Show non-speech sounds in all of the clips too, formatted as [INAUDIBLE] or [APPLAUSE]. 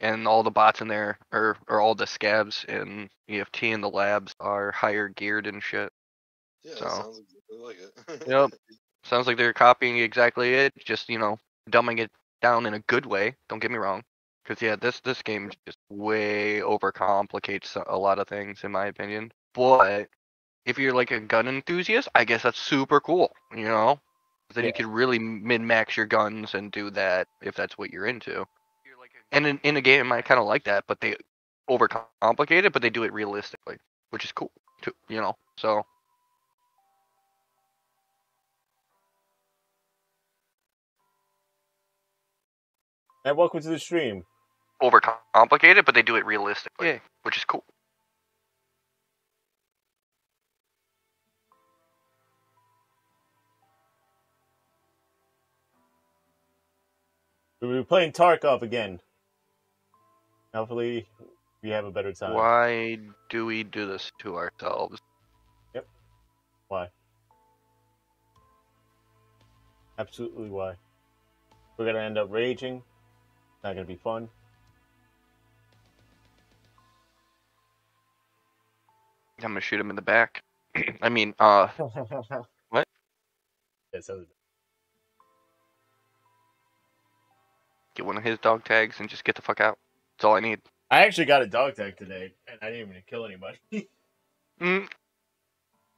and all the bots in there, or or all the scavs in EFT and the labs are higher geared and shit. Yeah, So- sounds exactly like it. Yep. [LAUGHS] Sounds like they're copying exactly it, just you know, dumbing it down in a good way. Don't get me wrong, because yeah, this this game just way overcomplicates a- a lot of things in my opinion. But if you're like a gun enthusiast, I guess that's super cool. You know, then you Yeah. can really min max your guns and do that if that's what you're into. And in, in a game, I kind of like that, but they overcomplicate it, but they do it realistically, which is cool too. You know, so And welcome to the stream. Overcomplicated, but they do it realistically, which is cool. We'll be playing Tarkov again. Hopefully, we have a better time. Why do we do this to ourselves? Yep. Why? Absolutely why. We're gonna end up raging. Not gonna be fun. I'm gonna shoot him in the back. [CLEARS THROAT] I mean, uh, [LAUGHS] What? Yeah, so- get one of his dog tags and just get the fuck out. That's all I need. I actually got a dog tag today, and I didn't even kill anybody. [LAUGHS] Mm.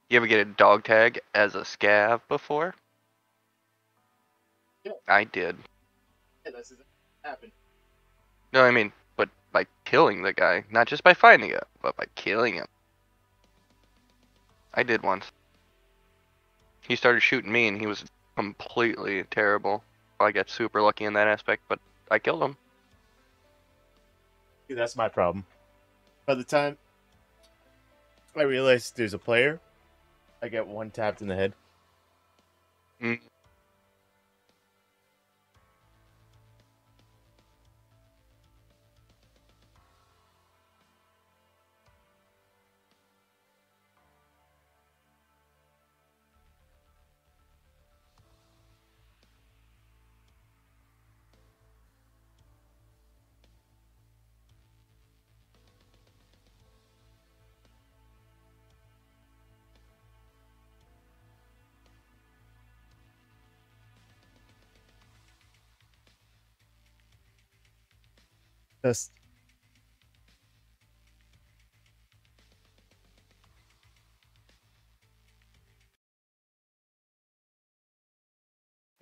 You ever get a dog tag as a scav before? Yeah. I did. yeah, that's what happened. No, I mean, but by killing the guy, not just by finding it, but by killing him. I did once. He started shooting me, and he was completely terrible. I got super lucky in that aspect, but I killed him. That's my problem. By the time I realize there's a player, I get one tapped in the head. Mm. Just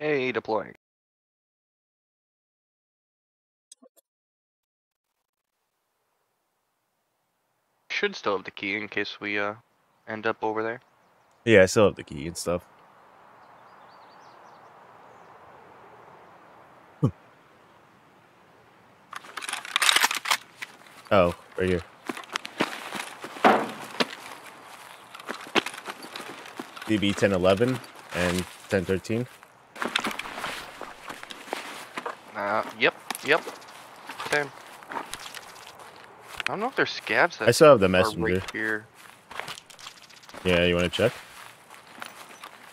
Hey, deploying. Should still have the key in case we uh end up over there. yeah, I still have the key and stuff. Oh, right here. DB ten eleven and ten thirteen. Uh, yep, yep. Same. I don't know if there's scavs that I still have the messenger. right here. Yeah, you want to check?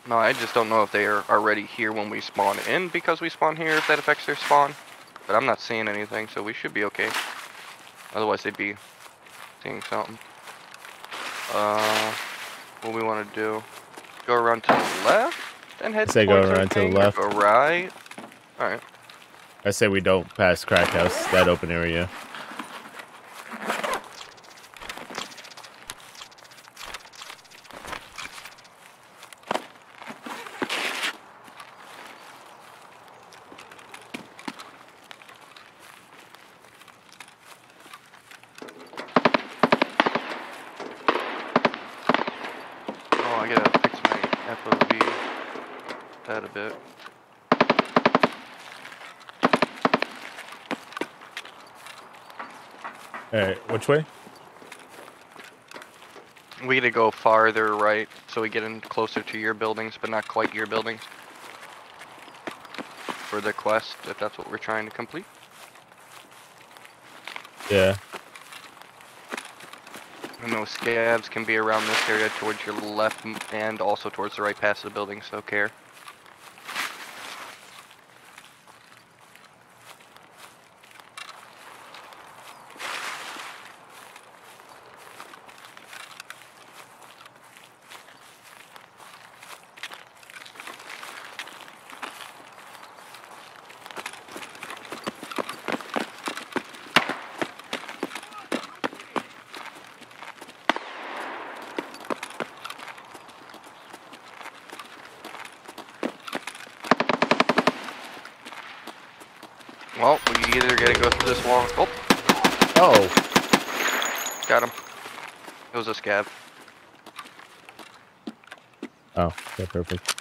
No, I just don't know if they are already here when we spawn in because we spawn here, if that affects their spawn. But I'm not seeing anything, so we should be okay. Otherwise, they'd be seeing something. Uh, what we want to do? Go around to the left and head say go around to the left. Go right. All right. I say we don't pass crack house, that open area. Oh, I gotta fix my FOV that a bit. Alright, which way? We gotta go farther right so we get in closer to your buildings, but not quite your buildings. For the quest, if that's what we're trying to complete. Yeah. And those scavs can be around this area towards your left and also towards the right past the building, so care. gotta go through this wall. Oh, Oh, got him. It was a scav. oh, okay, perfect.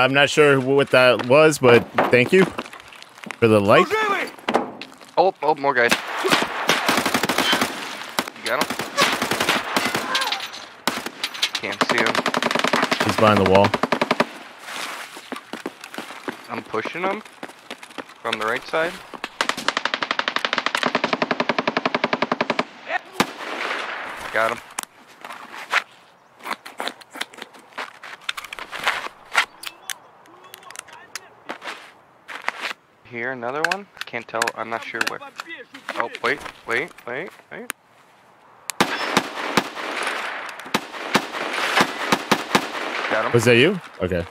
I'm not sure what that was, but thank you for the like. Oh, oh, oh, more guys. You got him? Can't see him. He's behind the wall. I'm pushing him from the right side. Got him. Here, another one. Can't tell. I'm not sure where. Oh, wait, wait, wait, wait. Got him. Was that you? Okay.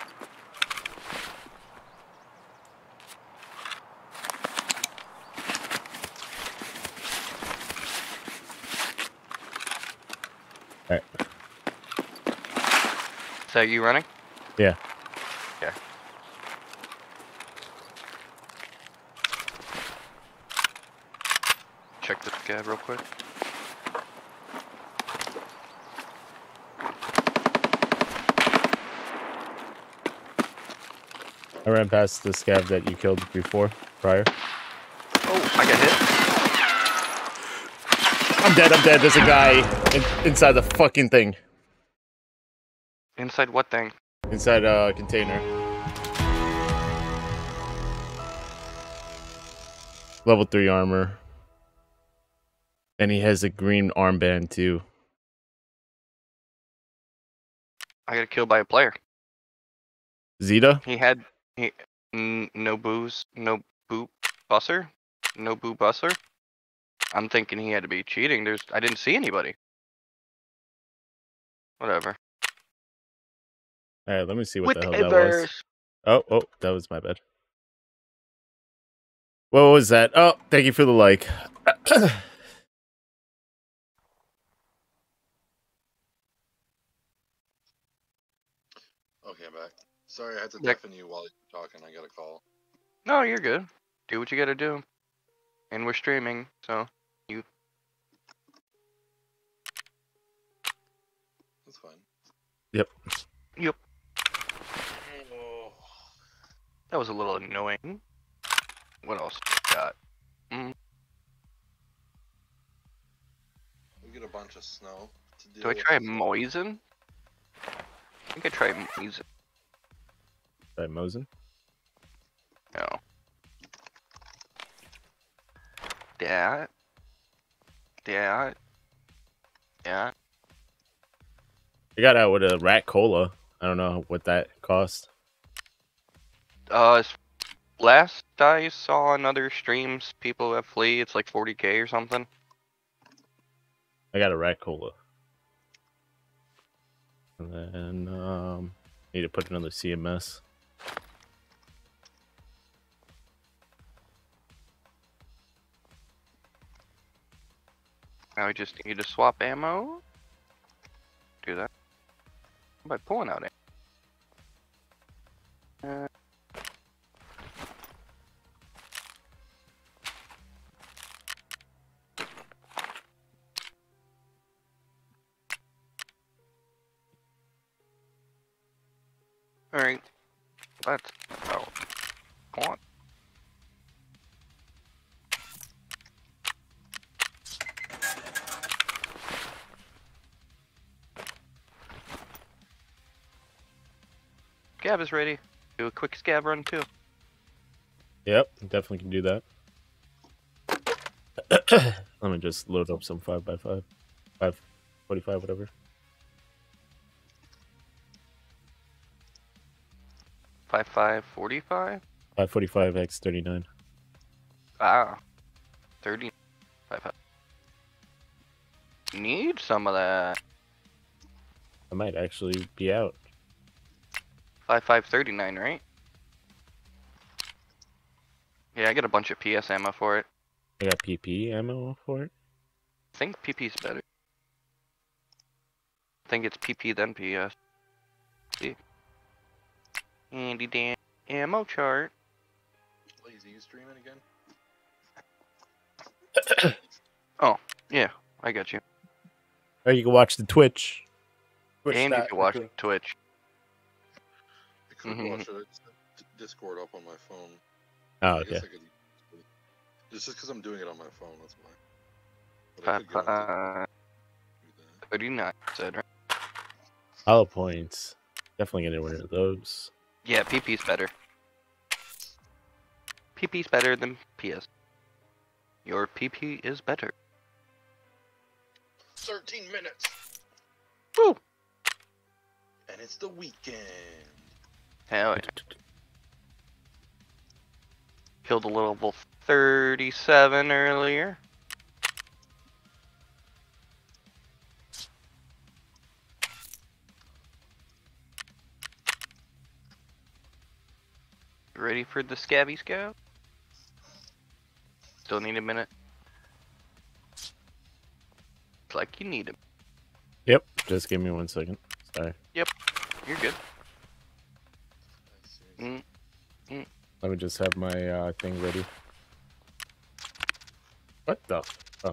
Is that you running? Yeah. Check this guy real quick. I ran past the scav that you killed before, prior. Oh, I got hit. I'm dead, I'm dead. There's a guy in, inside the fucking thing. Inside what thing? Inside a container. Level 3 armor. And he has a green armband too. I got killed by a player. Zeta? He had he n- no booze, no boo busser, no boo busser. I'm thinking he had to be cheating. There's I didn't see anybody. Whatever. Alright, let me see what the hell that was. Oh, oh, that was my bad. What was that? Oh, thank you for the like. [CLEARS THROAT] Okay, I'm back. Sorry, I had to Yeah. deafen you while you were talking. I got a call. No, you're good. Do what you gotta do. And we're streaming, so you. That's fine. Yep. Yep. Oh, that was a little annoying. What else we got? Mm. we get a bunch of snow to deal Do I with. try Mosin? I think I tried Mosin. Right, Mosin? No. That. That. Yeah. I got out with a rat cola. I don't know what that cost. Uh, last I saw on other streams, people have Flea, it's like 40k or something. I got a rat cola. And then um need to put another CMS. Now we just need to swap ammo. Do that. By pulling out ammo. Uh, Alright. Let's go. Come on. Scav is ready. Do a quick scav run too. Yep, definitely can do that. [COUGHS] Let me just load up some 5x5. 545, whatever. Five five forty five. 545 X39. Ah, thirty five. five. Need some of that. I might actually be out. Five five thirty nine, right? Yeah, I get a bunch of PS ammo for it. I got PP ammo for it. I think PP's better. I think it's PP then PS. See. Handy Dan ammo chart. Easy, you streaming again? [COUGHS] Oh, yeah, I got you. Or you can watch the Twitch. Twitch and you can watch Twitch. I could Mhm. watch it. I just had D- Discord up on my phone. Oh, I guess. I could. It's just because I'm doing it on my phone. That's why. But I Five, could get on uh, to 39 said, right? Hollow points. Definitely getting rid of those. Yeah, PP's better. PP's better than PS. Your PP is better. 13 minutes, Woo! and it's the weekend. Hell yeah. Killed a level 37 earlier. Ready for the scabby scout? Still need a minute. Looks like you need him. Yep. Just give me one second. Sorry. Yep, you're good. I see. Mm. Let me just have my uh, thing ready. What the? Oh.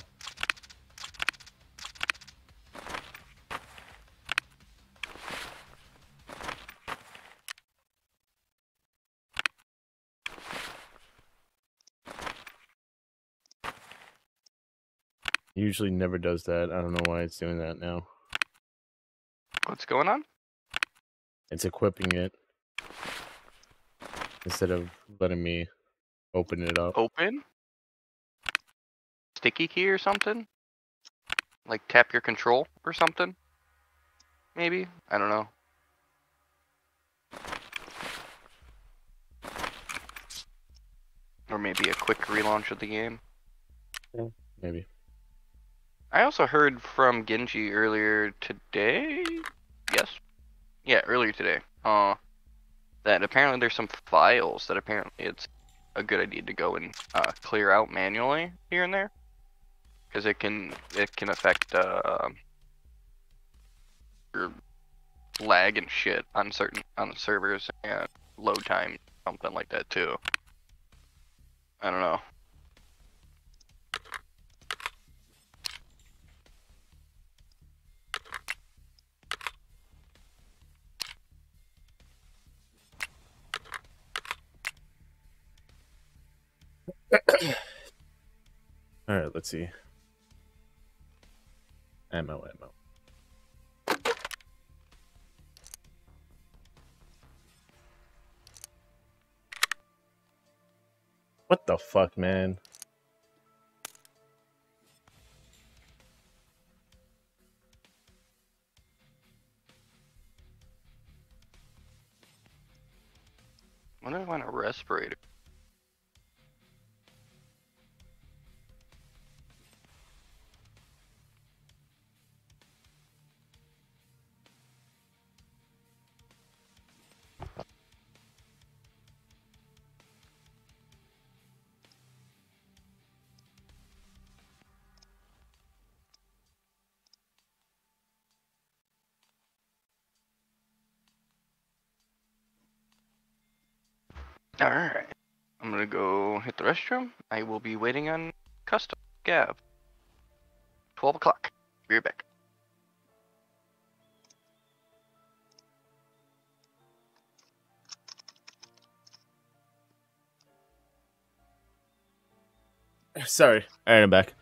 Usually never does that. I don't know why it's doing that now. What's going on? It's equipping it instead of letting me open it up. open? Sticky key or something? Like tap your control or something? Maybe? I don't know. Or maybe a quick relaunch of the game. Maybe. I also heard from Genji earlier today. Yes. Yeah, earlier today. Uh, that apparently there's some files that apparently it's a good idea to go and uh, clear out manually here and there, because it can it can affect uh, your lag and shit on certain on the servers and load time something like that too. I don't know. All right, let's see. Ammo, ammo. What the fuck, man? What do I want a respirator? Alright. I'm gonna go hit the restroom. I will be waiting on custom Gav. 12 o'clock. Be right back. [LAUGHS] Sorry. All right, I'm back.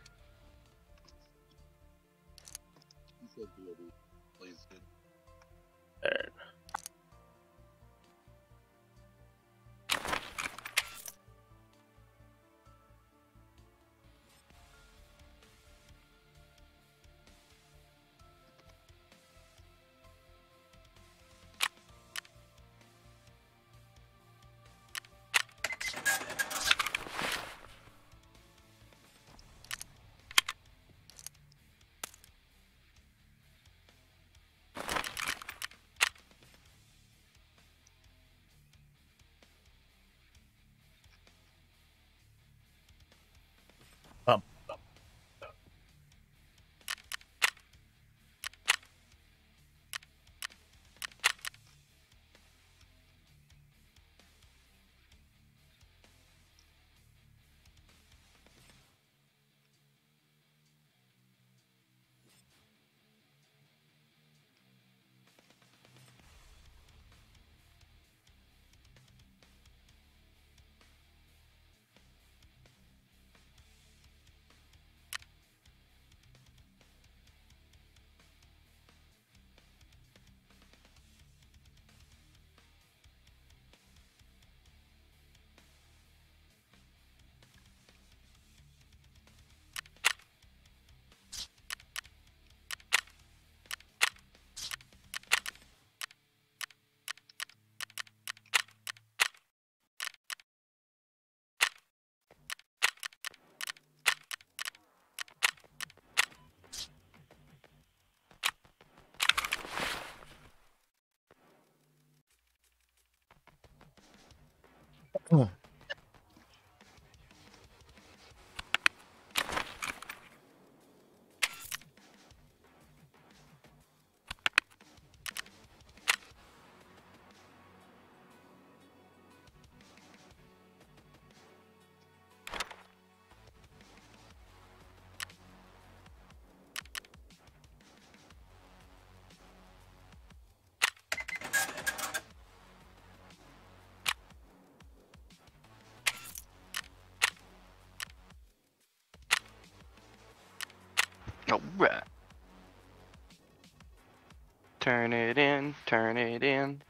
Huh. Alright. Turn it in, turn it in.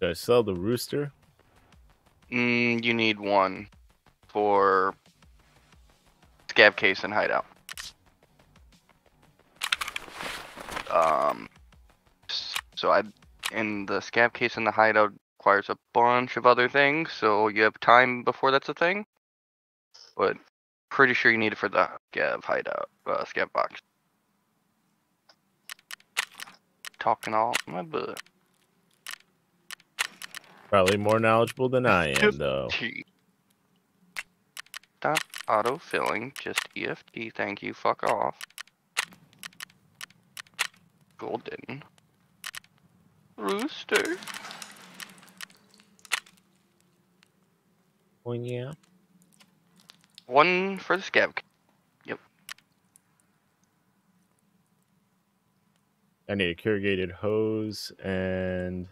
Did I sell the rooster? Mm, you need one for scav case and hideout. In the scav case and the hideout requires a bunch of other things, so you have time before that's a thing. But pretty sure you need it for the scav hideout, uh, scav box. Talking all my butt. Probably more knowledgeable than I am, [LAUGHS] though. Stop auto-filling, just EFT, thank you, fuck off. Golden. Rooster. Oh yeah. One for the scav. Yep. I need a corrugated hose and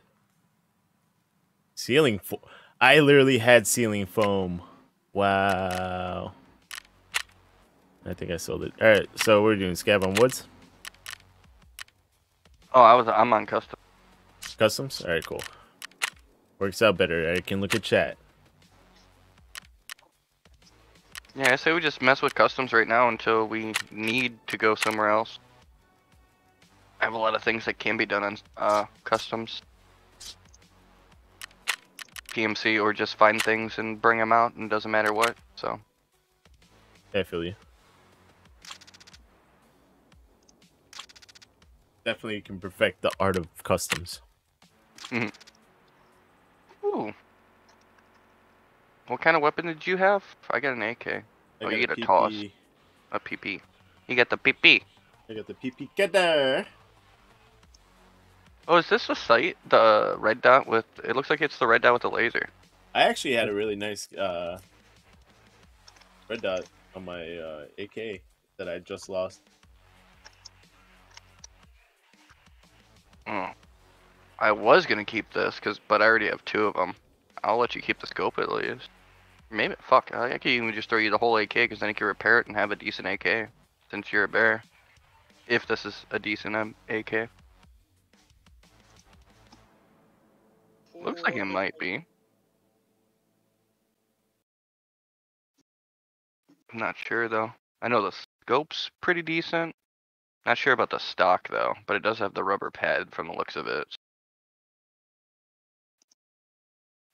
sealing foam. I literally had sealing foam. Wow. I think I sold it. All right, so we're doing scav on woods Oh, I was, I'm on custom. Customs. All right, cool. Works out better. I can look at chat. Yeah, I say we just mess with customs right now until we need to go somewhere else. I have a lot of things that can be done on uh, customs. PMC or just find things and bring them out and doesn't matter what, so. I feel you. Definitely you can perfect the art of customs. Ooh. What kind of weapon did you have? I got an AK. I Oh, you get a toss. A PP. You got the PP. I got the PP cutter. Oh, is this the sight? The red dot with. It looks like it's the red dot with the laser. I actually had a really nice uh, red dot on my uh, AK that I just lost. Oh. I was gonna keep this, cause but I already have two of them. I'll let you keep the scope at least. Maybe fuck. I, could even just throw you the whole AK, cause then you can repair it and have a decent AK. Since you're a bear. If this is a decent um, AK. Looks like it might be. I'm not sure though. I know the scope's pretty decent. Not sure about the stock though, but it does have the rubber pad from the looks of it.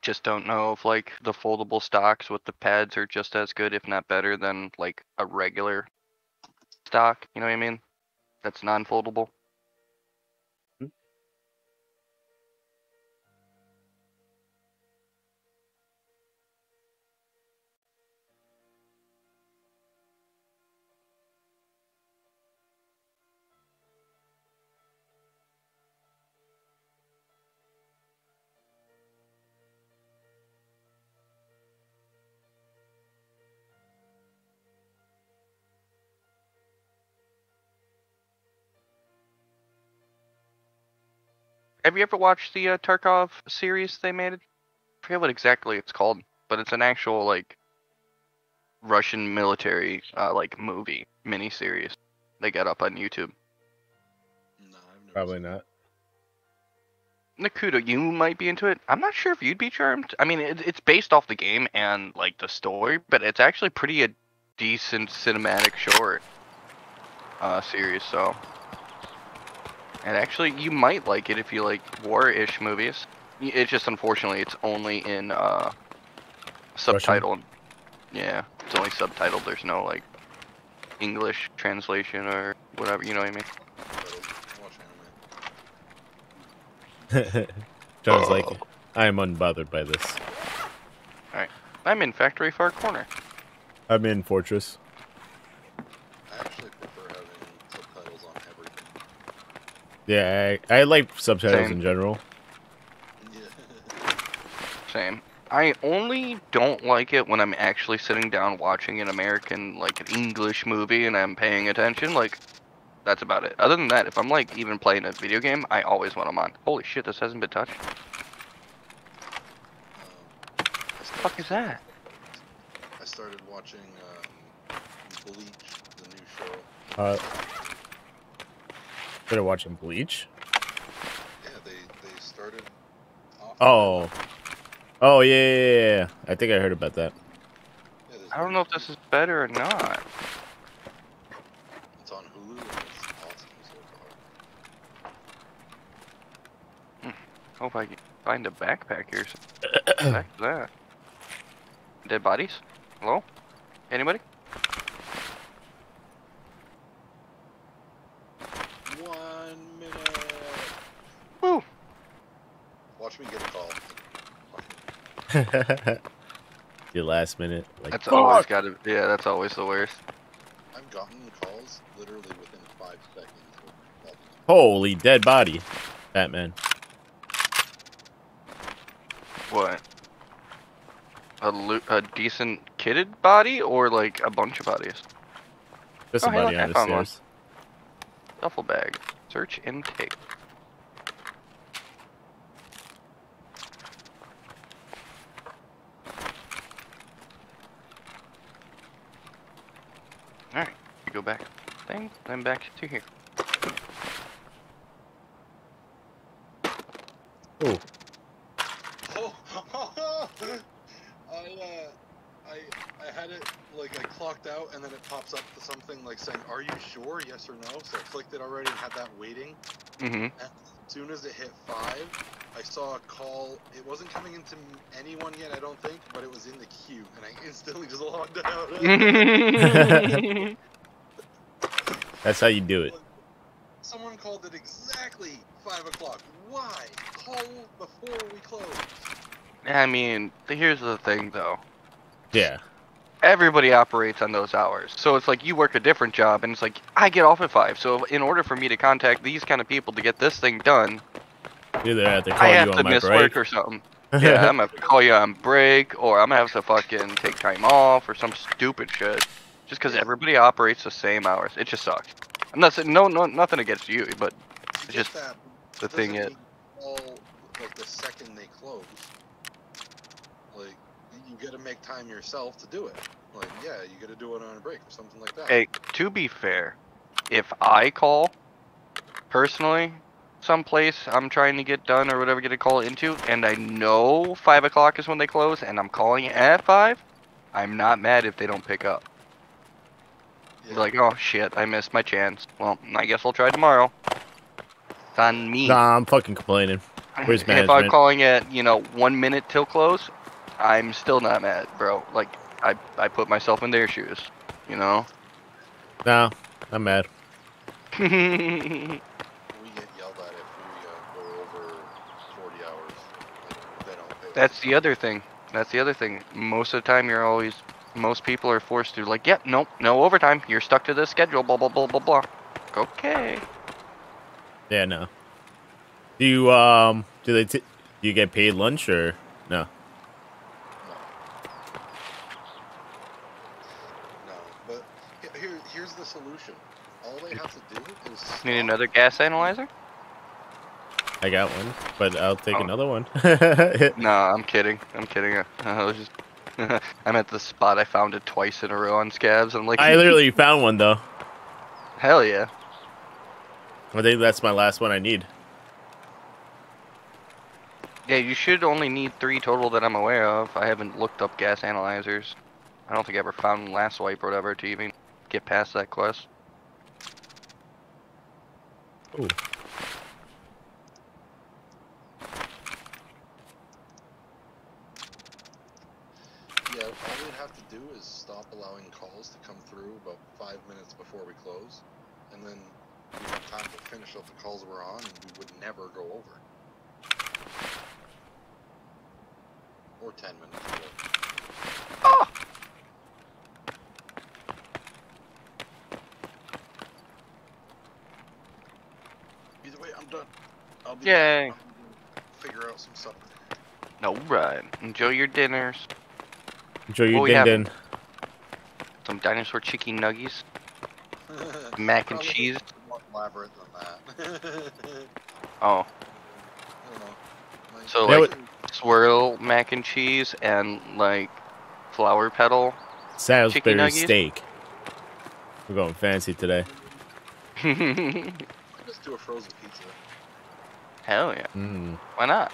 Just don't know if like the foldable stocks with the pads are just as good, if not better, than like a regular stock. You know what I mean? That's non-foldable. Have you ever watched the uh, Tarkov series they made? I forget what exactly it's called, but it's an actual like Russian military uh, like movie miniseries they got up on YouTube. Nah, I've never Probably seen not. Nakudo, you might be into it. I'm not sure if you'd be charmed. I mean, it, it's based off the game and like the story, but it's actually pretty a decent cinematic short uh, series. So, and actually, you might like it if you like war-ish movies. It's just unfortunately it's only in uh, subtitle. Yeah, it's only subtitled. There's no like English translation or whatever. You know what I mean? Subtitles. I watch anime. John's like, I am unbothered by this. Alright. I'm in Factory Far Corner. I'm in Fortress. I actually prefer having subtitles on everything. Yeah, I, I like subtitles Same. in general. [LAUGHS] Same. I only don't like it when I'm actually sitting down watching an American, like an English movie, and I'm paying attention. Like, that's about it. Other than that, if I'm like even playing a video game, I always want them on. Holy shit, this hasn't been touched. Um, I fuck is that? I started watching um, Bleach, the new show. Uh, started watching Bleach. Yeah, they they started. Off Oh, oh yeah, yeah, yeah, yeah. I think I heard about that. Yeah, I don't know if this is better or not. It's on Hulu. And it's awesome so far. Hmm. Hope I can find a backpack here. So [CLEARS THROAT] back to that. Dead bodies? Hello? Anybody? One minute. Woo! Watch me get a call. Watch me. [LAUGHS] Your last minute, like That's fuck! always gotta. Yeah, that's always the worst. I've gotten calls literally within five seconds. Holy dead body, Batman. What? A a decent kitted body or like a bunch of bodies? Just Oh, a hey, body look, I on the found one. stairs. Duffel bag. Search and Alright, you go back. Thing, then back to here. Oh, Oh, [LAUGHS] I uh, I I had it like I clocked out and then it pops up to something like saying, "Are you sure? Yes or no?" So I clicked it already and had that waiting. Mm-hmm. As soon as it hit five, I saw a call. It wasn't coming into m- anyone yet, I don't think, but it was in the queue, and I [LAUGHS] instantly just logged out. [LAUGHS] that's how you do it. Someone called it exactly five o'clock. Why? Call before we close. I mean, here's the thing though. Yeah, everybody operates on those hours. So it's like you work a different job, and it's like I get off at five. So in order for me to contact these kind of people to get this thing done, either have to call I you have on to my miss break. work or something. [LAUGHS] Yeah, I'm gonna have to call you on break, or I'm gonna have to fucking take time off, or some stupid shit. Just because everybody operates the same hours, it just sucks. I'm not saying no, no, nothing against you, but I get just that. the thing is, all like the second they close. Like you got to make time yourself to do it. Like yeah, you got to do it on a break or something like that. hey, to be fair, if I call personally someplace I'm trying to get done or whatever get a call into, and I know five o'clock is when they close, and I'm calling at five, I'm not mad if they don't pick up. Yeah. Like, oh shit, I missed my chance. Well, I guess I'll try tomorrow. It's on me. Nah, I'm fucking complaining. Where's management? if I'm calling it, you know, one minute till close, I'm still not mad, bro. Like, I, I put myself in their shoes, you know? Nah, I'm mad. [LAUGHS] we get yelled at if we uh, go over 40 hours. Like, they don't pay. That's the other thing. That's the other thing. Most of the time, you're always, most people are forced to, like, yep, nope, no overtime. You're stuck to this schedule, blah, blah, blah, blah, blah. Okay. Yeah, no. Do you um? Do they? T- do you get paid lunch or no? No. No, but here, here's the solution. All they have to do is Need another gas analyzer? I got one, but I'll take Oh. another one. [LAUGHS] No, I'm kidding. I'm kidding. I, [LAUGHS] I was just, [LAUGHS] I'm at the spot I found it twice in a row on scabs. I'm like, I literally found one though. hell yeah. I think that's my last one I need. Yeah, you should only need three total that I'm aware of. I haven't looked up gas analyzers. I don't think I ever found last swipe or whatever to even get past that quest. Ooh. Yeah, all we'd have to do is stop allowing calls to come through about five minutes before we close, and then we have time to finish up the calls we're on, and we would never go over. Or ten minutes. But Oh! either way, I'm done. I'll be Yay. I'll figure out some supper. No, right. Enjoy your dinners. Enjoy your What we din having? din. Some dinosaur chicken nuggies, [LAUGHS] mac and cheese. More elaborate than that. [LAUGHS] Oh, I don't. Like, So, That like- swirl mac and cheese and like flower petal. Salisbury nuggets? steak. We're going fancy today. [LAUGHS] Hell Let's do a frozen pizza. Hell yeah. Mm. Why not?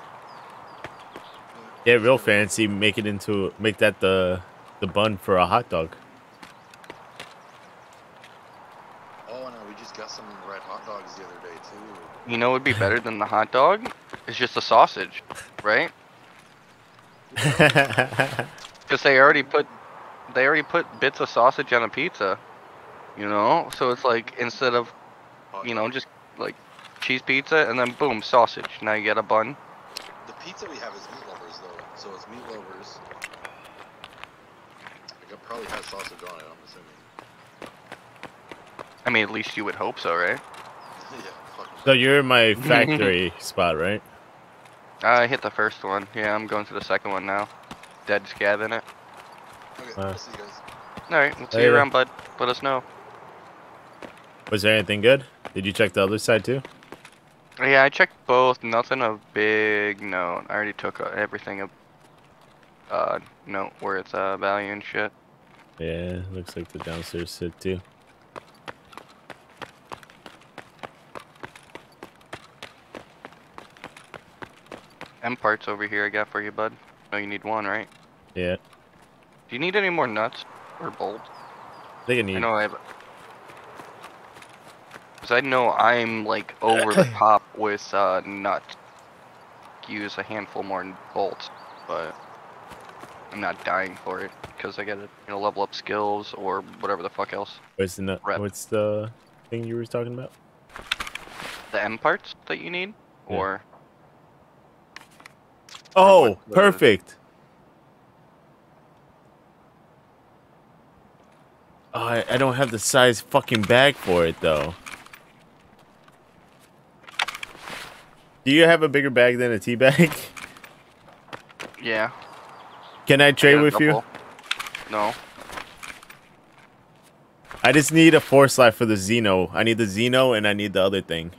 Get real fancy. Make it into make that the the bun for a hot dog. Oh no, we just got some red hot dogs the other day too. You know what would be better than the hot dog? It's just a sausage, right? [LAUGHS] Because they already put they already put bits of sausage on a pizza. You know, so it's like instead of you know just like cheese pizza and then boom sausage. Now you get a bun. The pizza we have is meat lovers though, so it's meat lovers. Like it probably has sausage on it. I'm assuming. I mean, at least you would hope so, right? [LAUGHS] yeah, fucking. so you're my [LAUGHS] factory spot, right? I hit the first one. Yeah, I'm going to the second one now. Dead scav in it. Okay, Uh, I'll see you guys. All right, we'll see you around, bud. Let us know. Was there anything good? Did you check the other side too? Yeah, I checked both. Nothing of big note. I already took uh, everything of uh note where it's uh value and shit. Yeah, looks like the downstairs sit too. M parts over here I got for you, bud. Oh, you need one, right? Yeah, Do you need any more nuts or bolts? I think I need. I know I have. Cause I know I'm like [COUGHS] over the top with uh nuts. Use a handful more bolts, but I'm not dying for it because I gotta you know level up skills or whatever the fuck else. What's the Rep. What's the thing you were talking about? The M parts that you need, Yeah. or Oh, what the- perfect. Oh, I, I don't have the size fucking bag for it though. Do you have a bigger bag than a tea bag? [LAUGHS] yeah. Can I I trade a with you? No. I just need a force slot for the Xeno. I need the Xeno and I need the other thing.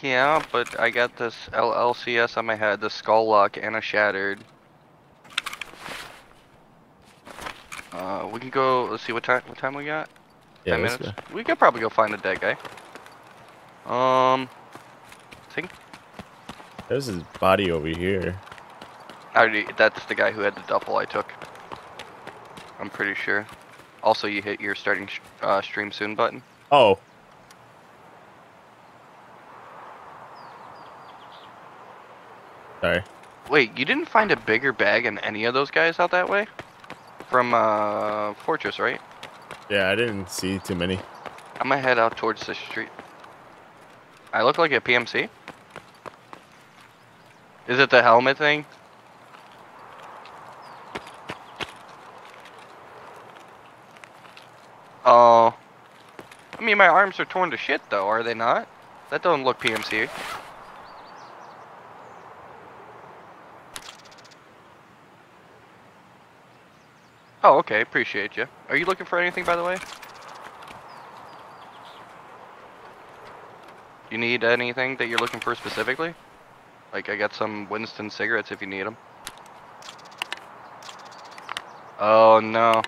Yeah, but I got this LLCS on my head, the skull lock, and a shattered. Uh, we can go. Let's see what time. What time we got? Yeah, Ten minutes. We could probably go find the dead guy. Um, I think. There's his body over here. Already. That's the guy who had the duffel I took. I'm pretty sure. Also, you hit your starting uh, stream soon button. Oh. Sorry. Wait, you didn't find a bigger bag in any of those guys out that way? From uh, Fortress, right? Yeah, I didn't see too many. I'm gonna head out towards the street. I look like a PMC? Is it the helmet thing? Oh. I mean, my arms are torn to shit, though, are they not? That don't look PMC. Oh, okay, appreciate you. Are you looking for anything, by the way? You need anything that you're looking for specifically? Like, I got some Winston cigarettes if you need them. Oh no.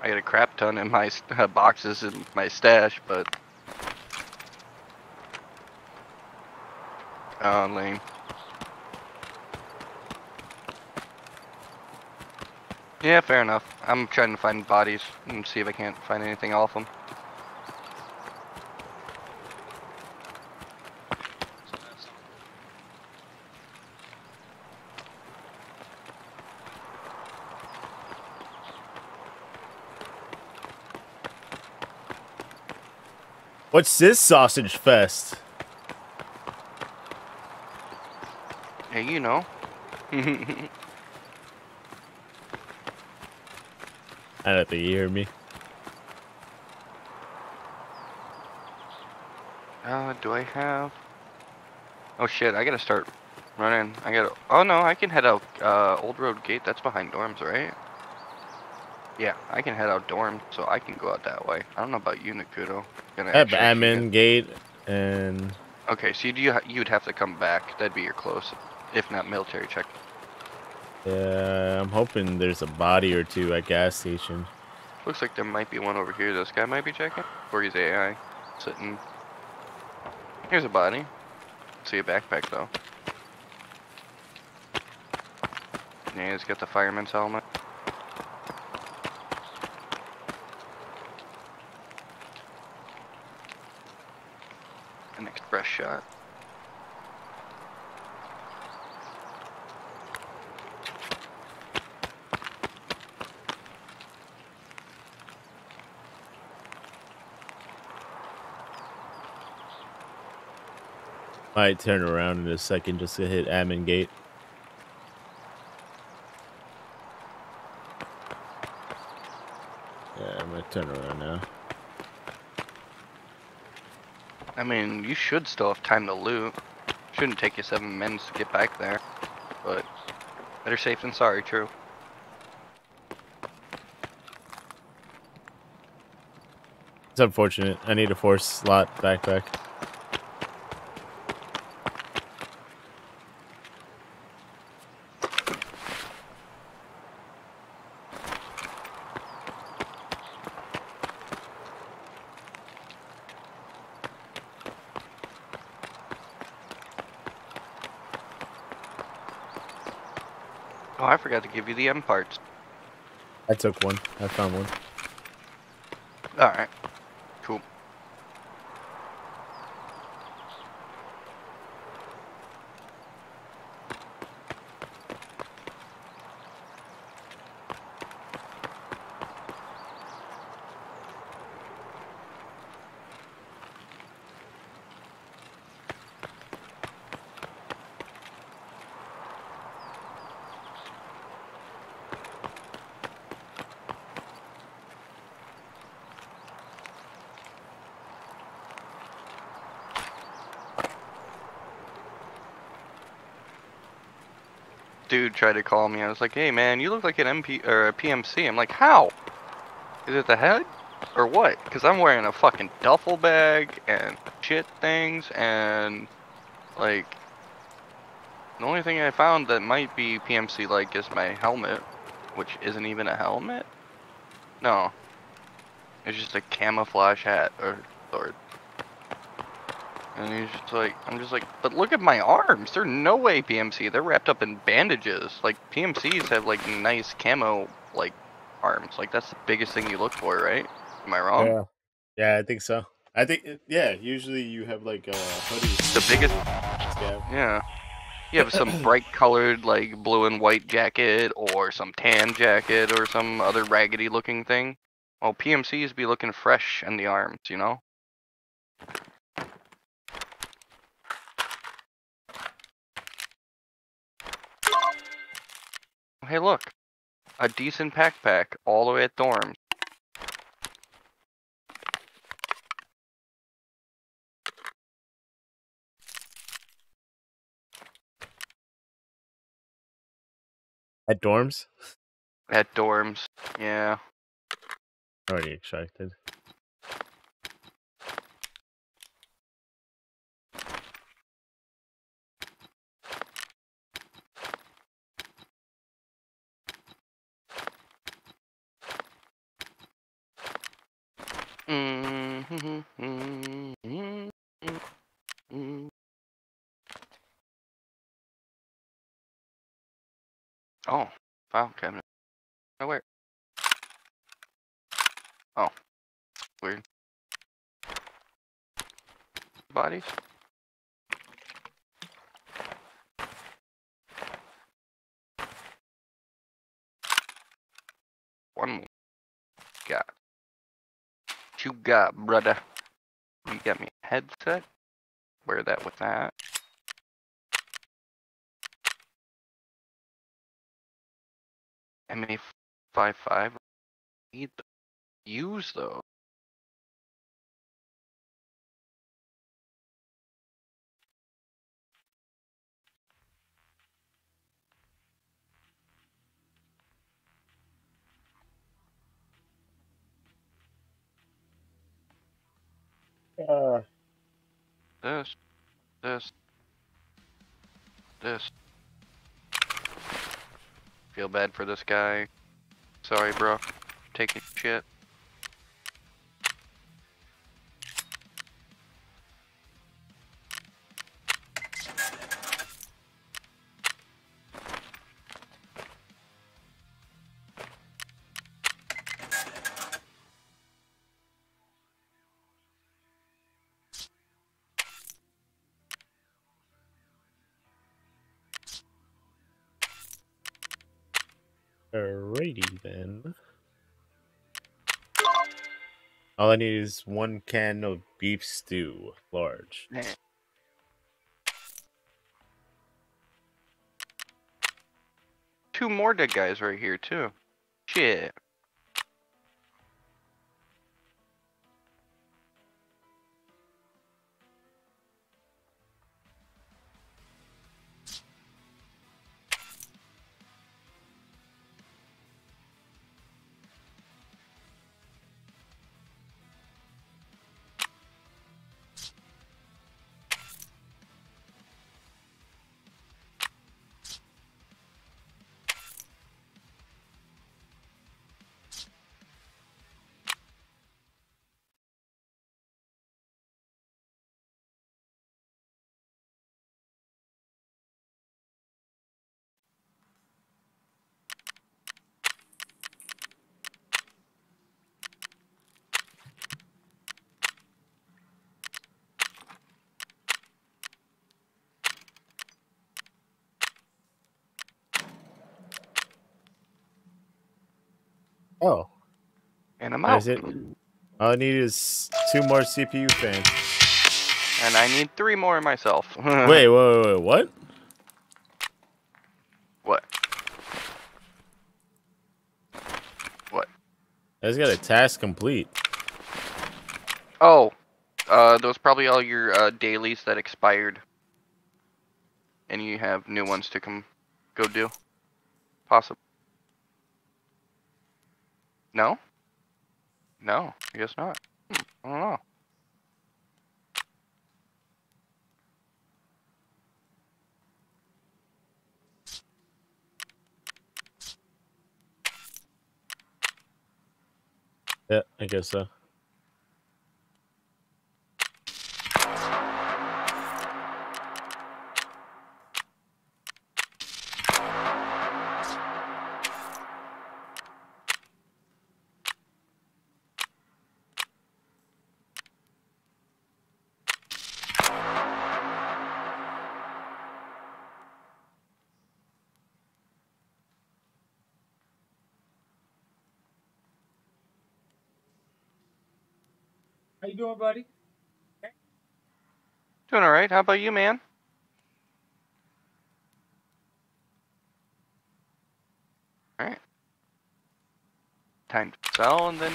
I got a crap ton in my uh, [LAUGHS] boxes in my stash, but. Oh, lame. Yeah, fair enough. I'm trying to find bodies and see if I can't find anything off them. What's this sausage fest? Hey, you know. [LAUGHS] I don't think you hear me. uh, do I have? Oh shit! I gotta start running. I gotta. Oh no, I can head out. Uh, Old Road Gate. That's behind dorms, right? Yeah, I can head out dorms, so I can go out that way. I don't know about you, Nakudo. Gonna have admin gate and Okay, so you you'd have to come back. That'd be your close, if not military check. yeah, I'm hoping there's a body or two at gas station. Looks like there might be one over here. This guy might be checking, or he's AI, sitting. Here's a body. See a backpack though. Yeah, he's got the fireman's helmet. An express shot. Might turn around in a second just to hit admin gate. Yeah, I'm gonna turn around now. I mean, you should still have time to loot. Shouldn't take you seven minutes to get back there. But better safe than sorry, true. It's unfortunate. I need a force slot backpack. Oh, I forgot to give you the M parts. I took one. I found one. Alright. Cool. Dude tried to call me. I was like, hey man, you look like an MP or a PMC. I'm like, how? Is it the head? Or what? Because I'm wearing a fucking duffel bag and shit things and like the only thing I found that might be PMC like is my helmet, which isn't even a helmet. No. It's just a camouflage hat or sword. And he's just like, I'm just like, but look at my arms. They're no way PMC. They're wrapped up in bandages. Like PMCs have like nice camo like arms. Like that's the biggest thing you look for, right? Am I wrong? Yeah. Yeah, I think so. I think uh, yeah. Usually you have like uh, a hoodie. The biggest, Scav. yeah. You have some bright colored like blue and white jacket or some tan jacket or some other raggedy looking thing. Well, PMCs be looking fresh in the arms, you know? Hey, look. A decent backpack all the way at dorms. At dorms. At dorms. Yeah. Already extracted. Mm-hmm. Mm-hmm. Mm-hmm. Oh, file cabinet. Oh, where? Oh, weird. Bodies? One more. Got. You got, brother? You got me a headset. Wear that with that. MA five five. Need to use though. Uh, This, this, this. Feel bad for this guy. Sorry, bro. Taking shit. All I need is one can of beef stew, large. Two more dead guys right here too. Shit. Oh, And I'm out. that's it. All I need is two more CPU fans. And I need three more myself. [LAUGHS] wait, wait, wait, wait, what? What? What? I just got a task complete. Oh, uh, those probably all your uh, dailies that expired, and you have new ones to come go do. Possible. No. No, I guess not. I don't know. Yeah, I guess so. Buddy? Doing all right. How about you, man? All right. Time to sell and then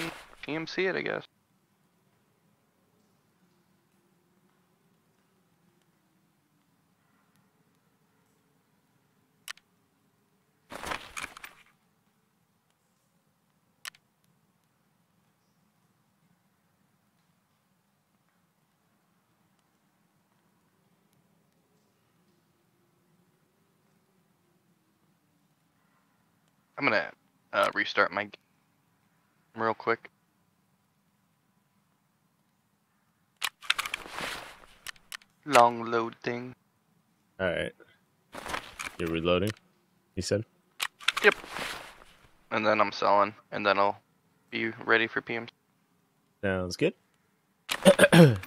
PMC it, I guess. I'm gonna uh, restart my game real quick. Long load thing. All right. You're reloading. he said. Yep. And then I'm selling, and then I'll be ready for PMC. Sounds good. [CLEARS THROAT]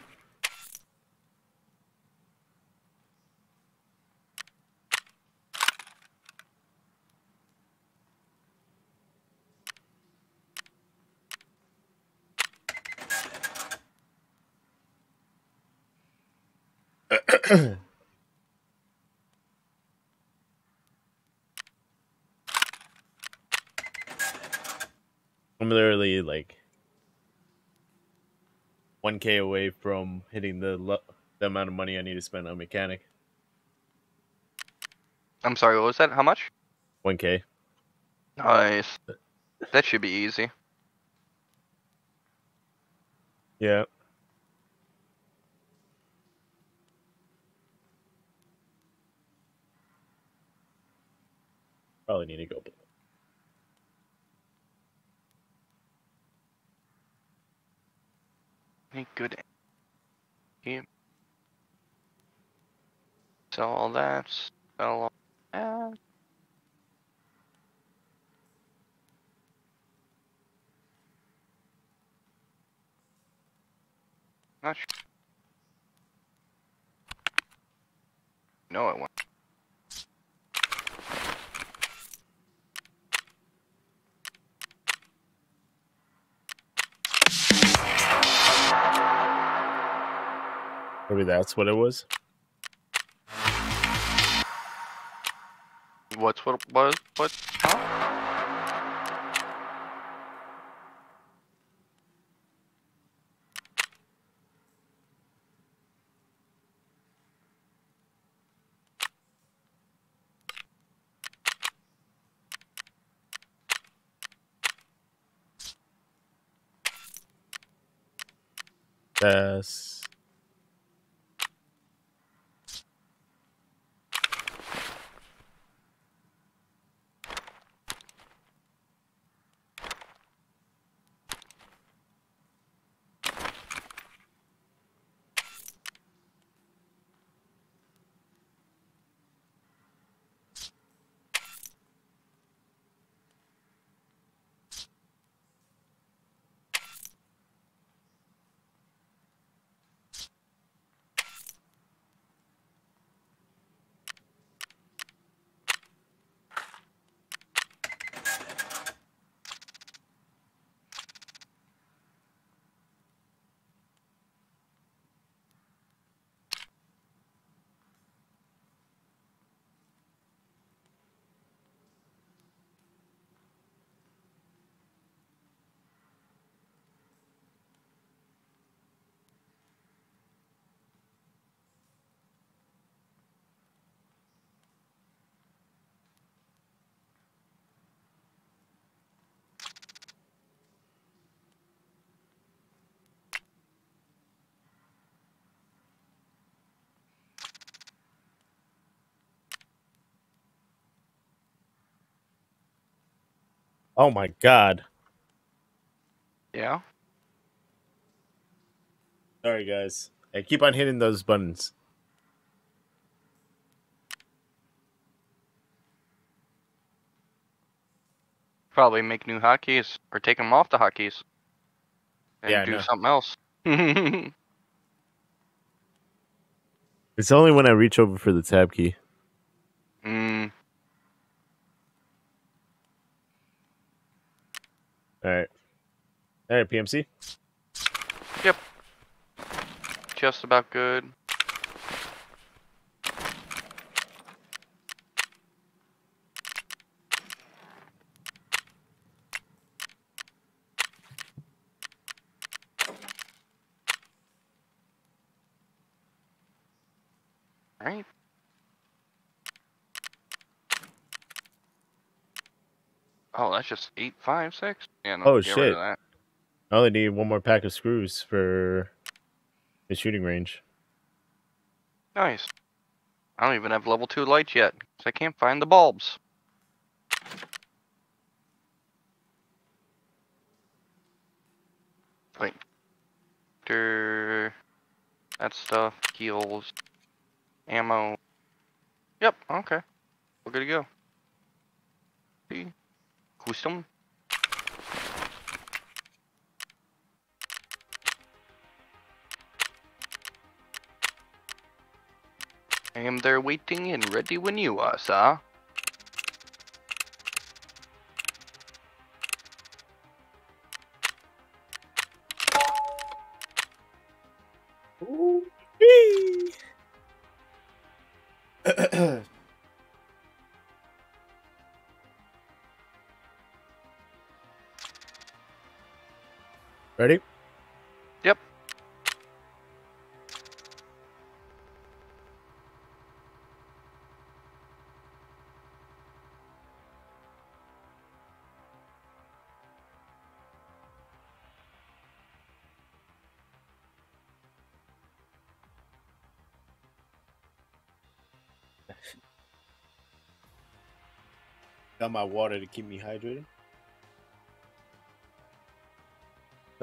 I'm literally like 1k away from hitting the the amount of money I need to spend on mechanic. I'm sorry, what was that? How much? 1k. Nice. That should be easy. Yeah. Probably need to go. Any good game? Sell all that. Sell all that. Not sure. No, it won't. Maybe that's what it was. What's what was what? Huh? That's Oh my god. Yeah. Sorry guys. I keep on hitting those buttons. Probably make new hotkeys or take them off the hotkeys. And Yeah, do something else. [LAUGHS] It's only when I reach over for the tab key. Mm, Alright. Alright, PMC. Yep. Just about good. Alright. Oh, that's just eight, five, six. Yeah, no, Oh, shit. I only need one more pack of screws for the shooting range. Nice. I don't even have level two lights yet, I can't find the bulbs. Wait. That stuff, heals, ammo. Yep, okay. We're good to go. See? I am there waiting and ready when you are, sir. Got my water to keep me hydrated.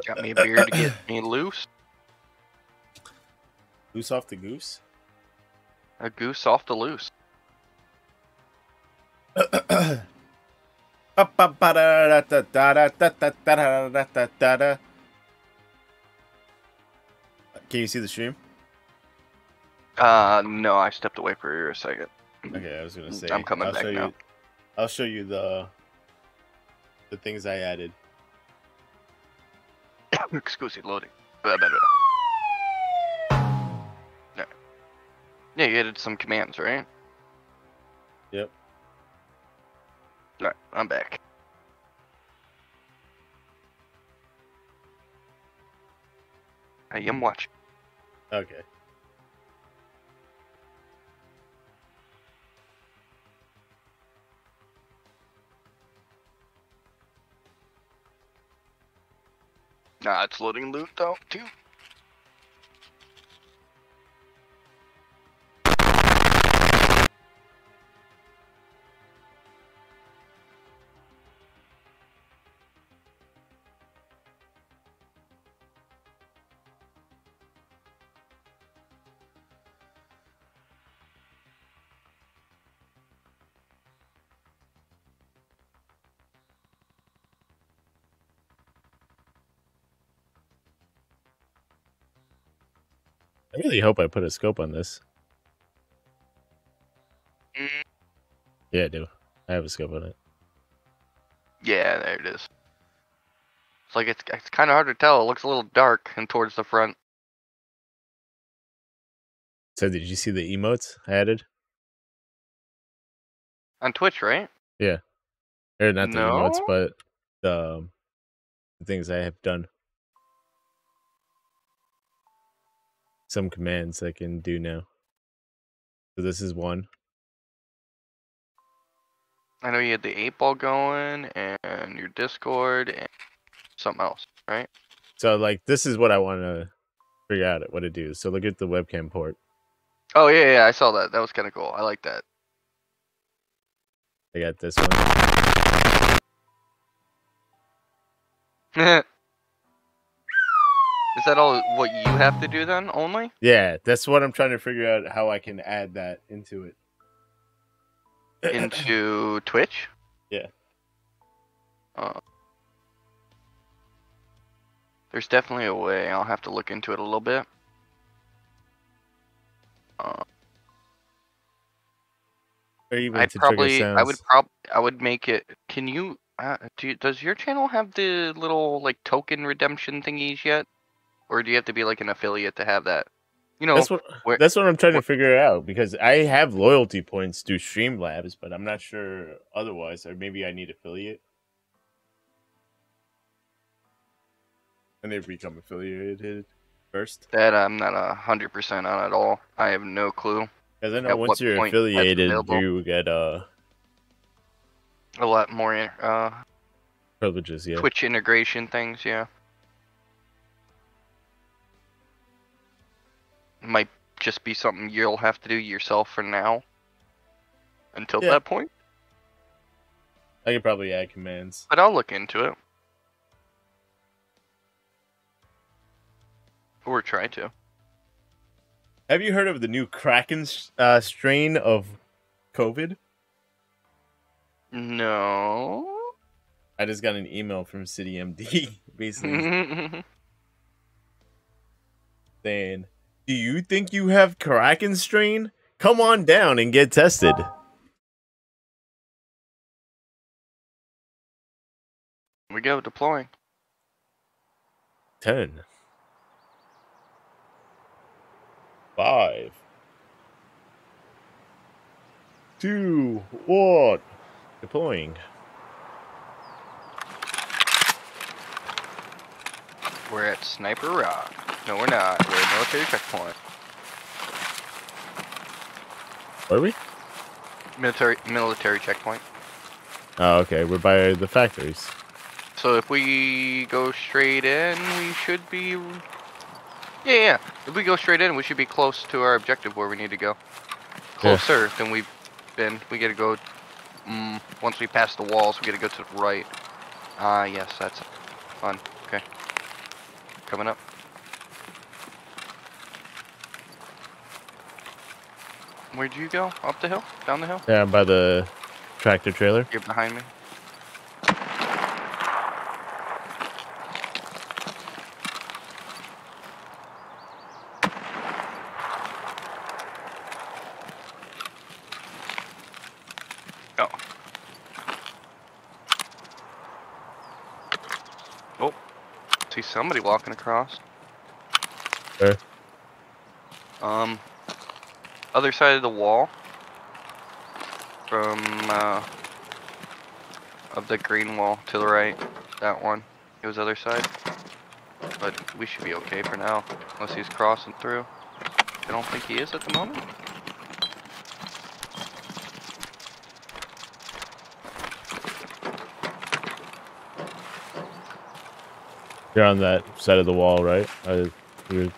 Got me a beer to get [COUGHS] me loose. Loose off the goose. A goose off the loose. [COUGHS] Can you see the stream? Uh, no, I stepped away for a second. Okay, I was gonna say. I'm coming I'll back now. You, I'll show you the the things I added. [COUGHS] Excuse me, loading. Blah, blah, blah. No. Yeah, you added some commands, right? Yep. Alright, I'm back. I am watching. Okay. Nah, it's loading loot though, too. I really hope I put a scope on this. Yeah, I do. I have a scope on it. Yeah, there it is. It's like it's it's kind of hard to tell. It looks a little dark and towards the front. So, did you see the emotes I added? On Twitch, right? Yeah, or not the emotes, but the, um, the things I have done. Some commands I can do now. So this is one. I know you had the eight ball going and your Discord and something else, right? So like this is what I want to figure out what to do. So look at the webcam port. Oh yeah, yeah, I saw that. That was kind of cool. I like that. I got this one. [LAUGHS] Is that all what you have to do then? Only? Yeah, that's what I'm trying to figure out how I can add that into it. Into [CLEARS THROAT] Twitch? Yeah. Uh, there's definitely a way. I'll have to look into it a little bit. Uh, I'd probably, I would sounds. prob, I would make it. Can you? Uh, do you, does your channel have the little like token redemption thingies yet, or do you have to be like an affiliate to have that? You know, That's what where- that's what I'm trying where- to figure out because I have loyalty points through Streamlabs, but I'm not sure otherwise. Or maybe I need affiliate. And they become affiliated first. that I'm not a hundred percent on at all. I have no clue. Because I know once you're affiliated, you get uh A lot more uh, privileges. Yeah. Twitch integration things, yeah. Might just be something you'll have to do yourself for now. Until Yeah. that point. I could probably add commands. But I'll look into it. Or try to. Have you heard of the new Kraken uh, strain of COVID? No. I just got an email from CityMD basically [LAUGHS] [LAUGHS] saying, "Do you think you have Kraken strain? Come on down and get tested." we go, deploying. Ten. Five. two, one. Deploying. We're at Sniper Rock. No, we're not. We're at military checkpoint. Are we? Military military checkpoint. Oh, okay. We're by the factories. So if we go straight in, we should be. Yeah, yeah. If we go straight in, we should be close to our objective where we need to go. Yeah. Closer than we've been. We gotta go. Mm, once we pass the walls, we gotta go to the right. Ah, yes, that's fun. Okay. Coming up. Where'd you go? Up the hill? Down the hill? Yeah, by the tractor trailer. You're behind me. Oh. Oh. See somebody walking across. Where? Um, other side of the wall. From, uh, of the green wall to the right. That one. It was other side. But we should be okay for now. Unless he's crossing through. I don't think he is at the moment. You're on that side of the wall, right? You're,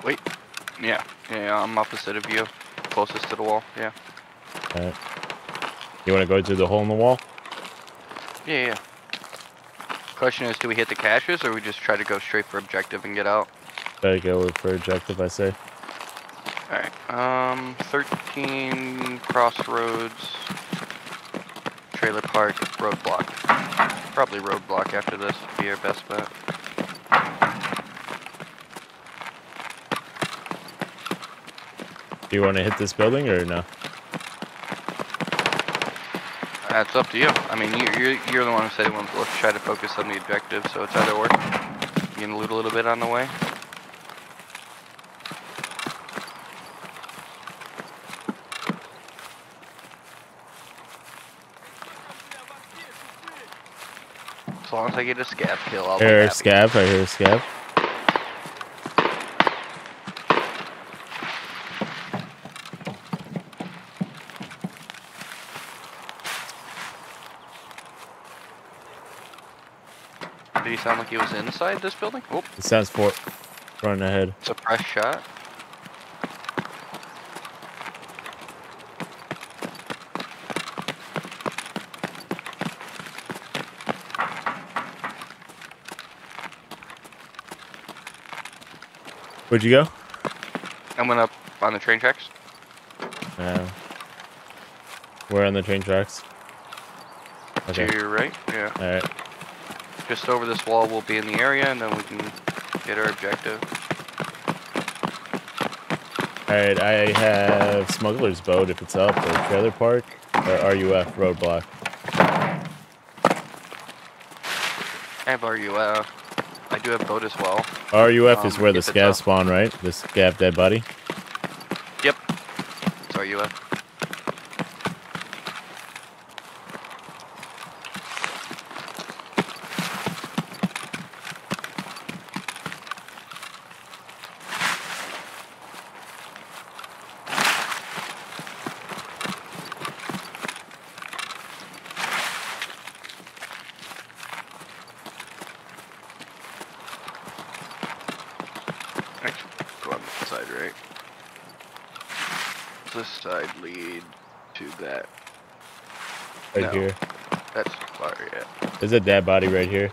Yeah. Yeah, yeah, I'm opposite of you. Closest to the wall. Yeah. you want to go through the hole in the wall? Yeah, yeah. Question is, do we hit the caches or we just try to go straight for objective and get out? Better go for objective, I say. Alright, um, 13 Crossroads, Trailer Park, Roadblock. Probably Roadblock after this would be our best bet. Do you want to hit this building or no? That's up to you. I mean, you, you're, you're the one who said wants to try to focus on the objective, so it's either or. You can loot a little bit on the way. As long as I get a scav kill, I'll be Here, happy. scav. I hear a scav. Did he sound like he was inside this building? Oh, It sounds for running ahead. it's a fresh shot. Where'd you go? I went up on the train tracks. Uh, we're on the train tracks. Okay. To your right. Yeah. All right. Just over this wall, we'll be in the area, and then we can get our objective. All right. I have smuggler's boat if it's up, or trailer park, or RUF roadblock. I have RUF. I do have boat as well. RUF is Um, where the scav spawn, right? The scav dead body. Yep. It's RUF. Actually, go on this side, right? This side lead to that. Right No. here. That's far, yeah. There's a dead body right here.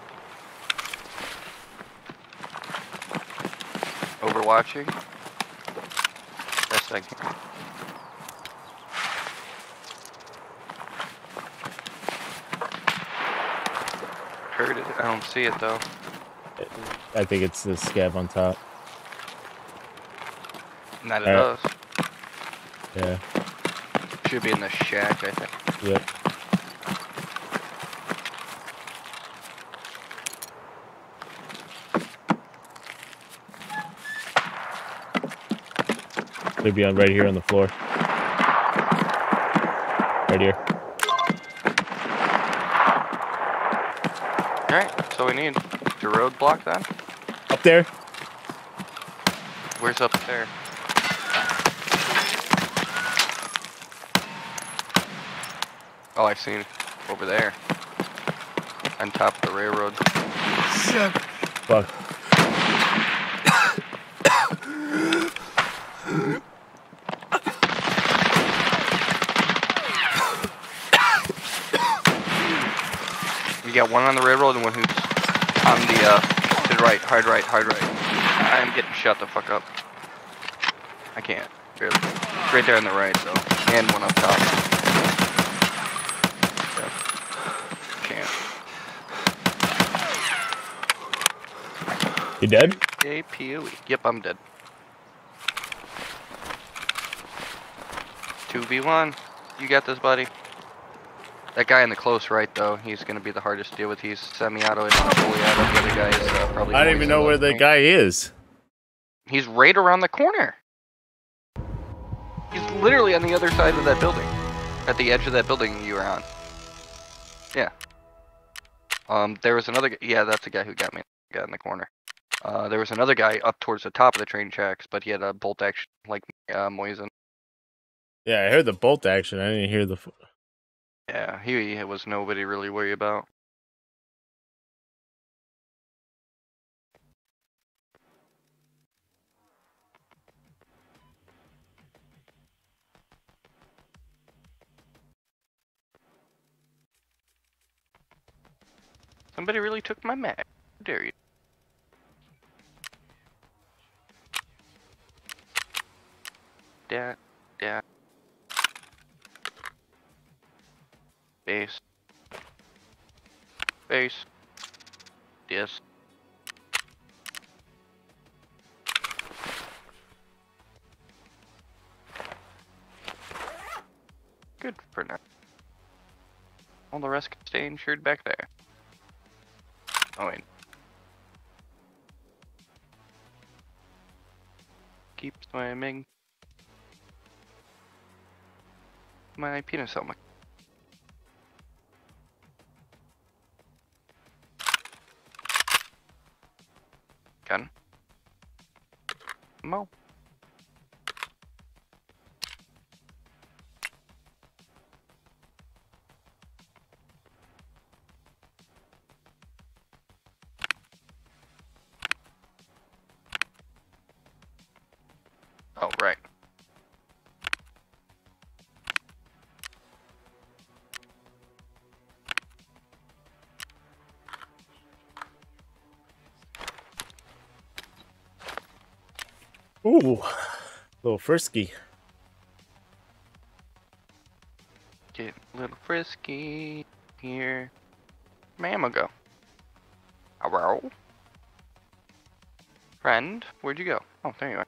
Overwatching. Best I can. Heard it. I don't see it though. I think it's the scav on top. Not it Alright. does. Yeah. Should be in the shack, I think. Yep. Could be on right here on the floor. Right here. Alright, so we need to roadblock then? Up there. Where's up there? Oh, I've seen it over there. On top of the railroad. Fuck. Got one on the railroad and one who's on the, uh, to the right, hard right, hard right. I'm getting shut the fuck up. I can't, barely. Right there on the right, though. And one up top. Yeah. Can't. You dead? Yay, POE. Yep, I'm dead. 2v1. You got this, buddy. That guy in the close right, though, he's going to be the hardest to deal with. He's semi-auto and not fully auto. The other guy is uh, probably... I don't even know where the guy is. He's right around the corner. He's literally on the other side of that building. At the edge of that building you were on. Yeah. Um, there was another. Yeah, that's the guy who got me. Got in the corner. Uh, there was another guy up towards the top of the train tracks, but he had a bolt action like uh, Mosin. Yeah, I heard the bolt action. I didn't hear the. Yeah, he, was nobody really worry about. Somebody really took my mag. How dare you? Da, Base. Base. Yes. Good for now. All the rest can stay insured back there. Oh wait. Keep swimming. My penis helmet. Gun. Mo. Ooh, little frisky. Get a little frisky here. Where'd go? Hello? Friend, where'd you go? Oh, there you are.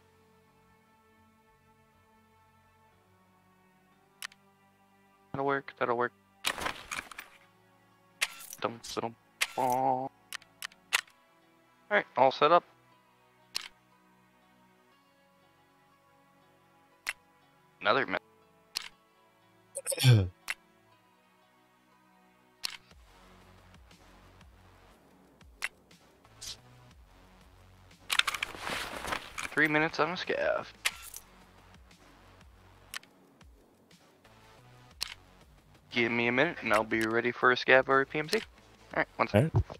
A scav. Give me a minute and I'll be ready for a scav or a PMC. Alright, one second. Alright.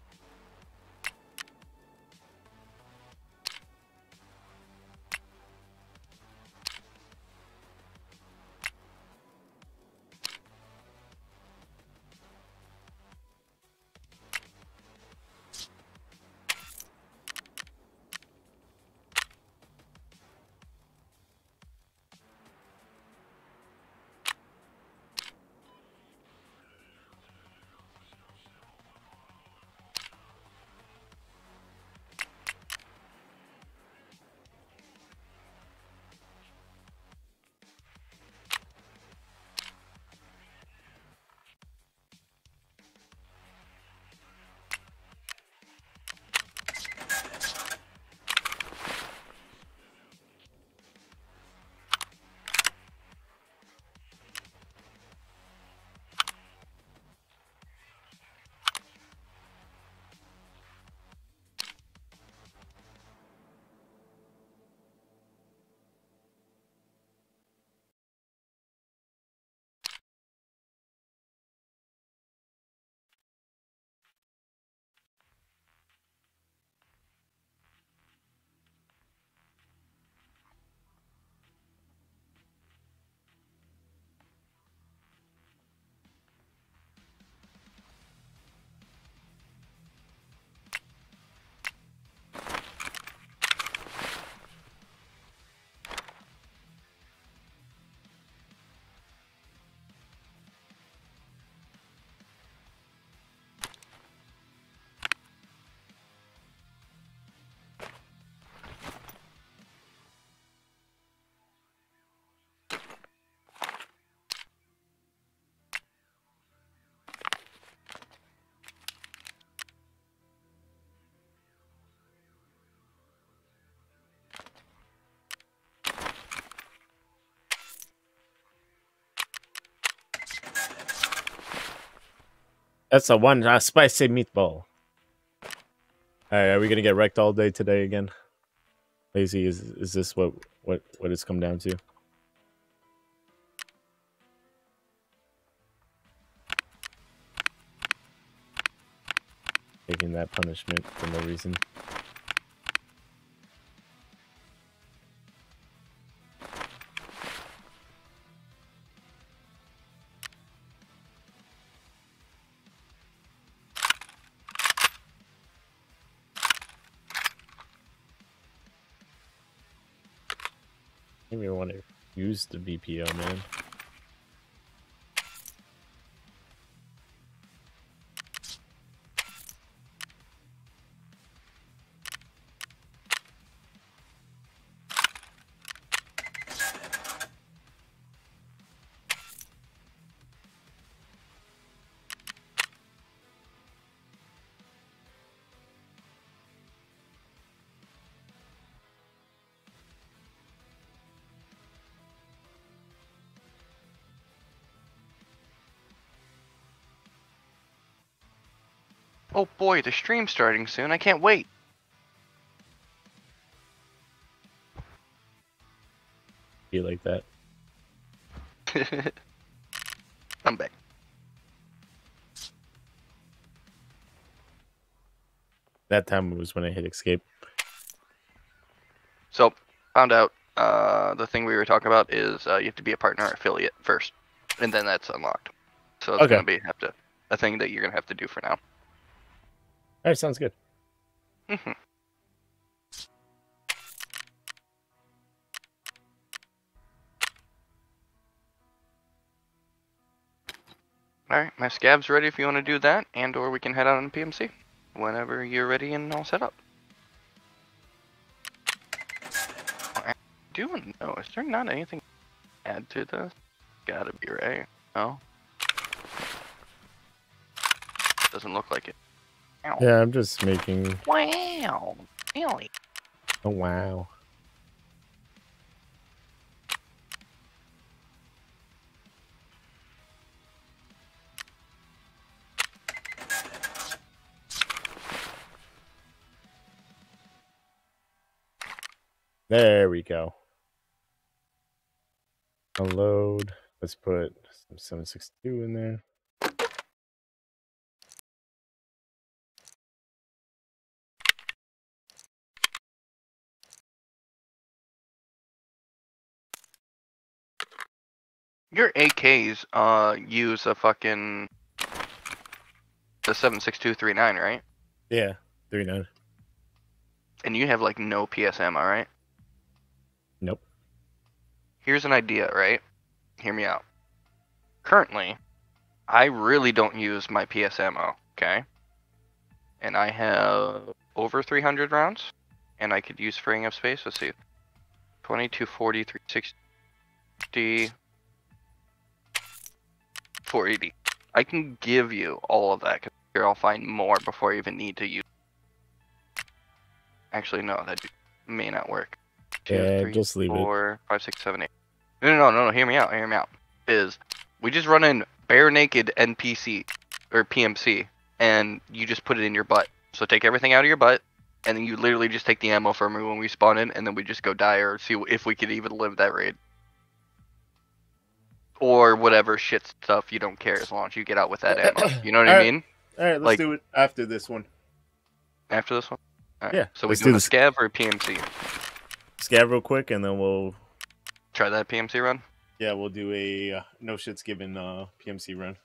That's a one a spicy meatball. Alright, are we gonna get wrecked all day today again? Lazy, is is this what what what it's come down to? Taking that punishment for no reason. BPO, man. Oh boy, the stream's starting soon. I can't wait. Be like that. [LAUGHS] I'm back. That time was when I hit escape. So, found out uh, the thing we were talking about is uh, you have to be a partner affiliate first, and then that's unlocked. So it's Okay. gonna be have to a thing that you're gonna have to do for now. Alright, sounds good. hmm All right, my scav's ready if you want to do that, and or we can head out on PMC whenever you're ready and all set up. I do know. Is there not anything to add to this? Gotta be right. No. Doesn't look like it. Ow. Yeah, I'm just making. Wow. Really? Oh wow. There we go. Unload. Let's put some 762 in there. Your AKs uh use a fucking the seven six two three nine, right? Yeah, three nine. And you have like no PSM, all right? Nope. Here's an idea, right? Hear me out. Currently, I really don't use my PSMO, okay? And I have over 300 rounds, and I could use freeing up space. Let's see. 22, 40, 360, 480. I can give you all of that, because here I'll find more before I even need to use. Actually, no, that may not work. Two, Yeah, three, just leave it. four, five, six, seven, eight. No, no, no, no. Hear me out. Hear me out. Is we just run in bare naked NPC or PMC, and you just put it in your butt. So take everything out of your butt, and then you literally just take the ammo from when we spawn in, and then we just go die or see if we could even live that raid. Or whatever shit stuff you don't care as long as you get out with that ammo. [COUGHS] You know what I Alright. mean? All right, let's Like- do it after this one. After this one. Yeah, So we do the a scav or a PMC? Scav real quick, and then we'll Try that PMC run. yeah we'll do a uh, no shits given uh, PMC run.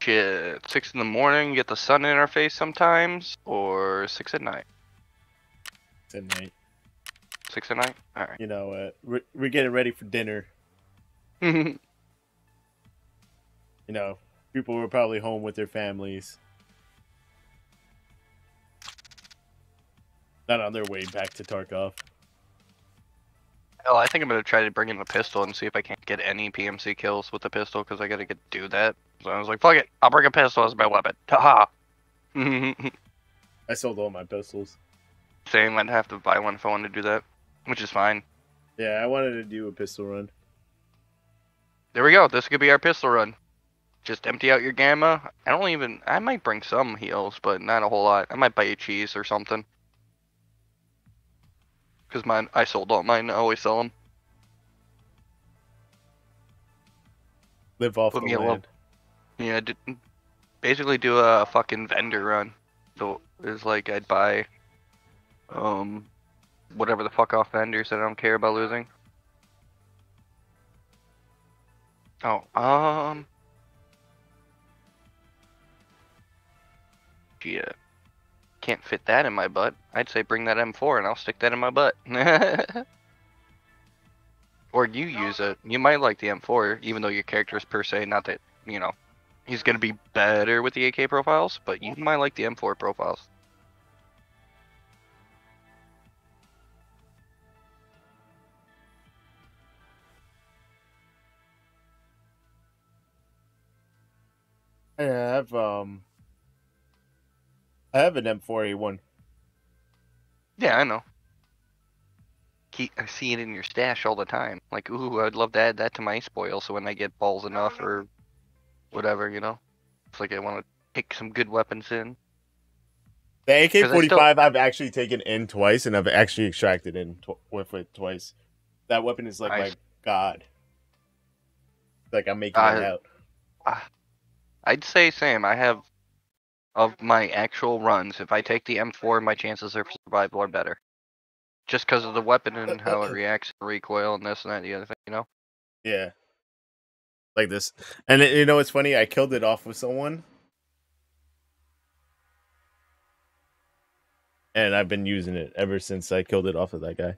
Shit, six in the morning, get the sun in our face sometimes, or six at night. Tonight, Six at night. All right. you know, uh, we're, we're getting ready for dinner. [LAUGHS] You know, people were probably home with their families, not on their way back to Tarkov. Hell, I think I'm gonna try to bring in the pistol and see if I can't get any PMC kills with the pistol because I gotta get do that. So I was like, fuck it, I'll bring a pistol as my weapon. Ha [LAUGHS] I sold all my pistols. Saying I'd have to buy one if I wanted to do that, which is fine. Yeah, I wanted to do a pistol run. There we go. This could be our pistol run. Just empty out your gamma. I don't even. I might bring some heals, but not a whole lot. I might buy you cheese or something. Cause mine, I sold all mine. I always sell them. Live off Put the me a little- land. Yeah, d- basically do a fucking vendor run. So it's like I'd buy, um, whatever the fuck off vendors that I don't care about losing. Oh, um, Yeah. can't fit that in my butt. I'd say bring that M4 and I'll stick that in my butt. [LAUGHS] or you use it. You might like the M4, even though your character is per se not that you know he's gonna be better with the AK profiles, but you might like the M4 profiles. I have um. I have an M4A1. Yeah, I know. Keep, I see it in your stash all the time. Like, ooh, I'd love to add that to my spoil, so when I get balls enough or whatever, you know, it's like I want to pick some good weapons in. The AK-45 still- I've actually taken in twice, and I've actually extracted in tw- with it twice. That weapon is like my god. Like I'm making it Uh, out. I'd say same. I have of my actual runs. If I take the M4, my chances of survival are better. Just because of the weapon and how it [LAUGHS] reacts to recoil and this and that and the other thing, you know. Yeah. Like this. And it, you know what's funny? I killed it off with someone. And I've been using it ever since I killed it off of that guy.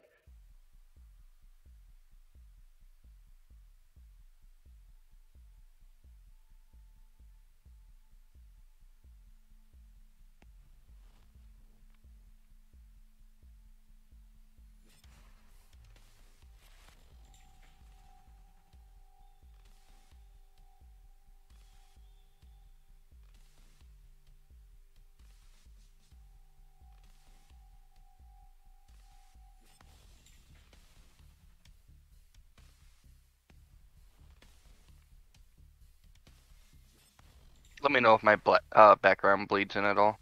Me know if my bla- uh, background bleeds in at all.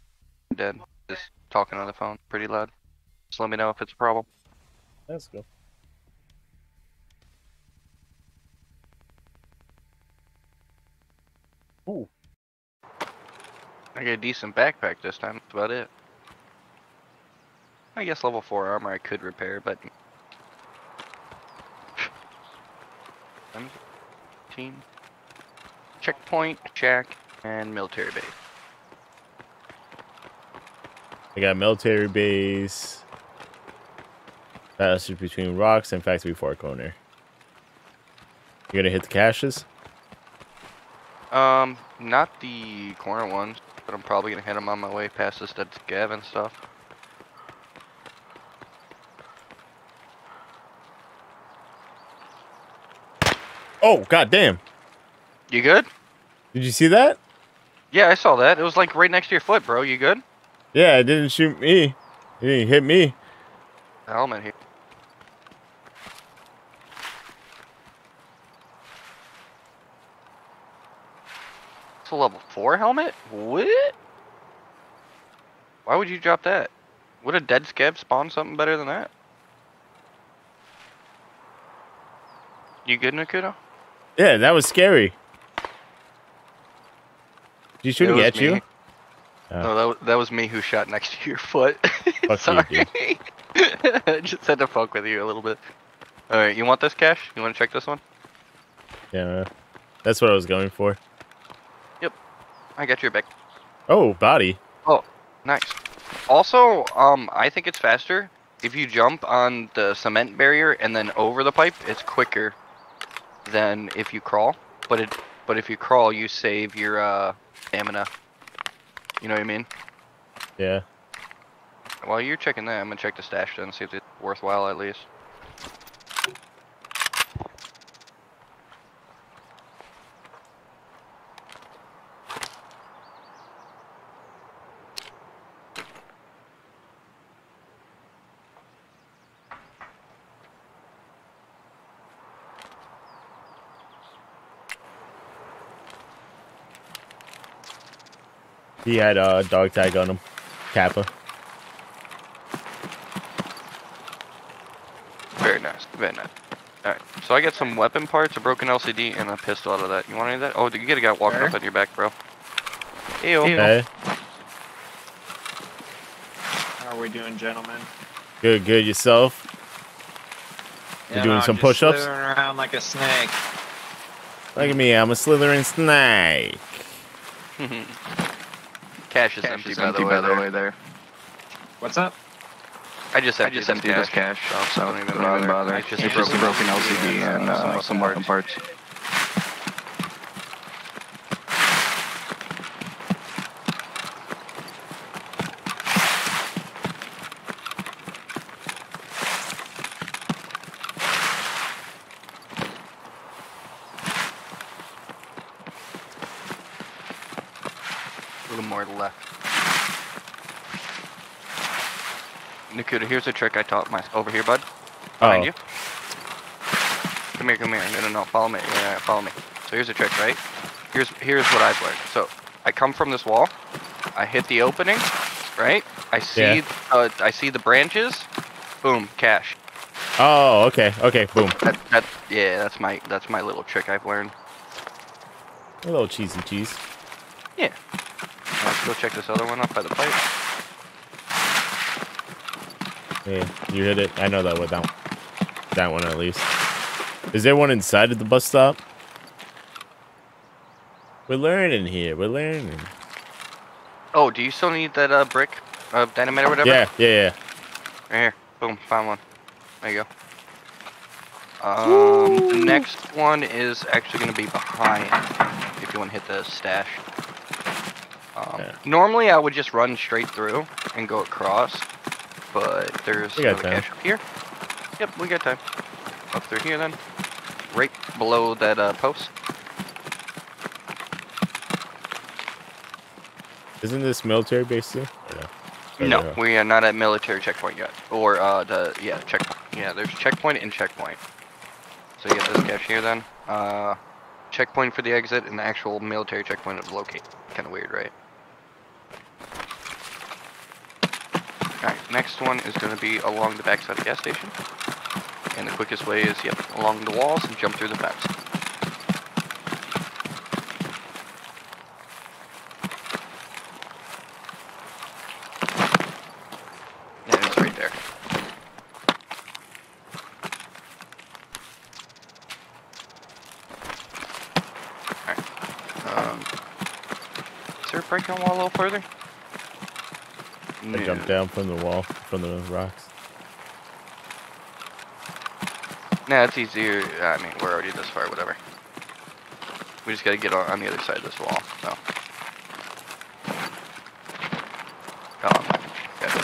I'm Dead. Just talking on the phone pretty loud. Just let me know if it's a problem. Let's go. Ooh. I got a decent backpack this time. That's about it. I guess level 4 armor I could repair, but... [SIGHS] 17. Checkpoint, check, and military base. I got military base. Passage between rocks and factory four corner. You gonna hit the caches? Um, not the corner ones, but I'm probably gonna hit them on my way past this dead scav and stuff. Oh god damn. You good? Did you see that? Yeah, I saw that. It was like right next to your foot, bro. You good? Yeah, it didn't shoot me. It didn't hit me. Helmet here. It's a level 4 helmet? What? Why would you drop that? Would a dead scav spawn something better than that? You good, Nakudo? Yeah, that was scary. Did you shoot It at you? me. Oh. No, that, that was me who shot next to your foot. [LAUGHS] you, Sorry. [LAUGHS] Just had to fuck with you a little bit. Alright, you want this cache? You want to check this one? Yeah, that's what I was going for. Yep. I got your back. Oh, body. Oh, nice. Also, um, I think it's faster if you jump on the cement barrier and then over the pipe. It's quicker than if you crawl. But it, but if you crawl, you save your uh, stamina. You know what I mean? Yeah. While you're checking that, I'm gonna check the stash then, see if it's worthwhile at least. He had a uh, dog tag on him. Kappa. Very nice. Very nice. Alright, so I get some weapon parts, a broken LCD, and a pistol out of that. You want any of that? Oh, you get a guy walking Sure. up on your back, bro. Ew. Okay. How are we doing, gentlemen? Good, good. Yourself? You're doing some push-ups? slithering around like a snake. Look at me. I'm a slithering snake. [LAUGHS] cache is empty, by, the, way, there. What's up? I just I emptied, just emptied this cache, so don't even bother. It's It's just, just, a a broken, broken LCD and uh, some weapon parts. A little more to the left. Nakudo, here's a trick I taught my over here, bud. Behind Oh. you. Come here, come here. No, no, no. Follow me. Yeah, yeah, follow me. So here's a trick, right? Here's here's what I've learned. So I come from this wall. I hit the opening, right? I see Yeah. uh, I see the branches. Boom, cache. Oh, okay. Okay, boom. That, that yeah, that's my that's my little trick I've learned. A little cheesy cheese. Yeah. Let's go check this other one up by the pipe. Yeah, you hit it. I know that one. That, that one at least. Is there one inside of the bus stop? We're learning here. We're learning. Oh, do you still need that uh, brick, uh, dynamite or whatever? Yeah, yeah, yeah. Right here. Boom. Found one. There you go. Um, the next one is actually going to be behind. If you want to hit the stash. Um, Yeah. Normally, I would just run straight through and go across, but there's We got time. cache up here. Yep, we got time. Up through here then. Right below that uh, post. Isn't this military base too? No. No, we are not at military checkpoint yet. Or uh, the yeah checkpoint. Yeah, there's checkpoint and checkpoint. So you get this cache here then. Uh, checkpoint for the exit and the actual military checkpoint of locate. Kind of weird, right? Alright, next one is going to be along the backside of the gas station. And the quickest way is, yep, along the walls and jump through the fence. Yeah, it's right there. Alright. Um, is there a break on the wall a little further? I jumped down from the wall, from the rocks. Nah, it's easier. I mean, we're already this far, whatever. We just gotta get on, on the other side of this wall, so. Um, okay.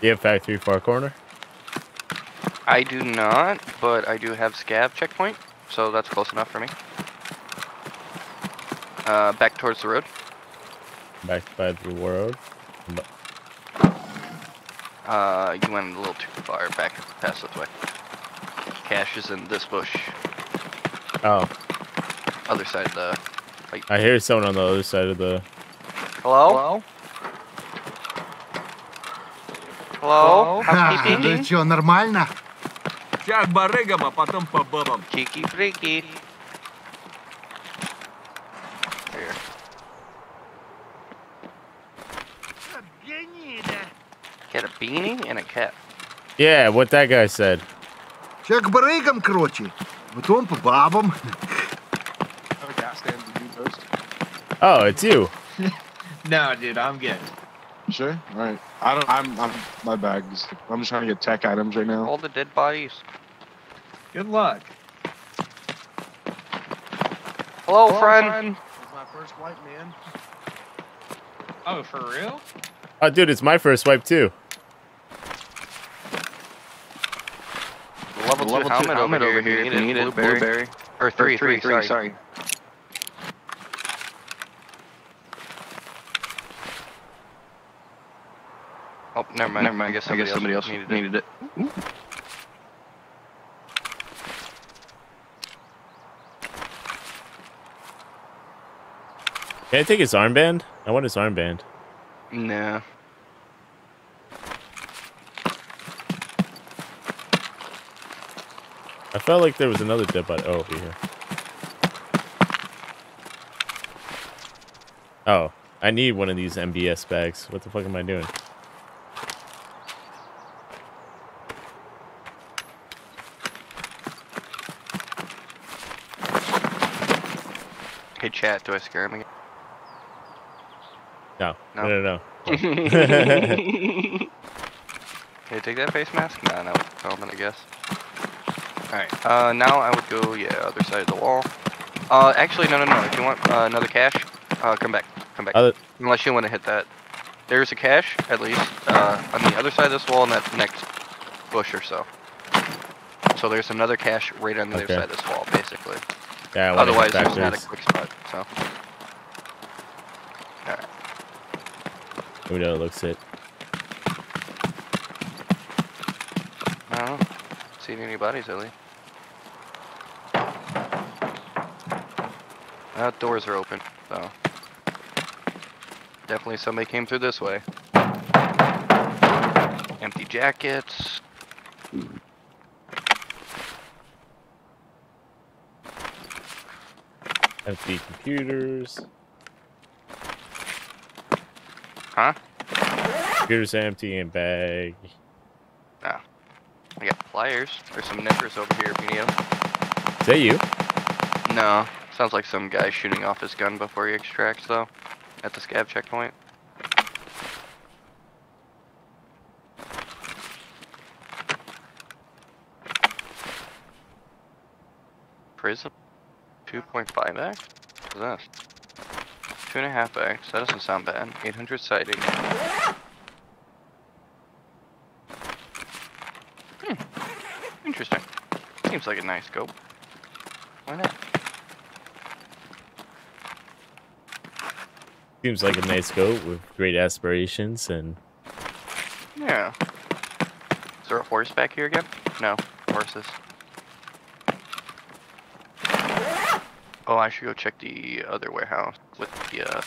You have factory far corner? I do not, but I do have scav checkpoint, so that's close enough for me. Uh, back towards the road. Back by the road? No. Uh, you went a little too far back past this way. Cache is in this bush. Oh. Other side of the... I hear someone on the other side of the... Hello? Hello? Hello? Hello? Housekeeping? Сейчас к барыгам, а потом по бабам. Cheeky freaky. Here. Get a beanie and a cap. Yeah, what that guy said. Сейчас к барыгам, короче. Потом по бабам. Have a gas stand to do toast. Oh, it's you. No, dude, I'm good. Sure. All right. I don't. I'm. I'm. My bags. I'm just trying to get tech items right now. All the dead bodies. Good luck. Hello, friend. It's my first flight, man. Oh, for real? Oh, dude, it's my first swipe too. Level, Level two helmet, over, here. if you need it. Blueberry. Blueberry. Or three, three, sorry. sorry. Oh, Never mind. Never mind. I guess somebody, somebody else, else needed, needed it. it. Can I take his armband? I want his armband. Nah. I felt like there was another dead body. Oh, over here. Oh, I need one of these MBS bags. What the fuck am I doing? Hey, chat. Do I scare him again? No, No? no, no, no. [LAUGHS] Can [LAUGHS] you take that face mask? Nah, that was common, I guess. Alright, uh, now I would go, yeah, other side of the wall. Uh, actually, no, no, no. If you want uh, another cache, uh, come back. Come back. Other, Unless you want to hit that. There's a cache, at least, uh, on the other side of this wall in that next bush or so. So there's another cache right on the Okay. other side of this wall, basically. yeah, Otherwise, there's not a quick spot, so. Who knows? Looks it. I don't know. Seen any bodies, at least. Uh, doors are open, so. Definitely somebody came through this way. Empty jackets. Empty computers. Huh? Computers empty and bag. Ah. I got pliers. There's some nippers over here if you need them. Is that you? No. Sounds like some guy shooting off his gun before he extracts, though. At the scav checkpoint. Prism? 2.5x? What's this? 2.5x. That doesn't sound bad. 800 sighting. Hmm. Interesting. Seems like a nice scope. Why not? Seems like a nice goat with great aspirations and Yeah. Is there a horse back here again? No, horses. Oh, I should go check the other warehouse with the uh,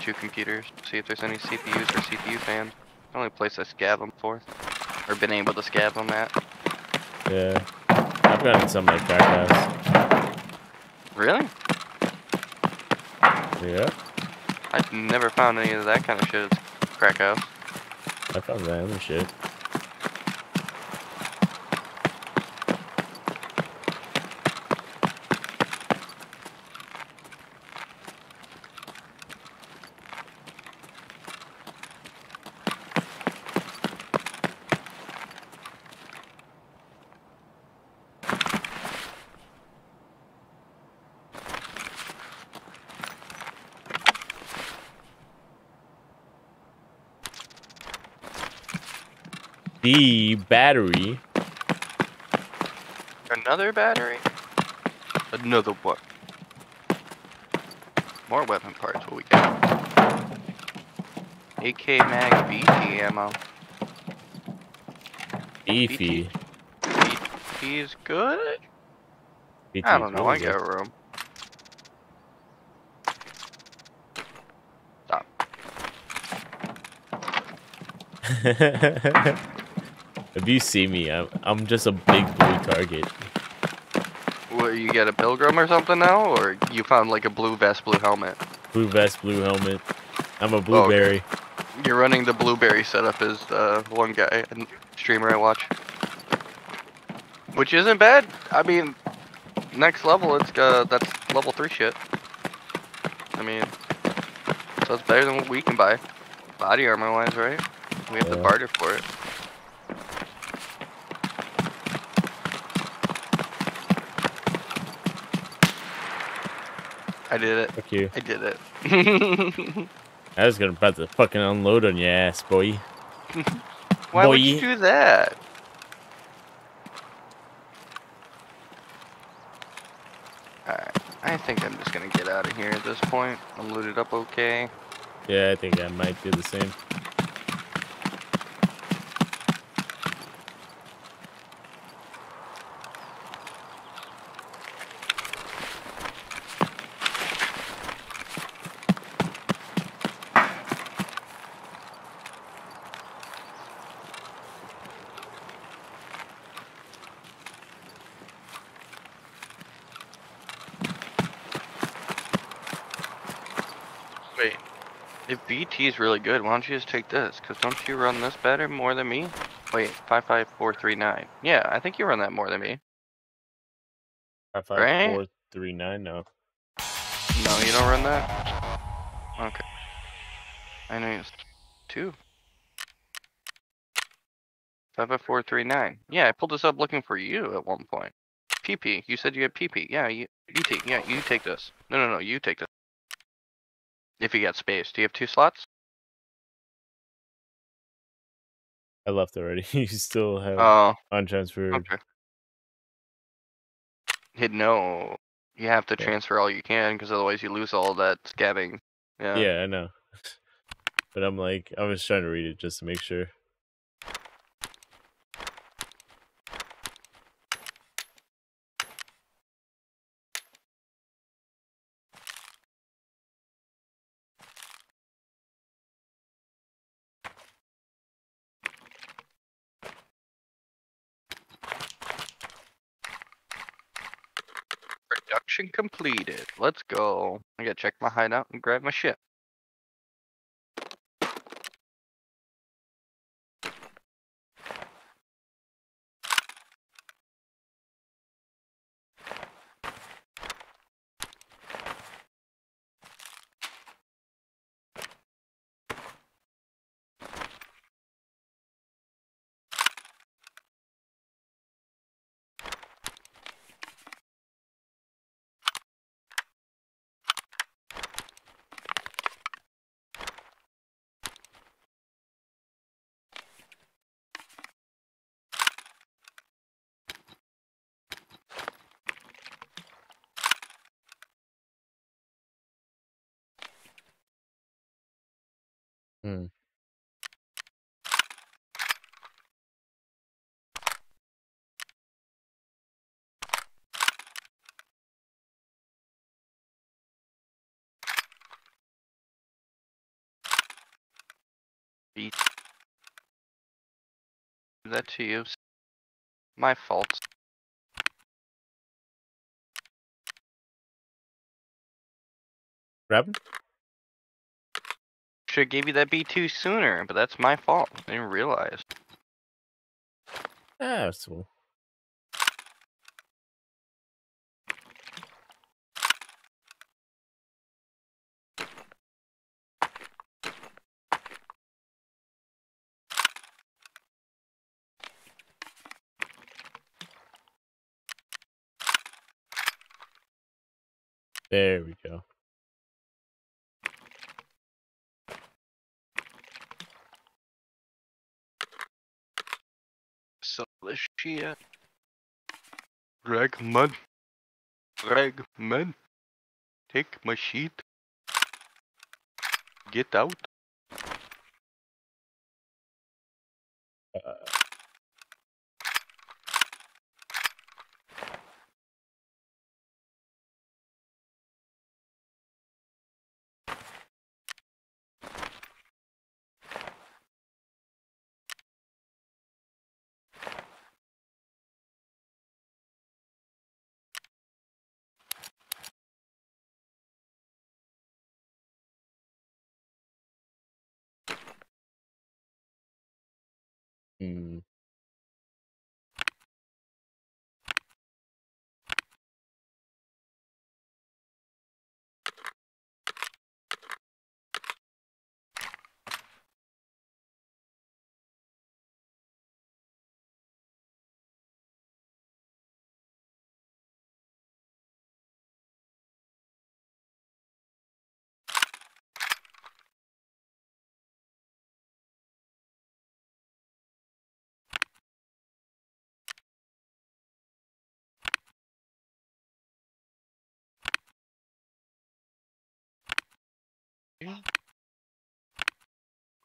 two computers. See if there's any CPUs or CPU fans. The only place I scav them for, or been able to scav them at. yeah. I've gotten some like crack house. Really? Yeah. I've never found any of that kind of shit at crack house. I found random shit. The battery. Another battery? Another what? More weapon parts, what we got? AK mag BT ammo. Beefy. BT is good? BT I don't know, I really got room. good. [LAUGHS] if you see me, I'm, I'm just a big blue target. What, you get a pilgrim or something now? Or you found like a blue vest, blue helmet? Blue vest, blue helmet. I'm a Oh, okay. blueberry. You're running the blueberry setup as uh, one guy, streamer I watch. Which isn't bad. I mean, next level, it's uh, that's level 3 shit. I mean, so it's better than what we can buy. Body armor wise, right? We have to barter for it. I did it. Fuck you. I did it. [LAUGHS] I was gonna about to fucking unload on your ass, boy. [LAUGHS] Why would you do that? Alright, I think I'm just gonna get out of here at this point. I'm looted up okay. Yeah, I think I might do the same. Is really good, why don't you just take this? Cause don't you run this better more than me? Wait, five five four three nine. Yeah, I think you run that more than me. Five five Right? four three nine. No. No, you don't run that. Okay. I know it's two. Five five four three nine. Yeah, I pulled this up looking for you at one point. PP. You said you had PP. Yeah, you you take. Yeah, you take this. No, no, no. You take this. If you got space, do you have two slots? I left already. [LAUGHS] you still have Oh, untransferred. okay. Hit no. You have to Yeah. transfer all you can, because otherwise you lose all that scavving. Yeah. Yeah, I know. [LAUGHS] but I'm like, I was trying to read it just to make sure. Completed. Let's go. I gotta check my hideout and grab my shit. Hmm. Beat. That to you. My fault. What happened? Should've gave you that B2 sooner, but that's my fault. I didn't realize. Ah, that's cool. There we go. So this shit. Drag mud. Drag mud. Take my sheet. Get out. Uh,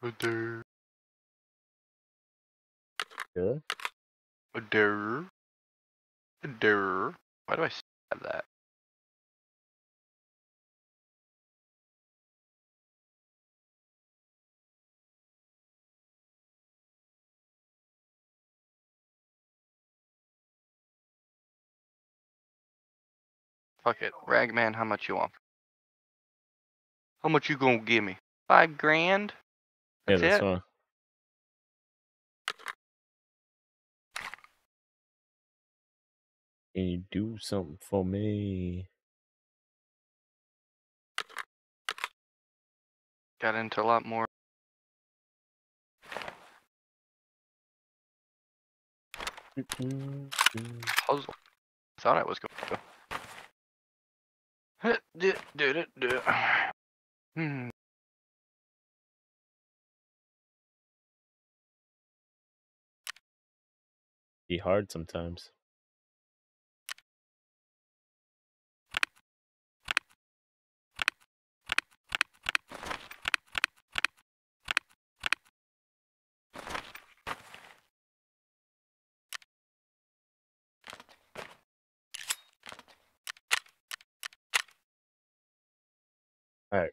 There. Sure. There. There. Why do I have that? Fuck it. Ragman, how much you want? How much you gonna give me? Five grand. Yeah, That's that's it. all. Can you do something for me? Got into a lot more. puzzle. Thought I was going to. [LAUGHS] Do, do, do, do. Hmm. Be hard sometimes. Alright.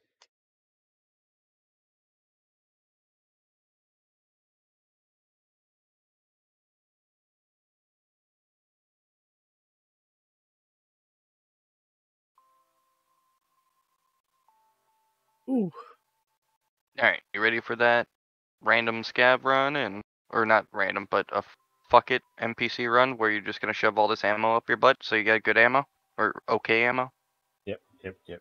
Ooh. Alright, you ready for that random scav run and or not random, but a f- fuck it NPC run where you're just gonna shove all this ammo up your butt so you got good ammo or okay ammo? Yep, yep, yep.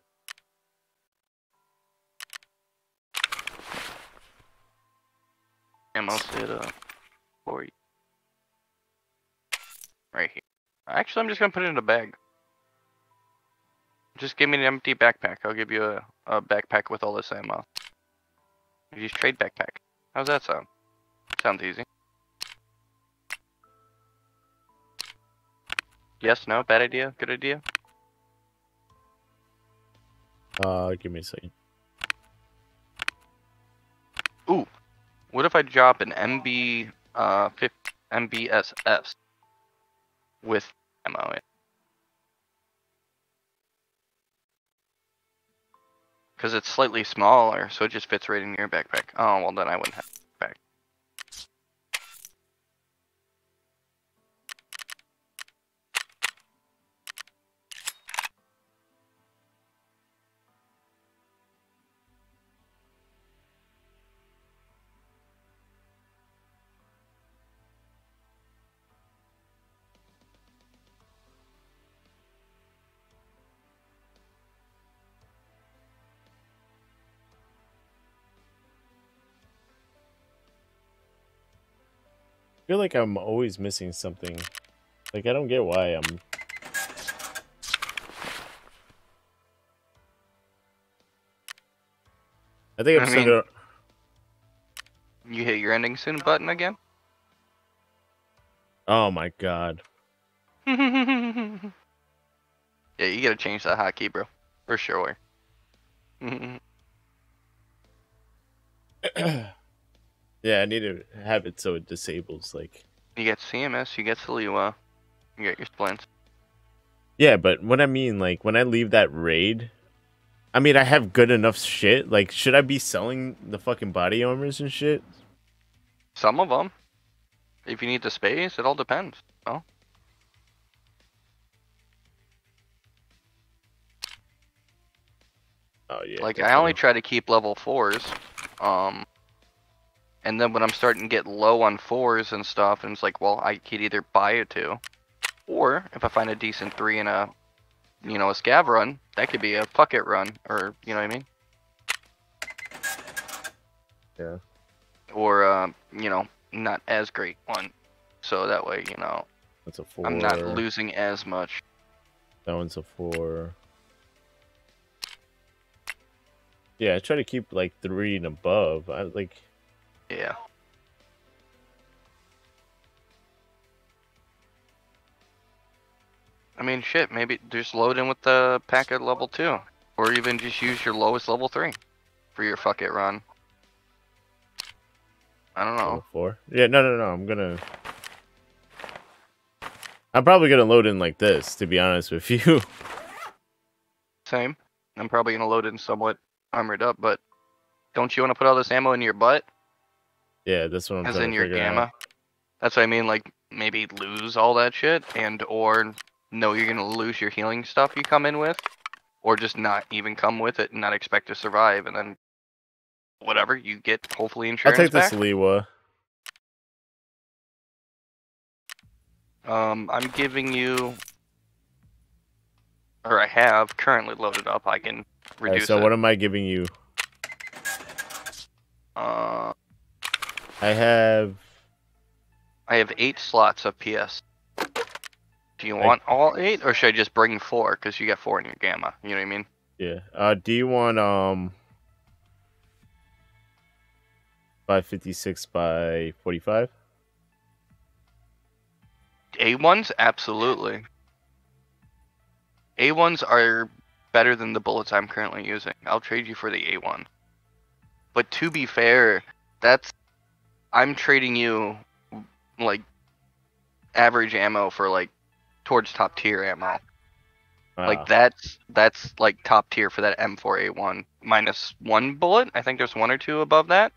Ammo set up for you. Right here. Actually, I'm just gonna put it in a bag. Just give me an empty backpack. I'll give you a, a backpack with all this ammo. You just trade backpack. How's that sound? Sounds easy. Yes, no, bad idea, good idea. Uh, give me a second. Ooh, What if I drop an MB uh 50, MBSS with ammo in? Because it's slightly smaller, so it just fits right in your backpack. Oh, well then I wouldn't have feel like I'm always missing something. Like I don't get why I'm. I think I'm I still mean- gonna. You hit your ending soon button again? Oh my god. [LAUGHS] yeah, you gotta change that hotkey, bro. For sure. [LAUGHS] [CLEARS THROAT] yeah, I need to have it so it disables like. you get CMS, you get Salewa, you get your splints. Yeah, but what I mean, like, when I leave that raid, I mean, I have good enough shit. Like, should I be selling the fucking body armors and shit? Some of them. If you need the space, it all depends. Oh. Oh yeah. like I only try to keep level fours. Um and then when I'm starting to get low on fours and stuff, and it's like, well, I could either buy a two, or if I find a decent three in a, you know, a scav run, that could be a fuck it run, or you know what I mean? Yeah. Or uh, you know, not as great one, so that way, you know, That's a four. I'm not losing as much. That one's a four. Yeah, I try to keep like three and above. I like. Yeah. I mean, shit, maybe just load in with the pack at level 2. Or even just use your lowest level 3 for your fuck it run. I don't know. Level four. Yeah, no, no, no. I'm gonna. I'm probably gonna load in like this, to be honest with you. [LAUGHS] Same. I'm probably gonna load in somewhat armored up, but don't you want to put all this ammo in your butt? Yeah, that's what I'm as in your gamma? out. That's what I mean, like, maybe lose all that shit, and or know you're gonna lose your healing stuff you come in with, or just not even come with it and not expect to survive, and then whatever you get, hopefully insurance I'll take back. Salewa. Um, I'm giving you, or I have currently loaded up. I can reduce so it. what am I giving you? Uh, I have. I have eight slots of PS. Do you I- want all eight, or should I just bring four? Because you got four in your gamma. You know what I mean? Yeah. Uh, do you want um. 556 by 45? A ones, absolutely. A ones are better than the bullets I'm currently using. I'll trade you for the A one. But to be fair, that's I'm trading you like average ammo for like towards top tier ammo. Like that's that's like top tier for that M4A1 minus one bullet. I think there's one or two above that.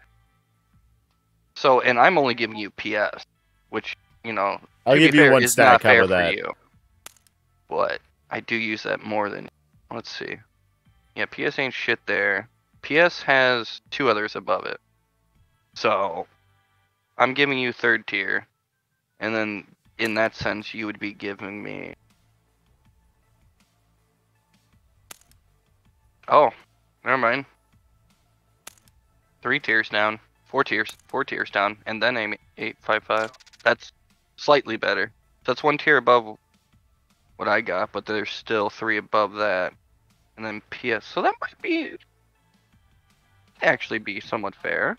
So and I'm only giving you PS, which you know I'll give you fair, one stack. not How fair about for that? You. But I do use that more than. Let's see. Yeah, PS ain't shit there. PS has two others above it. So I'm giving you third tier, and then in that sense, you would be giving me. Oh, never mind. Three tiers down, four tiers, four tiers down, and then aim eight five five. That's slightly better. That's one tier above what I got, but there's still three above that, and then PS. So that might be actually be somewhat fair.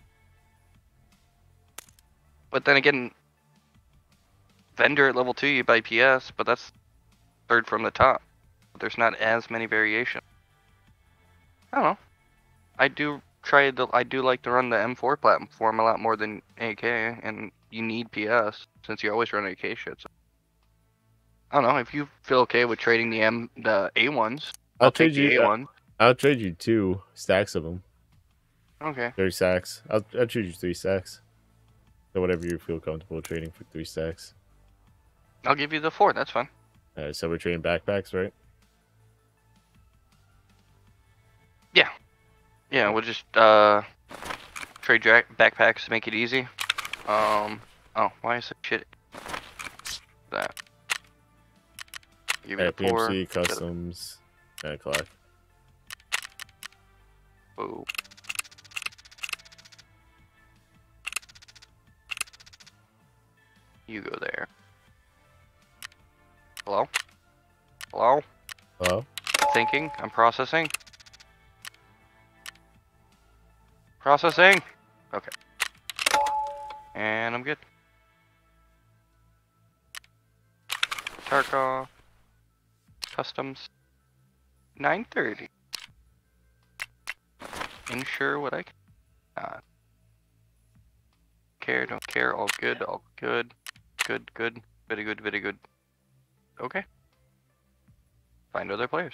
But then again, vendor at level two you buy PS, but that's third from the top. There's not as many variations. I don't know. I do try the I do like to run the M4 platform a lot more than AK, and you need PS since you always run AK shit. So. I don't know if you feel okay with trading the M the A ones. I'll I'll trade you. A uh, one. I'll trade you two stacks of them. Okay. Three stacks. I'll, I'll trade you three stacks. So whatever you feel comfortable trading for three stacks. I'll give you the four. That's fine. Alright, so we're trading backpacks, right? Yeah, Yeah, we'll just uh trade backpacks to make it easy. Um. Oh, why is that shit? That. Give you Alright, the four. PMC customs. Nine o'clock. Boo. You go there. Hello? Hello? Hello? Thinking? I'm processing. Processing! Okay. And I'm good. Tarkov. Customs. 930. Insure what I can. Uh, care, don't care, all good, all good. Good, good, very good, very good. Okay. Find other players.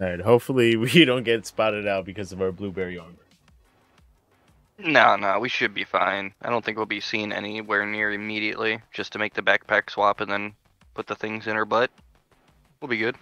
Alright, hopefully [LAUGHS] we don't get spotted out because of our blueberry armor. No, no, we should be fine. I don't think we'll be seen anywhere near immediately, just to make the backpack swap and then put the things in her butt. We'll be good.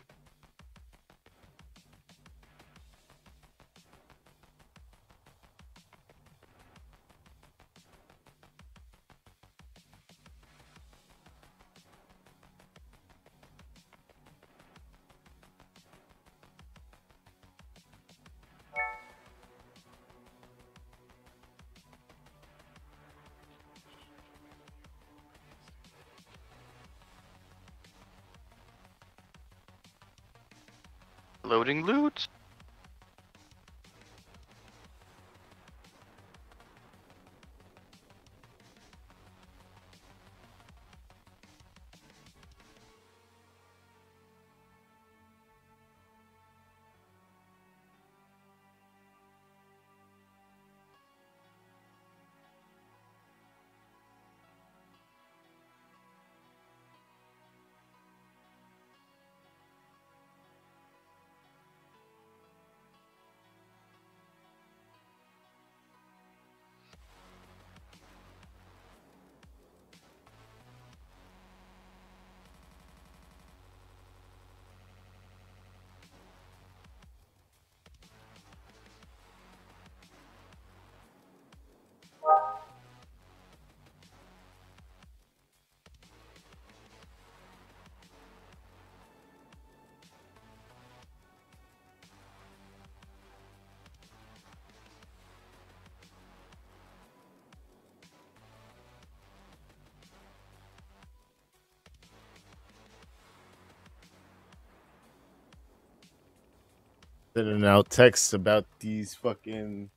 Sending out texts about these fucking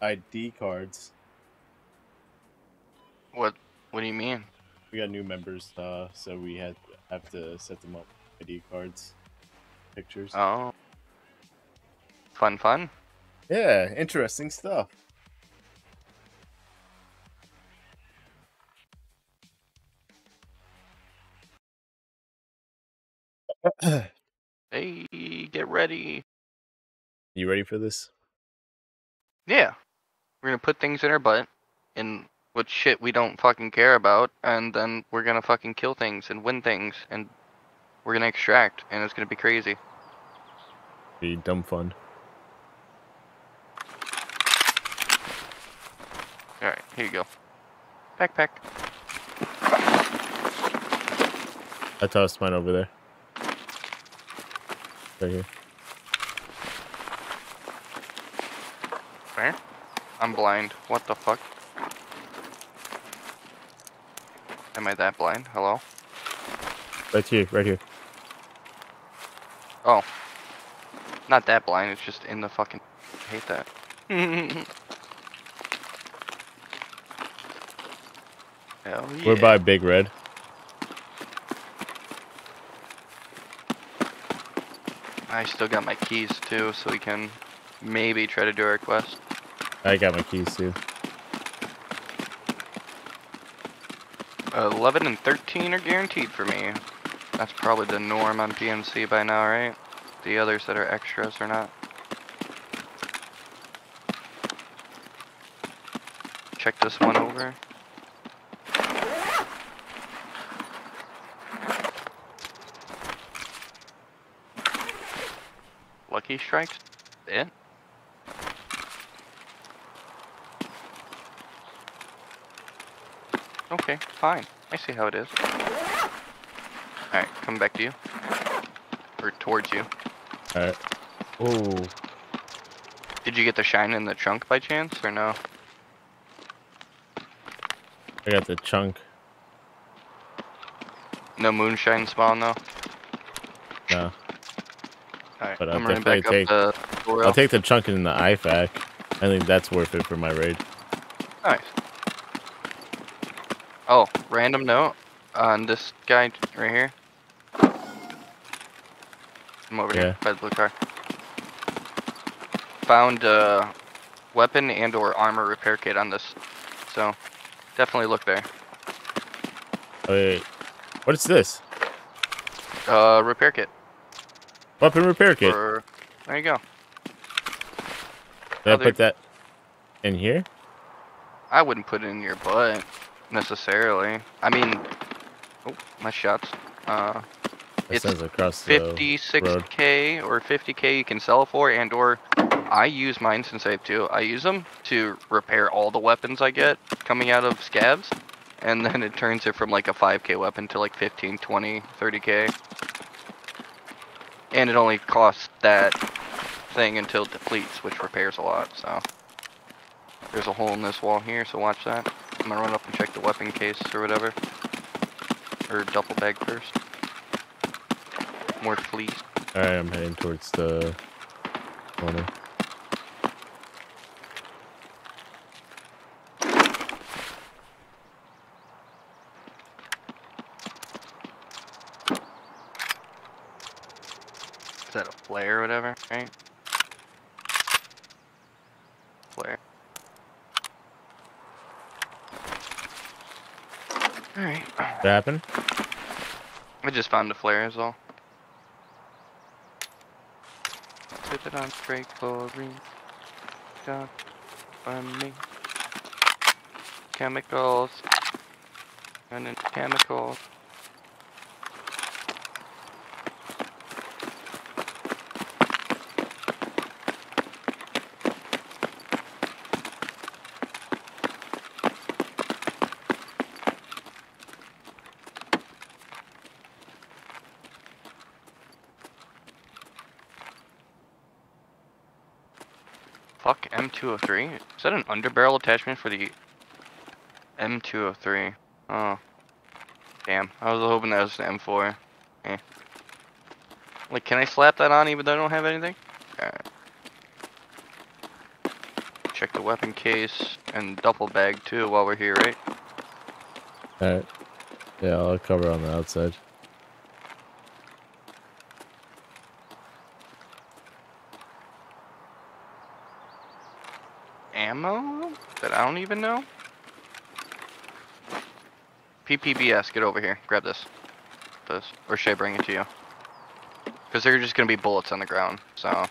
ID cards. What? What do you mean? We got new members, uh, so we had have to set them up ID cards, pictures. Oh. Fun, fun. Yeah, interesting stuff. Hey, get ready. You ready for this? Yeah. We're gonna put things in our butt and what shit we don't fucking care about, and then we're gonna fucking kill things and win things, and we're gonna extract, and it's gonna be crazy. Be dumb fun. Alright, here you go. Backpack. I tossed mine over there. Right here. I'm blind. What the fuck? Am I that blind? Hello? Right here, right here. Oh. Not that blind, it's just in the fucking. I hate that. [LAUGHS] Hell yeah. We're by Big Red. I still got my keys too, so we can maybe try to do our quest. I got my keys too. Uh, 11 and 13 are guaranteed for me. That's probably the norm on PMC by now, right? The others that are extras are not. Check this one over. Lucky strikes? It? Okay, fine. I see how it is. Alright, come back to you. Or towards you. Alright. Oh, Did you get the shine in the trunk by chance, or no? I got the chunk. No moonshine spawn though? No. Alright, But I'm running back definitely up the. I'll take the chunk in the IFAK. I think that's worth it for my raid. Nice. Oh, random note on this guy right here. I'm over Yeah. here by the blue car. Found a weapon and or armor repair kit on this, so definitely look there. Oh, wait. What is this? Uh, repair kit. Weapon repair kit. For, there you go. Did I put that in here? I wouldn't put it in your butt necessarily. I mean, oh, my shots. Uh, That It's across the road. 56k or 50k you can sell for and or I use mine since I have two. I use them to repair all the weapons I get coming out of scavs and then it turns it from like a 5k weapon to like 15, 20, 30k. And it only costs that thing until it depletes, which repairs a lot, so. There's a hole in this wall here, so watch that. I'm gonna run up and check the weapon case or whatever. Or duffel bag first. More fleas. All right, I'm heading towards the corner. Is that a flare or whatever, right? Flare. Alright. What happened? I just found a flare is all. Tip it on straight chlorine. Got on me. Chemicals. And then chemicals. Fuck M203? Is that an underbarrel attachment for the M203? Oh. Damn. I was hoping that was the M4. Eh. Like, can I slap that on even though I don't have anything? Alright. Check the weapon case and duffel bag too while we're here, right? All right. Yeah, I'll cover on the outside. Ammo? That I don't even know? PPBS, get over here. Grab this. This. Or should I bring it to you? Because they're just going to be bullets on the ground, so.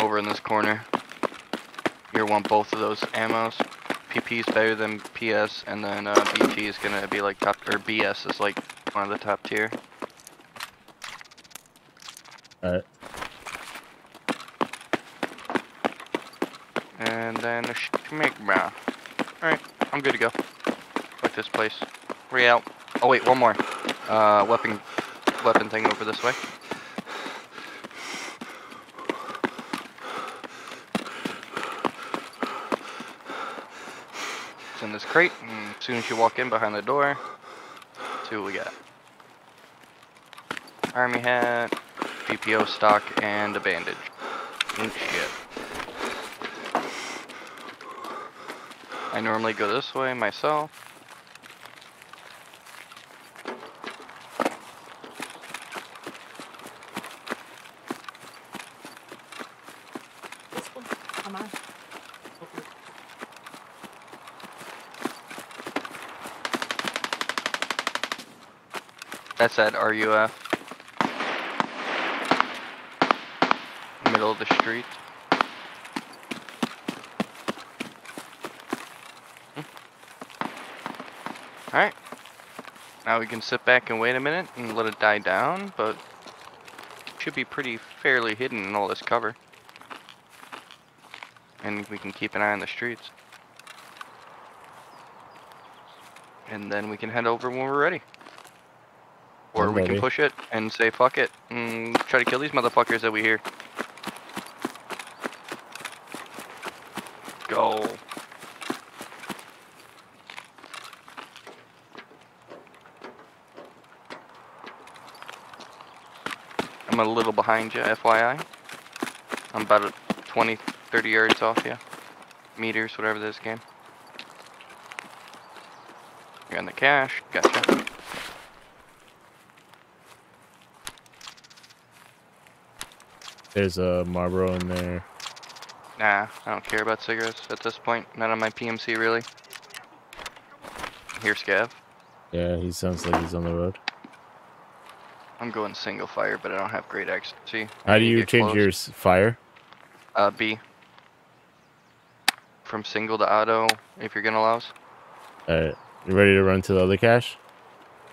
Over in this corner. You want both of those ammos. PP is better than PS, and then uh, BT is going to be like top, or BS is like one of the top tier. All right. And then a schmigma. Alright, I'm good to go. Fuck this place. We out. Oh wait, one more. Uh, weapon, weapon thing over this way. It's in this crate, and as soon as you walk in behind the door, see what we got. Army hat, PPO stock, and a bandage. And shit. I normally go this way myself. That's at RUF. Middle of the street. Alright. Now we can sit back and wait a minute and let it die down, but it should be pretty fairly hidden in all this cover. And we can keep an eye on the streets. And then we can head over when we're ready. Or I'm we can push it and say fuck it and try to kill these motherfuckers that we hear. Go. I'm a little behind you, FYI. I'm about 20, 30 yards off you. Meters, whatever this game. You're in the cache. Gotcha. There's a Marlboro in there. Nah, I don't care about cigarettes at this point. Not on my PMC, really. Here, Scav. Yeah, he sounds like he's on the road. I'm going single fire, but I don't have great accuracy. How do You you change close. your fire? Uh, B. From single to auto, if you're gonna louse. Alright. You ready to run to the other cache?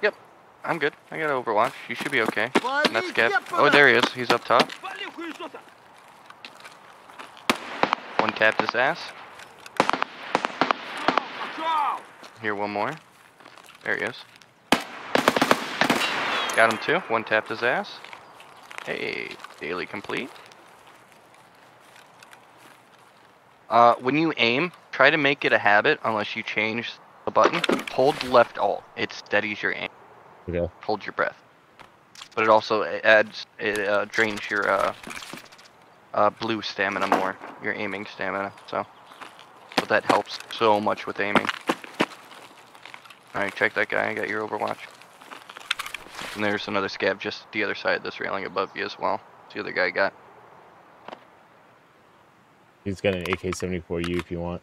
Yep. I'm good. I got Overwatch. You should be okay. And that's Scav. Oh, there he is. He's up top. One tapped his ass. Here, one more. There he is. Got him too. One tapped his ass. Hey, daily complete. Uh, when you aim, try to make it a habit, unless you change the button. Hold left alt. It steadies your aim. Okay. Hold your breath. but it also adds it uh, drains your uh, uh, blue stamina more, your aiming stamina. So, but that helps so much with aiming. All right, check that guy. I got your Overwatch. And there's another scav just the other side of this railing above you as well. The other guy got. He's got an AK-74U if you want.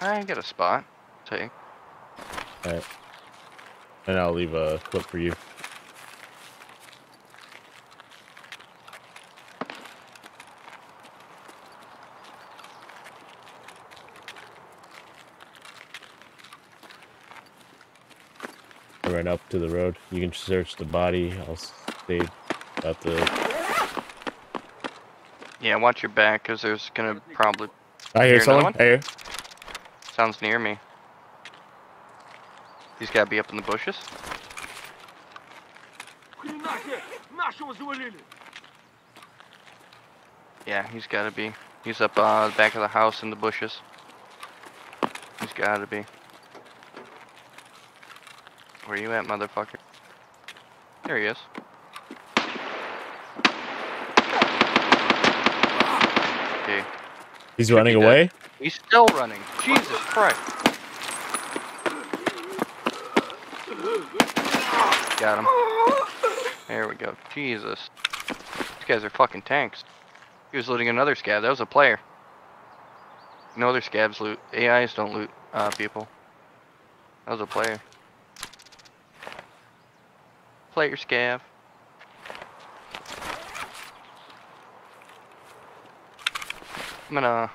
I got a spot. Take. Alright. And I'll leave a clip for you. up to the road. You can search the body. I'll stay at the. Yeah, watch your back, because there's gonna probably. I hear, someone. I hear. Sounds near me. He's gotta be up in the bushes. Yeah, he's gotta be. He's up uh, back of the house in the bushes. He's gotta be. Where you at, motherfucker? There he is. Okay, He's Should running dead. away. he's still running. Jesus Christ. Got him. There we go. Jesus. These guys are fucking tanks. He was looting another scav. That was a player. No other scavs loot. AIs don't loot uh, people. That was a player. Player scav. I'm gonna.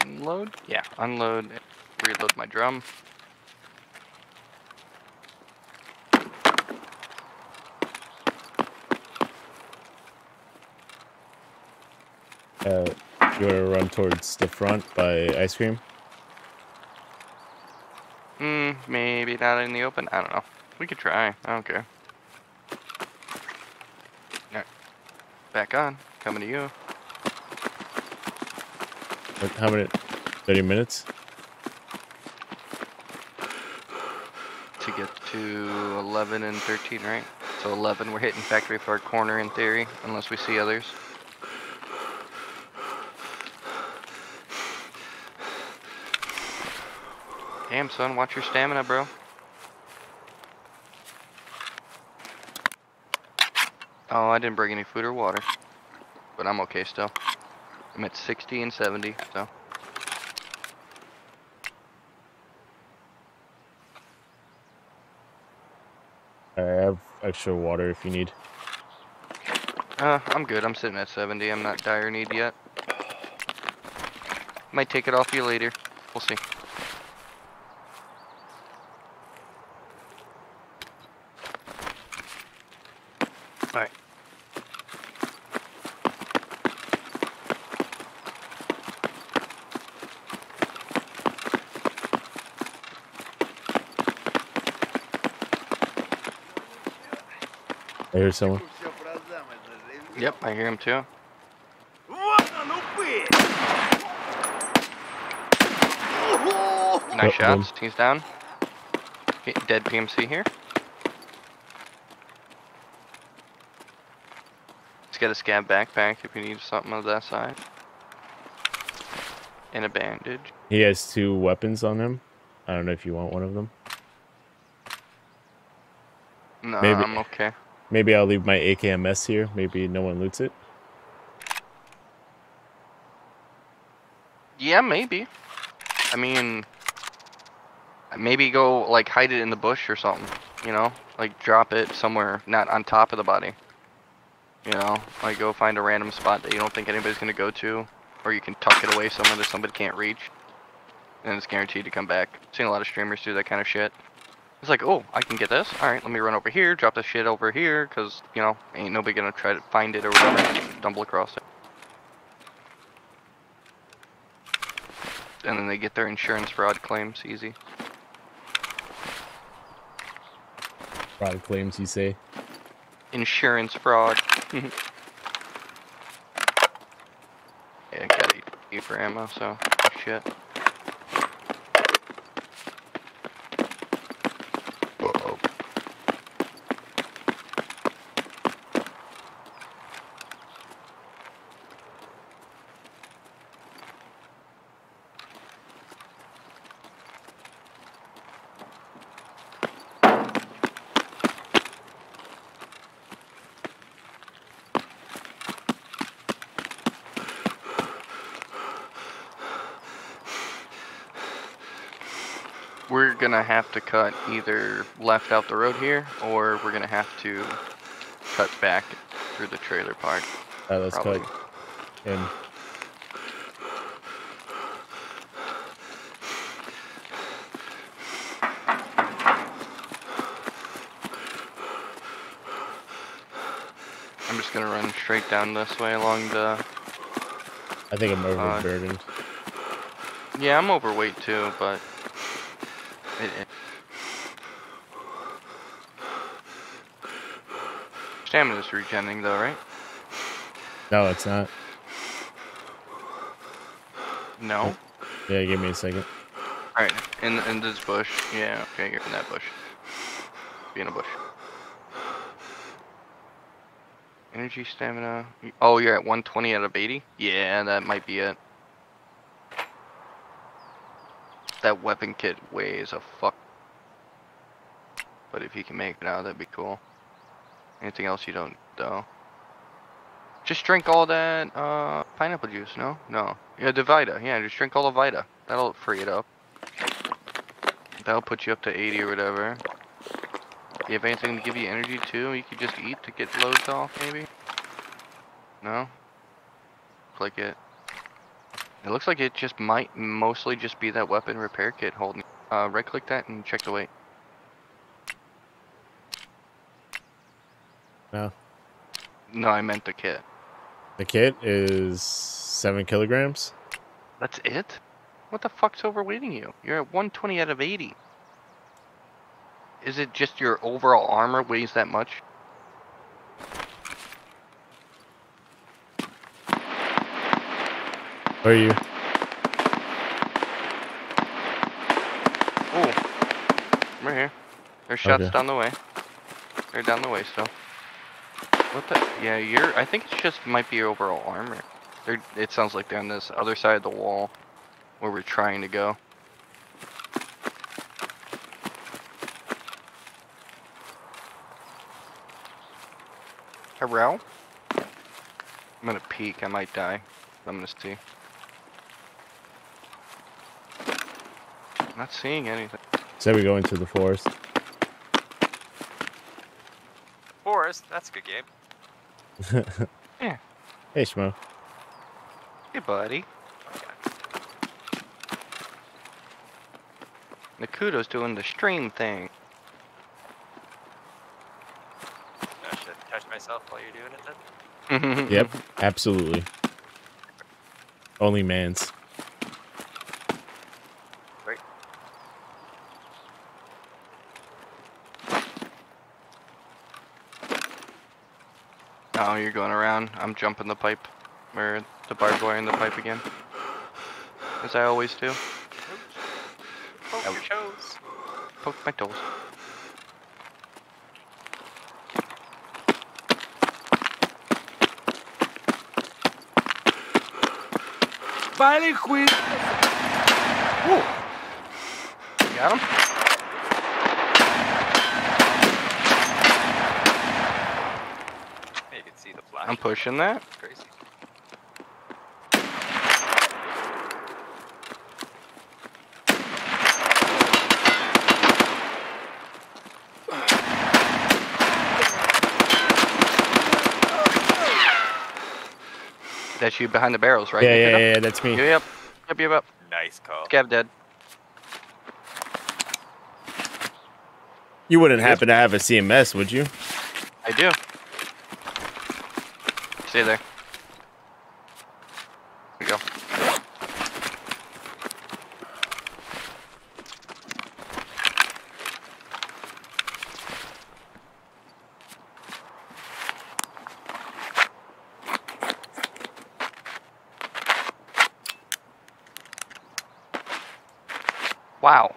Unload? Yeah, unload. Reload my drum. Uh, you want to run towards the front by ice cream? Hmm, maybe not in the open. I don't know. We could try. I don't care. Alright. Back on. Coming to you. Like, how many? Thirty minutes. To get to 11 and 13, right? So 11, we're hitting factory for our corner in theory, unless we see others. Damn, son, watch your stamina, bro. Oh, I didn't bring any food or water. But I'm okay still. I'm at 60 and 70, so. I have extra water if you need. Uh, I'm good. I'm sitting at 70. I'm not dire need yet. Might take it off you later. We'll see. hear someone. Yep, I hear him too. Nice shots. He's down. Dead PMC here. He's got a scav backpack if you need something on that side. And a bandage. He has two weapons on him. I don't know if you want one of them. No, Maybe. I'm okay. Maybe I'll leave my AKMS here. Maybe no one loots it. Yeah, maybe. I mean, maybe go like hide it in the bush or something. You know, like drop it somewhere not on top of the body. You know, like go find a random spot that you don't think anybody's gonna go to, or you can tuck it away somewhere that somebody can't reach, and it's guaranteed to come back. seen a lot of streamers do that kind of shit. It's like, oh, I can get this. All right, let me run over here, drop this shit over here, cause you know, ain't nobody gonna try to find it or whatever, stumble across it. and then they get their insurance fraud claims easy. Fraud claims, you say? Insurance fraud. [LAUGHS] yeah, gotta eat. cheaper ammo, so shit. We're gonna have to cut either left out the road here, or we're gonna have to cut back through the trailer park. Alright, let's cut in. I'm just gonna run straight down this way along the. I think I'm Uh, overburdened. Yeah, I'm overweight too, but. It, it... Stamina's regenning though, right? No, it's not. No. Yeah, give me a second. Alright, in in this bush. Yeah, okay, you're in that bush. Be in a bush. Energy, stamina. Oh, you're at 120 out of 80? Yeah, that might be it. That weapon kit weighs a fuck. But if you can make it out, that'd be cool. Anything else you don't, though? Just drink all that uh, pineapple juice, no? No. Yeah, the Vita. Yeah, just drink all the Vita. That'll free it up. That'll put you up to 80 or whatever. You have anything to give you energy too? You could just eat to get loads off, maybe? No? Click it. It looks like it just might mostly just be that weapon repair kit holding. Uh, right click that and check the weight. No. No, I meant the kit. The kit is seven kilograms. That's it? What the fuck's overweighting you? You're at 120 out of 80. Is it just your overall armor weighs that much? Where are you? Oh, we're here. There's shots Okay. down the way. They're down the way still. What the? Yeah, you're. I think it's just might be your overall armor. They're. It sounds like they're on this other side of the wall, where we're trying to go. Hello? I'm gonna peek. I might die. I'm gonna see. Not seeing anything. Say we go into the forest. Forest, that's a good game. [LAUGHS] Yeah. Hey, Schmo. Hey, buddy. Nakudo's doing the stream thing. I should touch myself while you're doing it then. [LAUGHS] Yep, absolutely. Only man's. Right. Oh, you're going around. I'm jumping the pipe. Or the barbed wire in the pipe again. As I always do. Poke your toes. Poke my toes. Vale, queen. Got him? Yeah, you can see the flash. I'm pushing that. Crazy. That's you behind the barrels, right? Yeah, Pick it yeah, yeah, that's me. Yep, yep. Yep, yep, yep. Nice call. Scav dead. You wouldn't happen to have a CMS, would you? I do. Stay there. We go. Wow.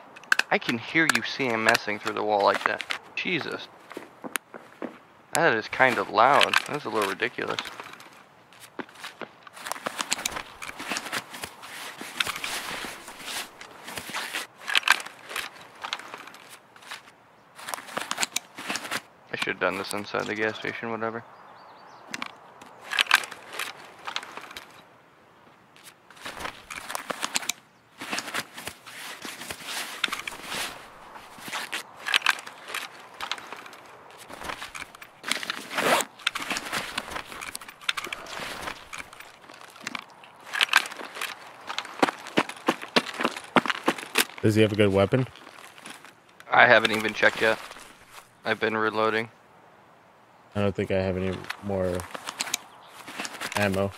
I can hear you CMSing through the wall like that. Jesus. That is kind of loud. That's a little ridiculous. Should have done this inside the gas station, whatever. Does he have a good weapon? I haven't even checked yet. I've been reloading. I don't think I have any more ammo.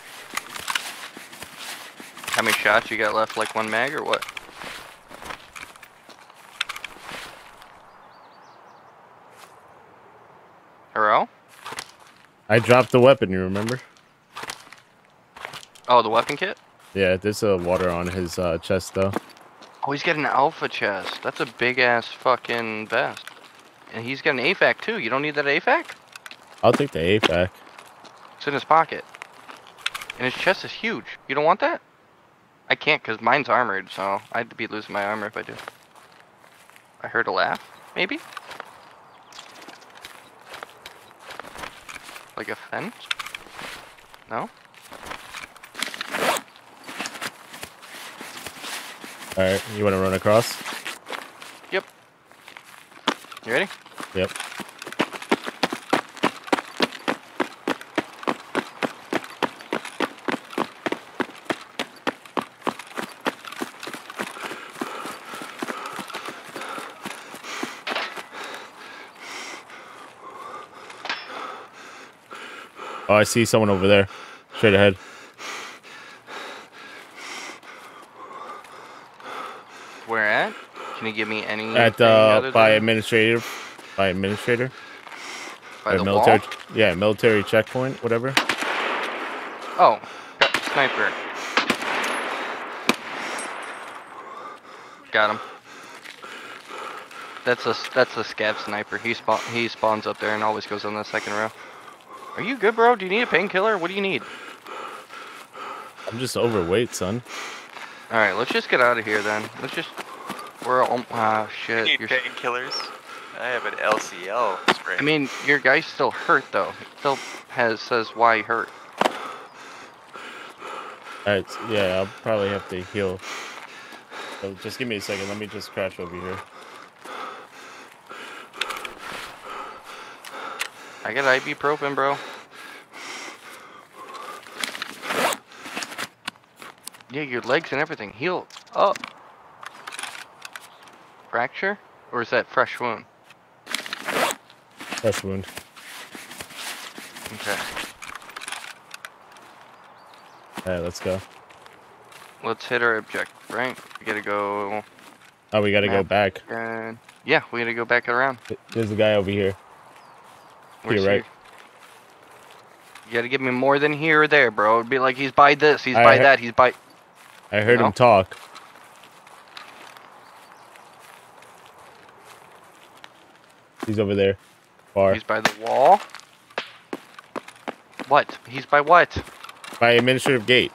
How many shots you got left? Like one mag or what? Hello? I dropped the weapon, you remember? Oh, the weapon kit? Yeah, there's a water on his uh, chest though. Oh, he's got an alpha chest. That's a big ass fucking vest. And he's got an AFAK too. You don't need that AFAK? I'll take the AFAK. It's in his pocket. And his chest is huge. You don't want that? I can't because mine's armored, so I'd be losing my armor if I do. I heard a laugh, maybe? Like a fence? No? Alright, you want to run across? Yep. You ready? Yep. Oh, I see someone over there. Straight ahead. Where at? Can you give me any At uh, by administrator, by administrator, by the military. wall? Yeah, military checkpoint, whatever. Oh, got sniper. Got him. That's a that's a scav sniper. He spawn he spawns up there and always goes on the second row. Are you good, bro? Do you need a painkiller? What do you need? I'm just overweight, son. All right, let's just get out of here then. Let's just. We're all. Ah, I shit. need You're, painkillers. I have an LCL spray. I mean, your guy's still hurt though. He still has says why hurt. Alright, yeah, I'll probably have to heal. So just give me a second. Let me just crash over here. I got ibuprofen, bro. Yeah, your legs and everything heal up. Fracture? Or is that fresh wound? Fresh wound. Okay. Alright, let's go. Let's hit our objective, right? We gotta go. Oh, we gotta go back. And yeah, we gotta go back around. There's a guy over here. Where's Here, right? he? You gotta give me more than here or there, bro. It'd be like he's by this, he's I by that, he's by. I heard him talk. He's over there. Far. He's by the wall. What? He's by what? By administrative gate.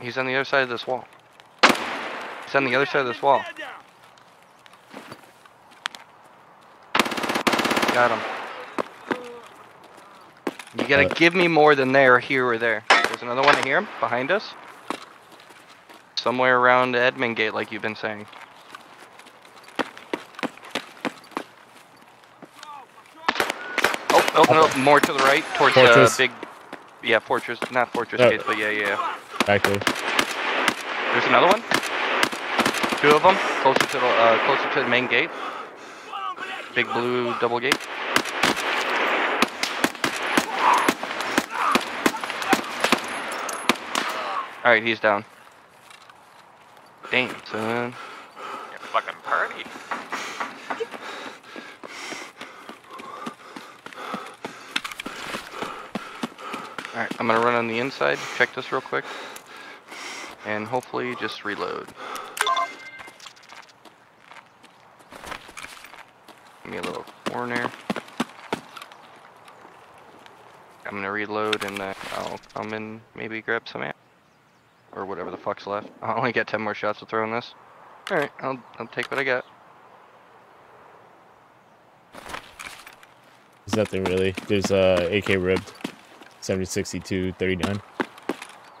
He's on the other side of this wall. He's on the other side of this wall. Got him. You gotta Uh, give me more than there, here or there. There's another one here, behind us. Somewhere around admin gate, like you've been saying. Oh, oh, no, more to the right, towards the Fortress. big, yeah, fortress, not fortress Uh, gates, but yeah, yeah, yeah. Back. There's another one. Two of them, closer to the, uh, closer to the main gate. Big blue double gate. Alright, he's down. Damn, son. Yeah, fucking party. Alright, I'm gonna run on the inside, check this real quick. And hopefully just reload. me a little corner. I'm gonna reload and then I'll come and maybe grab some ammo. Or whatever the fuck's left. [LAUGHS] I only get 10 more shots to throw in this. Alright, I'll, I'll take what I got. There's nothing really. There's uh, AK ribbed, 7062 39.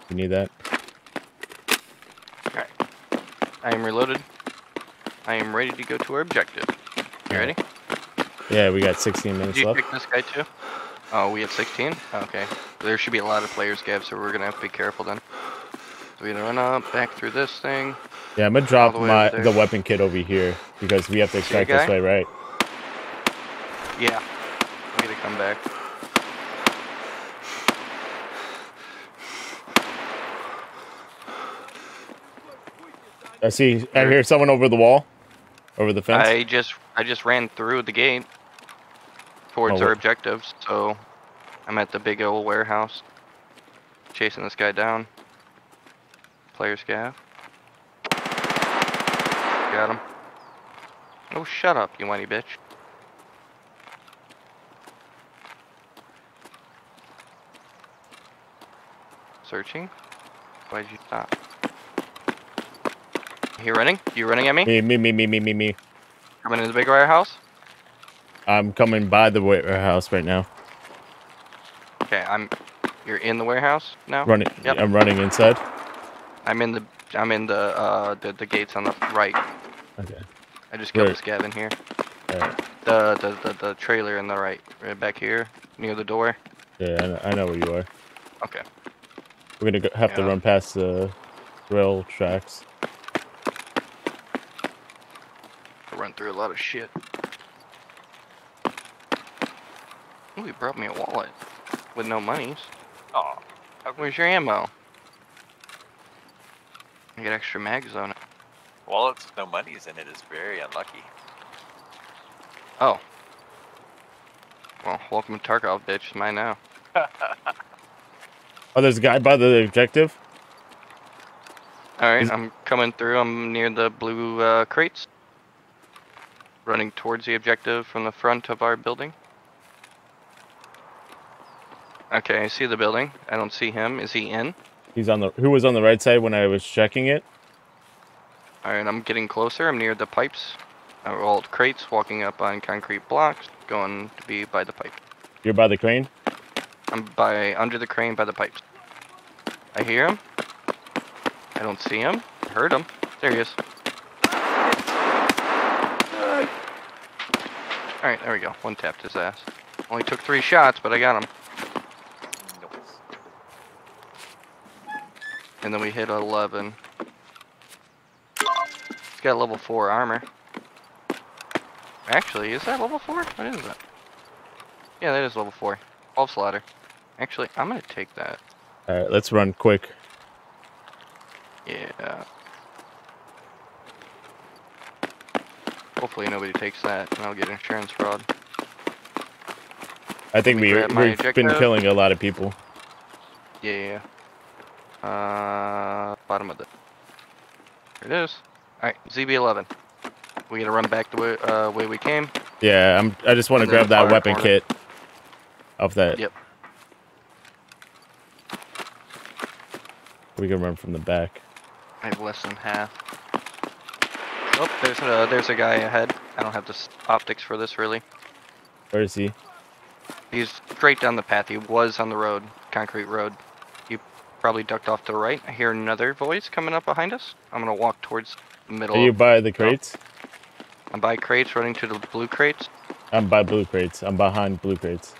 You need that? Alright. I am reloaded. I am ready to go to our objective. You ready? Yeah, we got 16 minutes Did you left. pick this guy too? Oh, we have 16? Okay. There should be a lot of players, Gav, so we're gonna have to be careful then. So we gonna run up, back through this thing. Yeah, I'm gonna drop the my the weapon kit over here because we have to extract this way, right? Yeah. We gotta come back. I see. I hear someone over the wall, over the fence. I just I just ran through the gate towards Oh, our objectives, so I'm at the big old warehouse. Chasing this guy down. Player scav. Got him. Oh shut up, you whiny bitch. Searching? Why'd you? You running? You running at me? Me, me, me, me, me, me, me. Coming in the big warehouse? I'm coming by the warehouse right now. Okay, I'm. You're in the warehouse now. Running. Yep. I'm running inside. I'm in the. I'm in the. Uh, the the gates on the right. Okay. I just killed Where? this scav in here. Alright. The, the the the trailer in the right, right back here near the door. Yeah, I know, I know where you are. Okay. We're gonna go, have to run past the rail tracks. I run through a lot of shit. Ooh, he brought me a wallet with no monies. Oh, Where's your ammo? I get extra mags on it. wallets with no monies in it is very unlucky. Oh. Well, welcome to Tarkov, bitch. It's mine now. [LAUGHS] Oh, there's a guy by the objective. Alright, I'm coming through. I'm near the blue uh, crates. Running towards the objective from the front of our building. Okay, I see the building. I don't see him. Is he in? He's on the. Who was on the right side when I was checking it? Alright, I'm getting closer. I'm near the pipes. Uh, old crates, walking up on concrete blocks, going to be by the pipe. You're by the crane. I'm by under the crane by the pipes. I hear him. I don't see him. I heard him. There he is. Alright, there we go. One tapped his ass. Only took three shots, but I got him. Nope. And then we hit 11. He's got level 4 armor. Actually, is that level 4? What is that? Yeah, that is level 4. 12 slaughter. Actually, I'm gonna take that. All right, let's run quick. Yeah. Hopefully nobody takes that and I'll get insurance fraud. I think we, we have been killing a lot of people. Yeah, yeah. Uh, bottom of the. There it is. Alright, ZB11. We gotta run back the way, uh, way we came. Yeah, I'm. I just want to grab that weapon corner. kit. Off that. Yep. We can run from the back. I have less than half. Oh, there's a, there's a guy ahead. I don't have the optics for this really. Where is he? He's straight down the path. He was on the road, concrete road. He probably ducked off to the right. I hear another voice coming up behind us. I'm gonna walk towards the middle. Are you by the crates? I'm by crates, running to the blue crates. I'm by blue crates. I'm behind blue crates.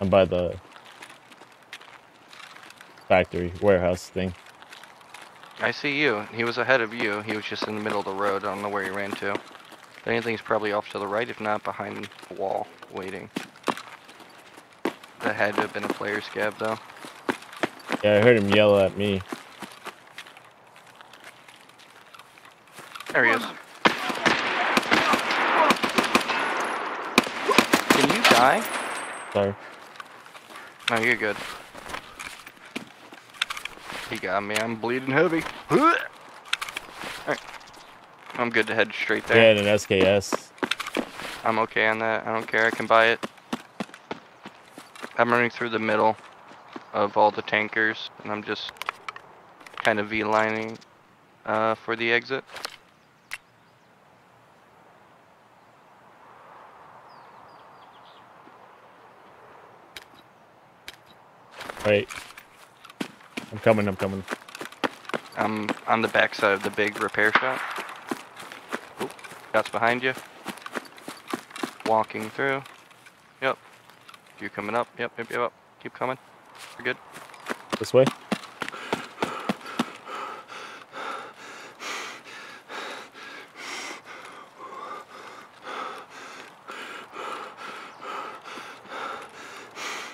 I'm by the factory warehouse thing. I see you. He was ahead of you. He was just in the middle of the road. I don't know where he ran to. If anything, he's probably off to the right, if not behind the wall, waiting. That had to have been a player scav, though. Yeah, I heard him yell at me. There he is. Can you die? Sorry. No, you're good. He got me. I'm bleeding heavy. Alright. I'm good to head straight Yeah, there. and an SKS. I'm okay on that. I don't care. I can buy it. I'm running through the middle of all the tankers, and I'm just kind of V-lining uh, for the exit. Wait. I'm coming, I'm coming. I'm on the backside of the big repair shop. Oop, that's behind you. Walking through. Yep. You coming up? Yep, yep, yep, yep. Keep coming. We're good. This way?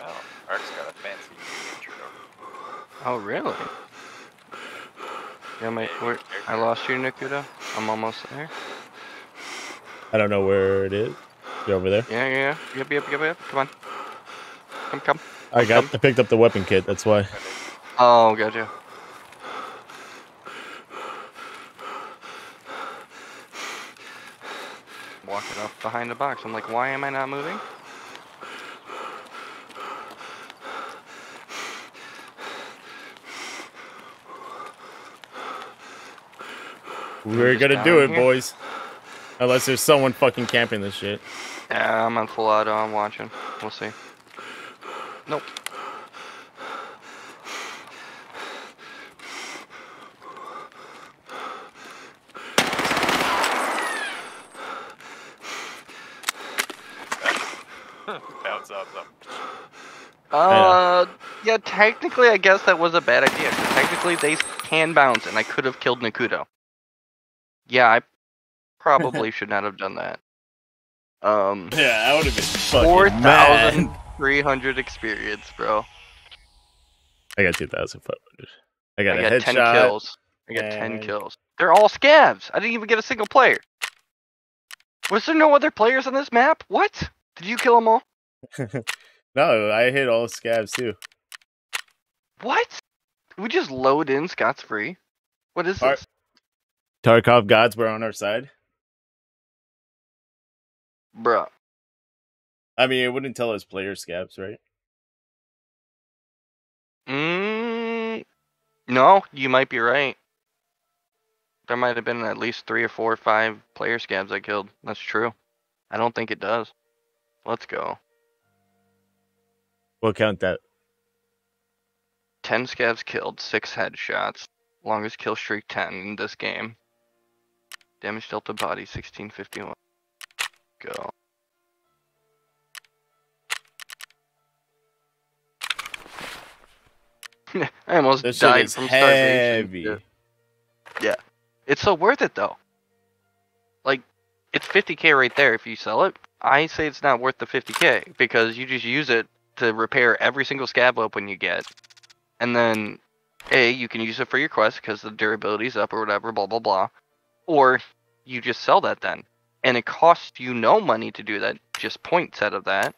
Oh, Ark's got a fancy intro. Oh, really? Yeah, mate. Where, I lost you, Nakudo. I'm almost there. I don't know where it is. You over there? Yeah, yeah, yeah. Yep, yep, yep, yep. Come on. Come, come. I got I picked up the weapon kit, that's why. Oh, gotcha. Walking up behind the box. I'm like, why am I not moving? We're just gonna do it, here. boys. Unless there's someone fucking camping this shit. Yeah, I'm on full auto. I'm watching. We'll see. Nope. Bounce up them. Uh, yeah, technically, I guess that was a bad idea. Technically, they can bounce, and I could have killed Nakudo. Yeah, I [LAUGHS] probably should not have done that. Um, Yeah, I would have been four fucking mad. thousand three hundred experience, bro. I got 2,500. I got I a got ten headshot. kills. I got ten kills. They're all scavs. I didn't even get a single player. Was there no other players on this map? What? Did you kill them all? [LAUGHS] no, I hit all scavs too. What? Did we just load in Scott's free? What is Alright. this? Tarkov gods were on our side. Bruh. I mean, it wouldn't tell us player scavs, right? Mm, no, you might be right. There might have been at least three or four or five player scavs I killed. That's true. I don't think it does. Let's go. We'll count that. 10 scavs killed, 6 headshots. Longest kill streak 10 in this game. Damage dealt to body 1651. Go. [LAUGHS] I almost This died from starvation. heavy. Yeah. Yeah. It's so worth it though. Like, it's 50k right there if you sell it. I say it's not worth the 50k because you just use it to repair every single scav weapon you get. And then, A, you can use it for your quest because the durability's up or whatever, blah, blah, blah. Or you just sell that then. And it costs you no money to do that, just points out of that.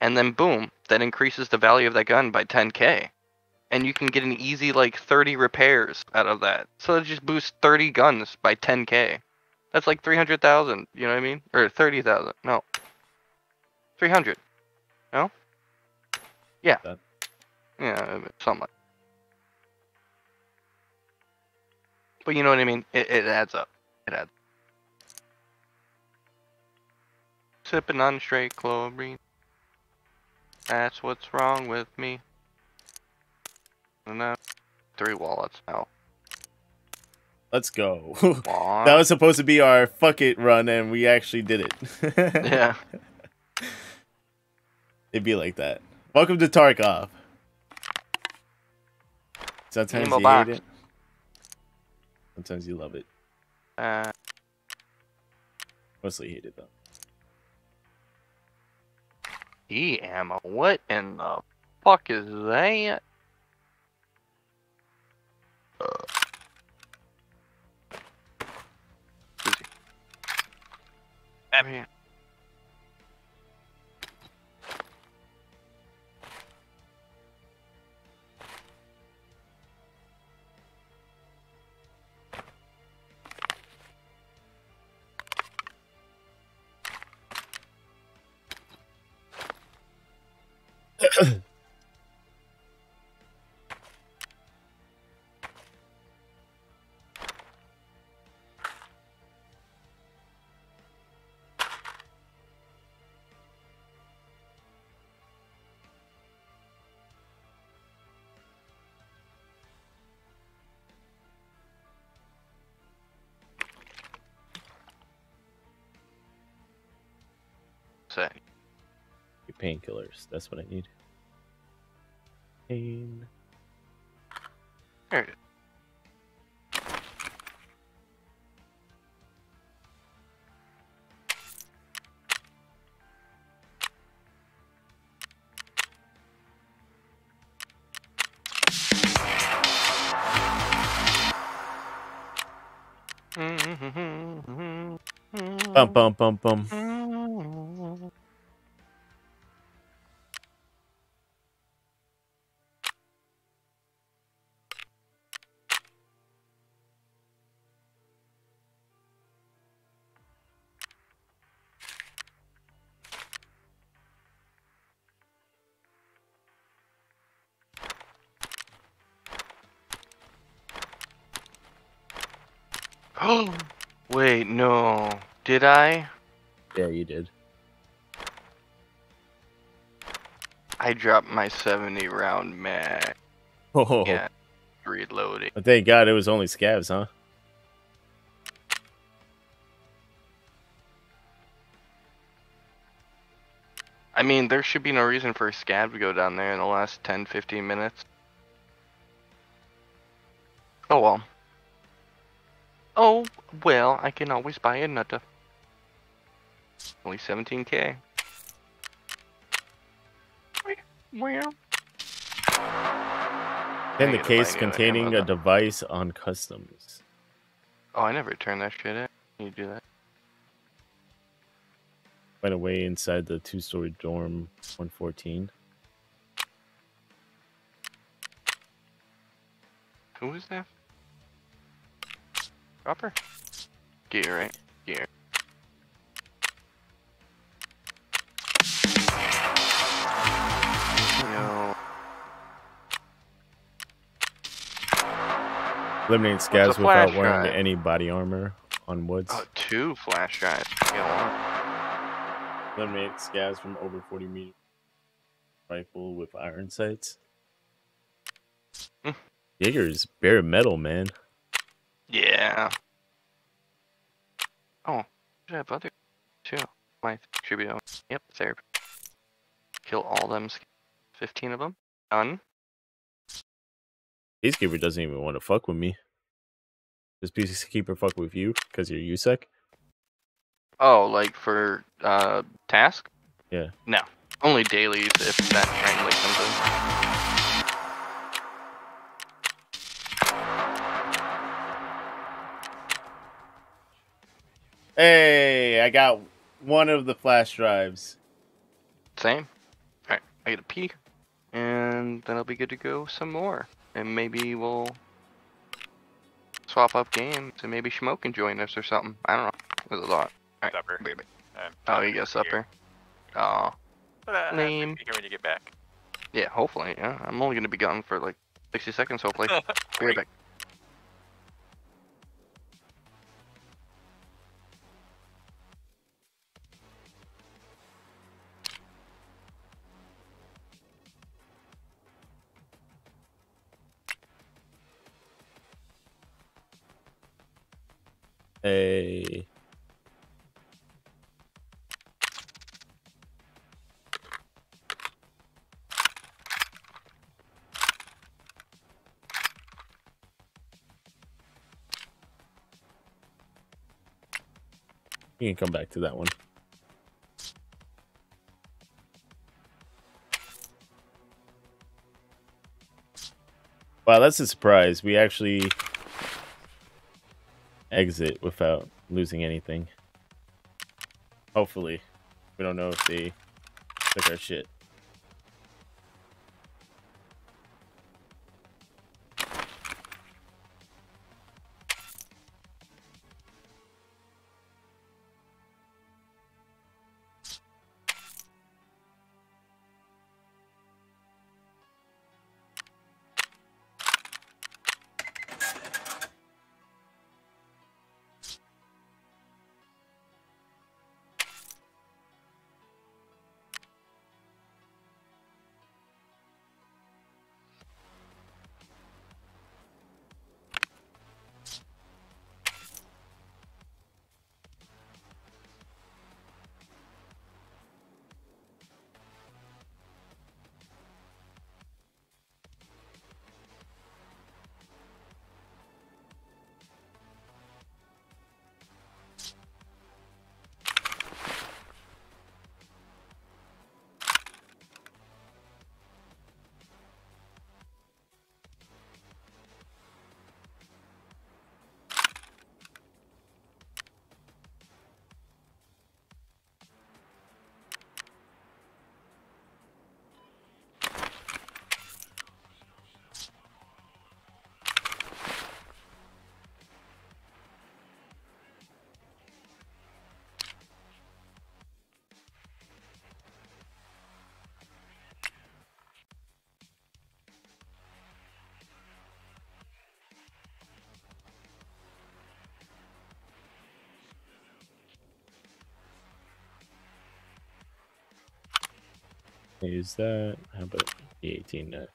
And then, boom, that increases the value of that gun by 10k. And you can get an easy, like, 30 repairs out of that. So it just boosts 30 guns by 10k. That's like 300,000, you know what I mean? Or 30,000. No. 300. No? Yeah. That- Yeah, something like But you know what I mean? It, it adds up. Sipping on straight chlorine. That's what's wrong with me. That three wallets now. Let's go. [LAUGHS] That was supposed to be our fuck it run, and we actually did it. [LAUGHS] [LAUGHS] yeah. It'd be like that. Welcome to Tarkov. Sometimes you box. hate it. Sometimes you love it. Uh, Mostly it though. E ammo. What in the fuck is that? Uh. Easy. Painkillers. That's what I need. Pain. there it is. Bum bum bum bum. Did I? Yeah, you did. I dropped my 70 round mag. [LAUGHS] Oh, Yeah, reloading. but thank God it was only scavs, huh? I mean, there should be no reason for a scav to go down there in the last 10, 15 minutes. Oh well. Oh, well, I can always buy another. Only 17k. Well. In I the case containing a device on customs. Oh, I never turned that shit in. Can you do that? Went away inside the two-story dorm 114. Who is that? Dropper? Gear, right? Eliminate a scavs without wearing drive? any body armor on woods. Oh, two flash drives. You know what? Eliminate scavs from over 40 meter rifle with iron sights. Hmm. Jaeger's bare metal, man. Yeah. Oh, should have other too. My should be on. Yep, there. Kill all them. sc- Fifteen of them. Done. Peacekeeper doesn't even want to fuck with me. Does Peacekeeper fuck with you because you're USEC? Oh, like for uh task? Yeah. No, only dailies if that randomly comes in. Hey, I got one of the flash drives. Same. Alright, I get a pee. And then I'll be good to go some more. And maybe we'll swap up games and maybe Schmo can join us or something. I don't know. There's a lot. Alright, Supper. baby. Um, Oh, I'm you got supper? Oh, But, uh, Lame. Here when you get back. yeah, hopefully. Yeah, I'm only gonna be gone for like 60 seconds, hopefully. [LAUGHS] Be right back. Hey. You can come back to that one. Wow, that's a surprise. We actually exit without losing anything. Hopefully. We don't know if they took our shit. Use that. How about the 18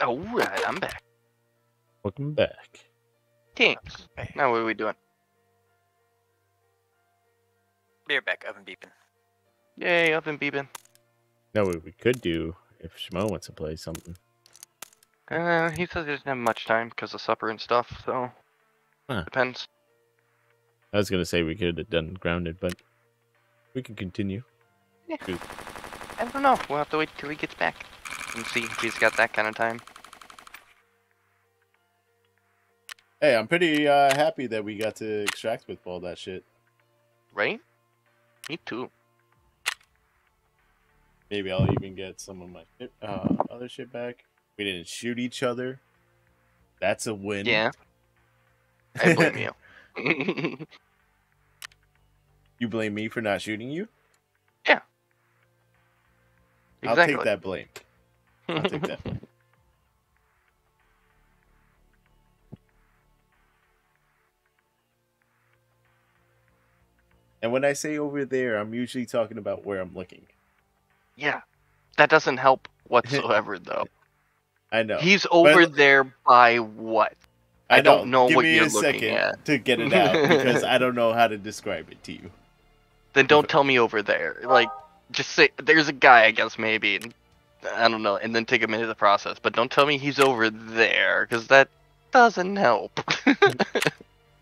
net? Alright, I'm back. Welcome back. Thanks. Now what are we doing? Beer back oven beeping. Yay, oven beeping. No, what we could do if Shmo wants to play something. Uh, he says he doesn't have much time because of supper and stuff, so Huh. depends. I was gonna say we could have done grounded, but we can continue. Yeah. I don't know. We'll have to wait till he gets back and see if he's got that kind of time. Hey, I'm pretty uh, happy that we got to extract with all that shit. Right? Me too. Maybe I'll even get some of my uh, other shit back. We didn't shoot each other. That's a win. Yeah. [LAUGHS] I blame you. [LAUGHS] You blame me for not shooting you? exactly. I'll take that blame. I'll take that. [LAUGHS] And when I say over there, I'm usually talking about where I'm looking. yeah. That doesn't help [LAUGHS] whatsoever, though. I know. He's over But- there by what? I don't know Give what me you're a looking second at. to get it out because I don't know how to describe it to you. [LAUGHS] Then don't tell me over there. Like, just say there's a guy, I guess maybe. And, I don't know, and then take a minute to process. But don't tell me he's over there, because that doesn't help.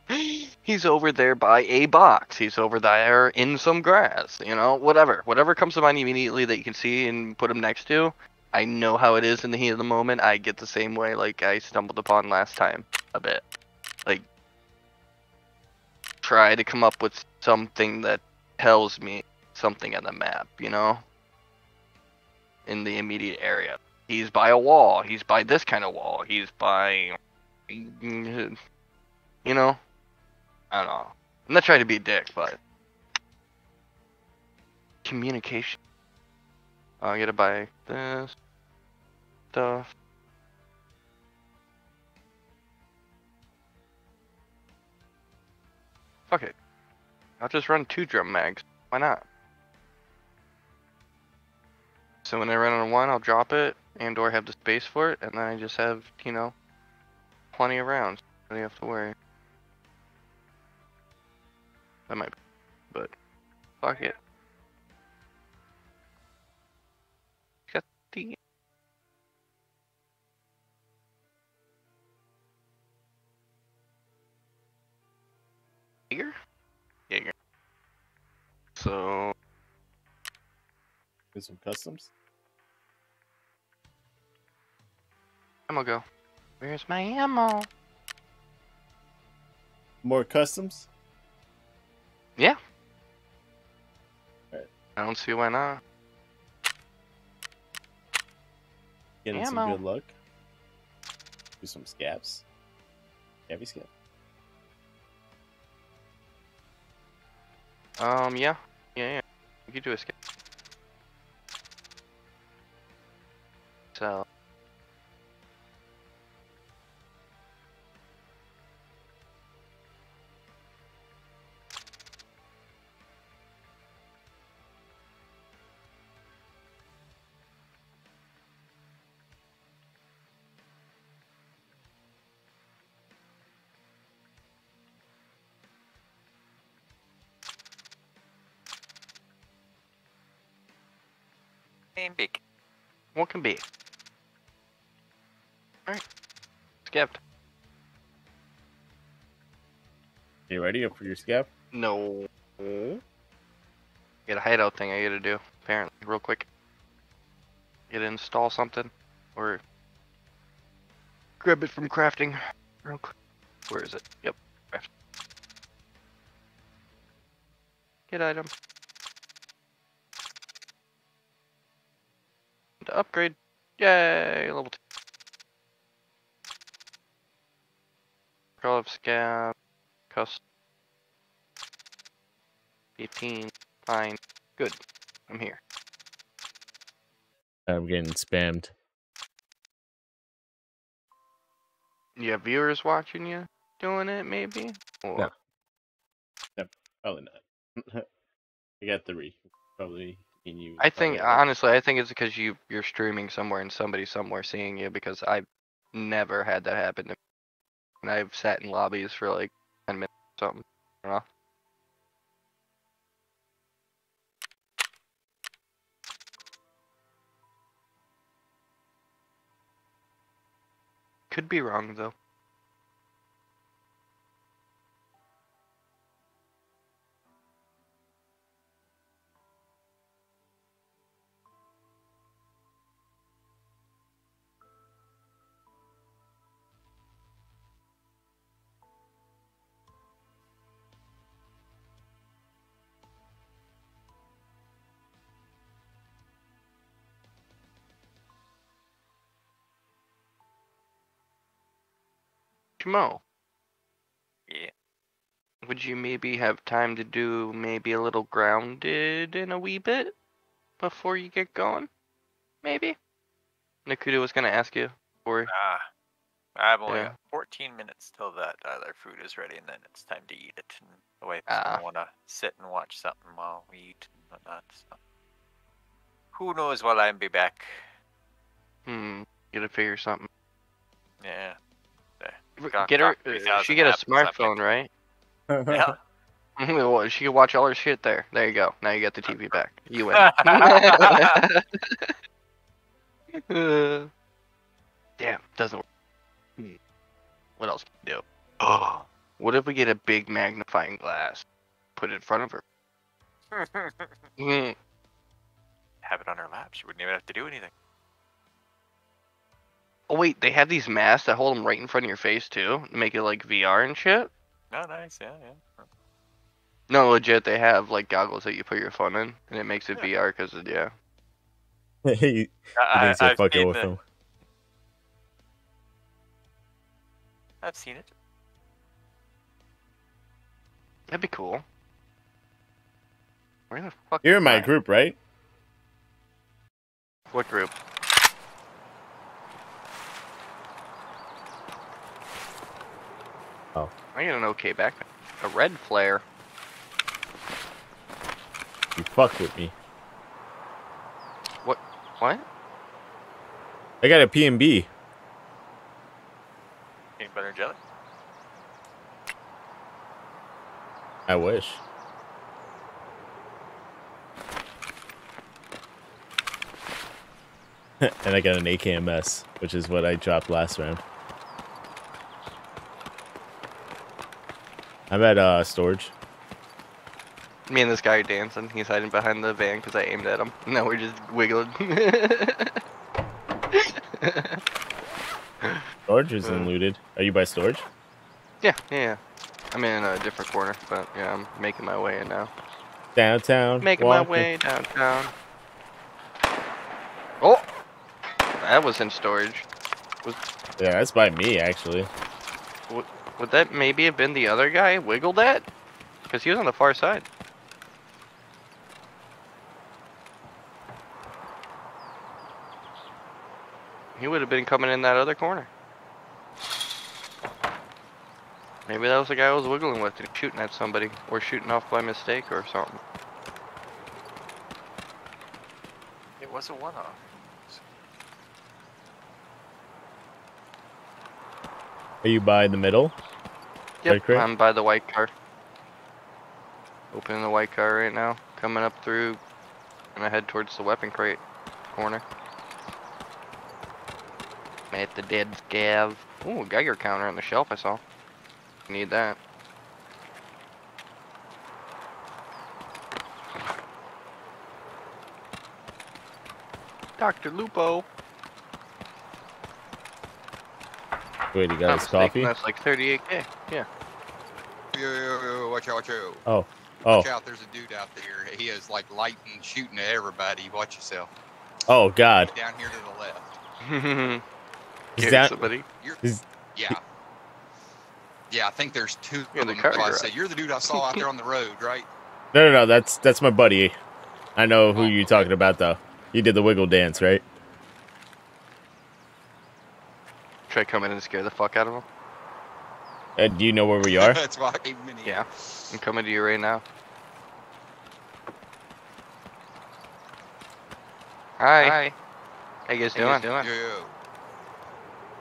[LAUGHS] he's over there by a box. He's over there in some grass. You know, whatever, whatever comes to mind immediately that you can see and put him next to. I know how it is in the heat of the moment. I get the same way, like I stumbled upon last time a bit. Like, try to come up with something that tells me something on the map, you know? In the immediate area. He's by a wall. He's by this kind of wall. He's by. You know? I don't know. I'm not trying to be a dick, but. Communication. Oh, I gotta buy this stuff. Fuck it. I'll just run two drum mags. Why not? So when I run on one, I'll drop it and or have the space for it, and then I just have, you know, plenty of rounds. I don't have to worry. That might be, but fuck it. Got the Jaeger? Jaeger. So Get some customs. Ammo go. Where's my ammo? More customs. Yeah. I don't see why not. Getting some good luck. Do some scavs. Heavy scav. Um, yeah, yeah, yeah. You do a scav. So. Aim big. What can be? Alright. Skipped. You ready up for your scav? No. Got a hideout thing I gotta do, apparently, real quick. Get to install something. Or grab it from crafting. Real quick. Where is it? Yep. Craft. Get item. To upgrade. Yay! Level 2. Call of scav. Custom. 18. Fine. Good. I'm here. I'm getting spammed. You have viewers watching you doing it, maybe? Or Probably not. [LAUGHS] I got three. Probably you. I think probably- honestly, I think it's because you you're streaming somewhere and somebody somewhere seeing you because I've never had that happen to me. And I've sat in lobbies for like ten minutes or something. I don't know. Could be wrong though. Shmo, Yeah. would you maybe have time to do maybe a little grounded in a wee bit before you get going? Maybe. Nakudo was gonna ask you for Ah. I've only Yeah. got 14 minutes till that other food is ready, and then it's time to eat it. And the wife's gonna want to sit and watch something while we eat and whatnot. So. Who knows while I'll be back? hmm. Gotta figure something. Yeah. R- Got- Get her. got uh, 3,000 She get a apps, I'm like- smartphone, right? [LAUGHS] Yeah. [LAUGHS] well, she can watch all her shit there. There you go. Now you got the TV back. You win. [LAUGHS] Damn, doesn't work. Hmm. What else can we do? Oh, [GASPS] what if we get a big magnifying glass, put it in front of her? Hmm. Have it on her lap. She wouldn't even have to do anything. Oh wait, they have these masks that hold them right in front of your face too, make it like VR and shit. Oh, nice. Yeah, yeah. No, legit, they have like goggles that you put your phone in, and it makes it Yeah. VR because of yeah. [LAUGHS] he, he I, thinks you're I've, fucking seen with the. I've seen it. That'd be cool. Where the fuck? You're in my I? group, right? What group? I get an okay backpack. A red flare. You fucked with me. What? What? I got a P&B. Peanut butter and jelly. I wish. [LAUGHS] and I got an AKMS, which is what I dropped last round. I'm at uh storage. Me and this guy are dancing. He's hiding behind the van because I aimed at him. [LAUGHS] Now we're just wiggling. [LAUGHS] Storage isn't Uh. looted. Are you by storage? yeah, yeah, yeah. I'm in a different corner, but yeah, I'm making my way in now. Downtown. Making my way downtown. Oh! That was in storage. Yeah, that's by me actually. Would that maybe have been the other guy wiggled at? Because he was on the far side. He would have been coming in that other corner. Maybe that was the guy I was wiggling with and shooting at somebody. Or shooting off by mistake or something. It was a one-off. Are you by the middle? Yep, Red? I'm by the white car. Opening the white car right now. Coming up through. and I head towards the weapon crate. corner. At the dead scav. Ooh, Geiger counter on the shelf I saw. Need that. Dr. Lupo. Wait, he got Not his coffee? That's like 38k. Yeah. Yo, yo, yo, watch out, watch out. Oh. Oh. Watch out, there's a dude out there. He is like lighting, shooting at everybody. Watch yourself. Oh, God. Down here to the left. [LAUGHS] Is Here's that- somebody? You're, Is- yeah. Yeah, I think there's two Yeah, of the them. car So I said, you're the dude I saw out there on the road, right? [LAUGHS] No, no, no. That's that's my buddy. I know who Oh, you're okay. talking about, though. He did the wiggle dance, right? Should I come in and scare the fuck out of him? Uh, do you know where we are? [LAUGHS] That's why I came in here. Yeah. I'm coming to you right now. Hi. Hi. How you guys doing? Yo, yo.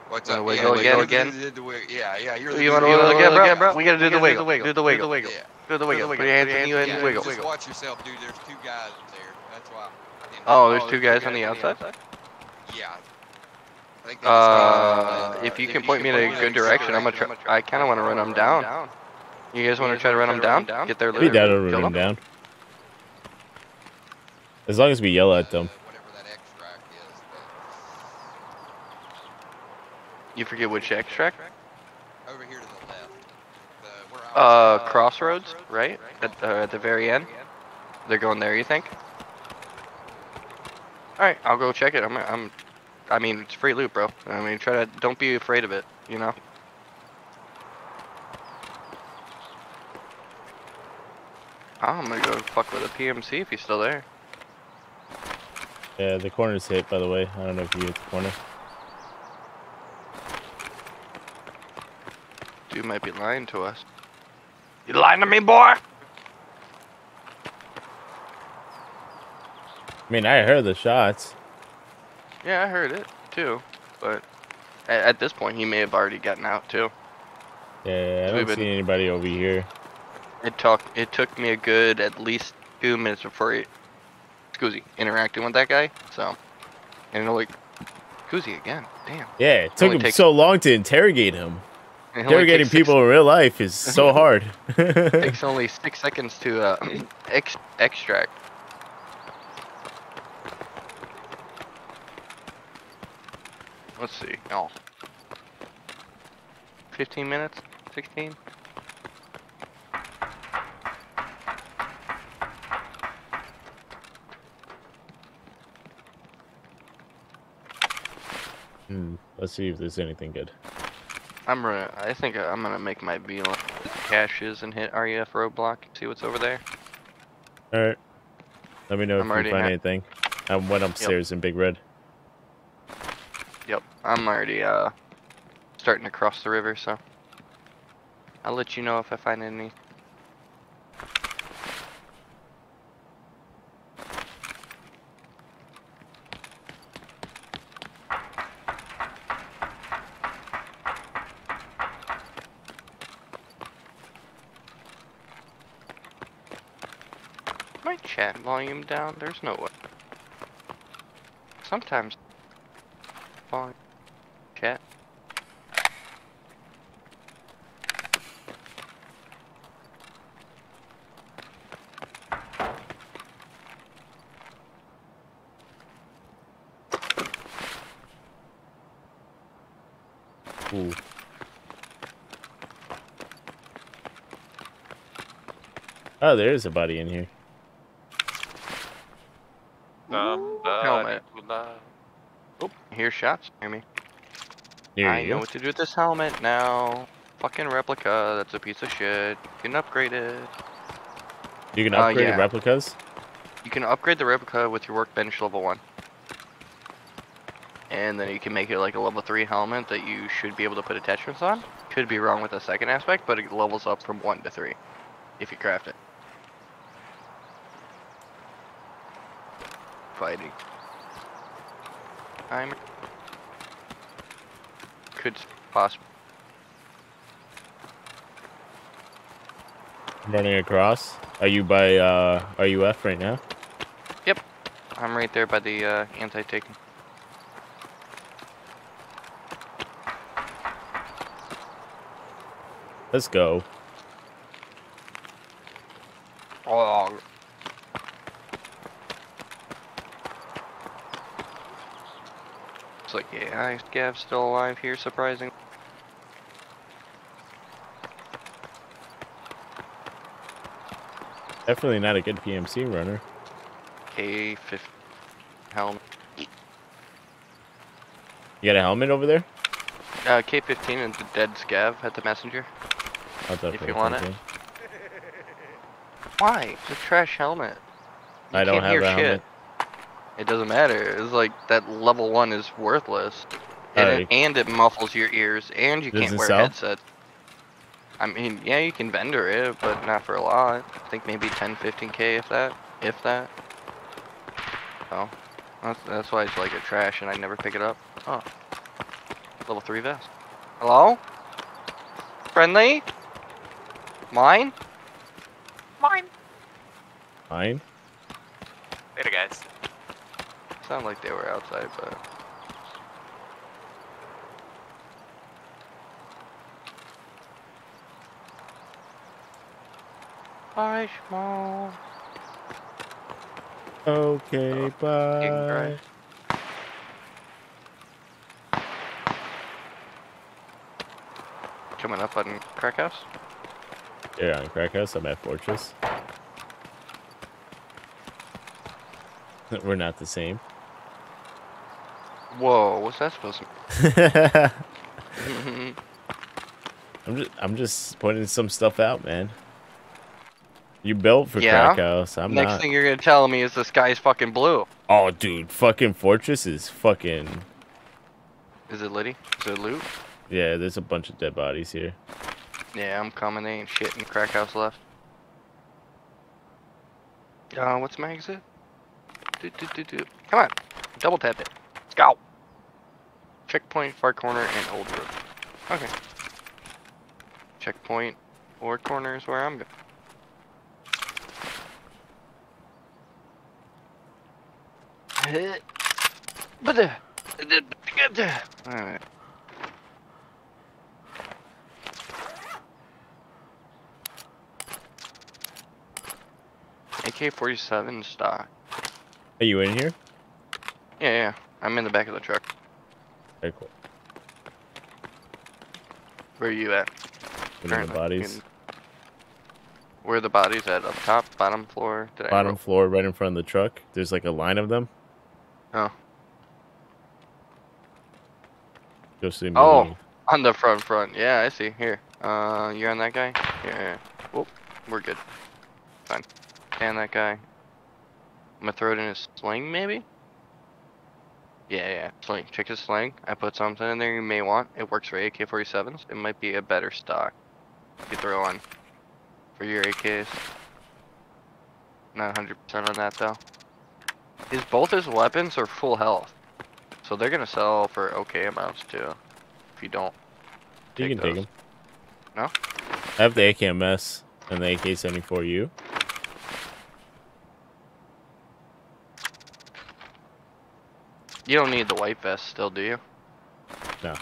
What's up? wiggle yeah, again? you did the Yeah, yeah, you're You wanna who- wiggle again, Yeah, bro? We gotta do the wiggle. Do the wiggle. Do the wiggle. Yeah. Do the wiggle. Put your hands in you and Yeah, wiggle. Just watch yourself, dude. There's two guys there. That's why. I didn't- Oh, there's two guys on the outside? Yeah. I think they just got, Uh, if you can point me in a good direction, I'm gonna try. I kind of want to run them down. You guys want to try to run them down? Get their Be down to run them? down. As long as we yell at them. Whatever that extract is. You forget which extract? Over here to the left. The, where I was, Uh, Crossroads, right? At the, at the very end. They're going there. You think? All right, I'll go check it. I'm. I'm. I mean, it's free loot, bro. I mean, try to. Don't be afraid of it. You know. I'm gonna go fuck with a PMC if he's still there. Yeah, the corner's hit, by the way. I don't know if you hit the corner. Dude might be lying to us. You lying to me, boy? I mean, I heard the shots. Yeah, I heard it too, but at, at this point, he may have already gotten out too. Yeah, I don't been- see anybody over here. It took it took me a good at least two minutes before he, Scoozy interacting with that guy. So, and like, Scoozy again. Damn. Yeah, it took him takes- so long to interrogate him. Interrogating takes six- people in real life is so [LAUGHS] hard. it [LAUGHS] takes only six seconds to uh, [CLEARS THROAT] ex- extract. Let's see. Oh. 15 minutes? 16? Hmm, let's see if there's anything good. I'm gonna. I think I'm gonna make my beeline caches and hit REF roadblock. See what's over there. All right. Let me know I'm if you find anything. I went upstairs in Big Red. Yep. I'm already uh starting to cross the river, so I'll let you know if I find any. My chat volume down. There's no way. Sometimes. Volume. Chat. Ooh. Oh, there is a body in here. Helmet. Oh, hear shots near me. I you. know what to do with this helmet now. Fucking replica, that's a piece of shit. You can upgrade it. You can Uh, upgrade yeah. replicas. You can upgrade the replica with your workbench level 1. And then you can make it like a level 3 helmet that you should be able to put attachments on. Could be wrong with the second aspect, but it levels up from 1 to 3 if you craft it. Fighting. I'm could possibly Running across. Are you by uh RUF right now? Yep. I'm right there by the uh, anti-taking. Let's go. Oh. It's yeah, Gav's still alive here, surprising. Definitely not a good PMC runner. K50 helmet. You got a helmet over there? Uh, K15 and the dead scav at the messenger. If you want it. Why? It's a trash helmet. You I don't have a shit. helmet. It doesn't matter. It's like that level one is worthless. And, it, and it muffles your ears, and you Does can't wear sell? headset. I mean, yeah, you can vendor it, but not for a lot. I think maybe 10, 15k if that, if that. Oh, that's, that's why it's like a trash, and I never pick it up. Oh, level three vest. Hello? Friendly? Mine? Mine. Mine? Later, guys. Sound like they were outside, but. Oh, bye, Schmo. Okay, bye. Coming up on Crack House? Yeah, on Crack House, I'm at Fortress. [LAUGHS] We're not the same. Whoa, what's that supposed to mean? [LAUGHS] I'm just I'm just pointing some stuff out, man. You built for Yeah? Crack House. I'm Next not. thing you're gonna tell me is the sky's fucking blue. Oh, dude, fucking Fortress is fucking. Is it Liddy? Is it loot? Yeah, there's a bunch of dead bodies here. Yeah, I'm coming. They ain't shit in Crack House left. Uh, what's my exit? Do, do, do, do. Come on. Double tap it. Let's go. Checkpoint, far corner, and old road. Okay. Checkpoint or corner is where I'm going. Alright. AK-47 stock. Are you in here? Yeah, yeah. I'm in the back of the truck. Okay, cool. Where are you at? Of the bodies. In- Where are the bodies at? Up top, bottom floor? Did Bottom floor, right in front of the truck. There's like a line of them. Oh. Go see me. Oh, on the front front. Yeah, I see. Here. Uh, you're on that guy? Yeah, yeah. Whoop. We're good. Fine. And that guy. I'm gonna throw it in his sling, maybe? Yeah, yeah. Sling. Check his sling. I put something in there you may want. It works for AK-47s. It might be a better stock. You throw on for your AKs. Not 100% on that though. Is both his weapons are full health? So they're gonna sell for okay amounts too. If you don't. You can take them. No? I have the AKMS and the AK-74U. You don't need the white vest still, do you? No.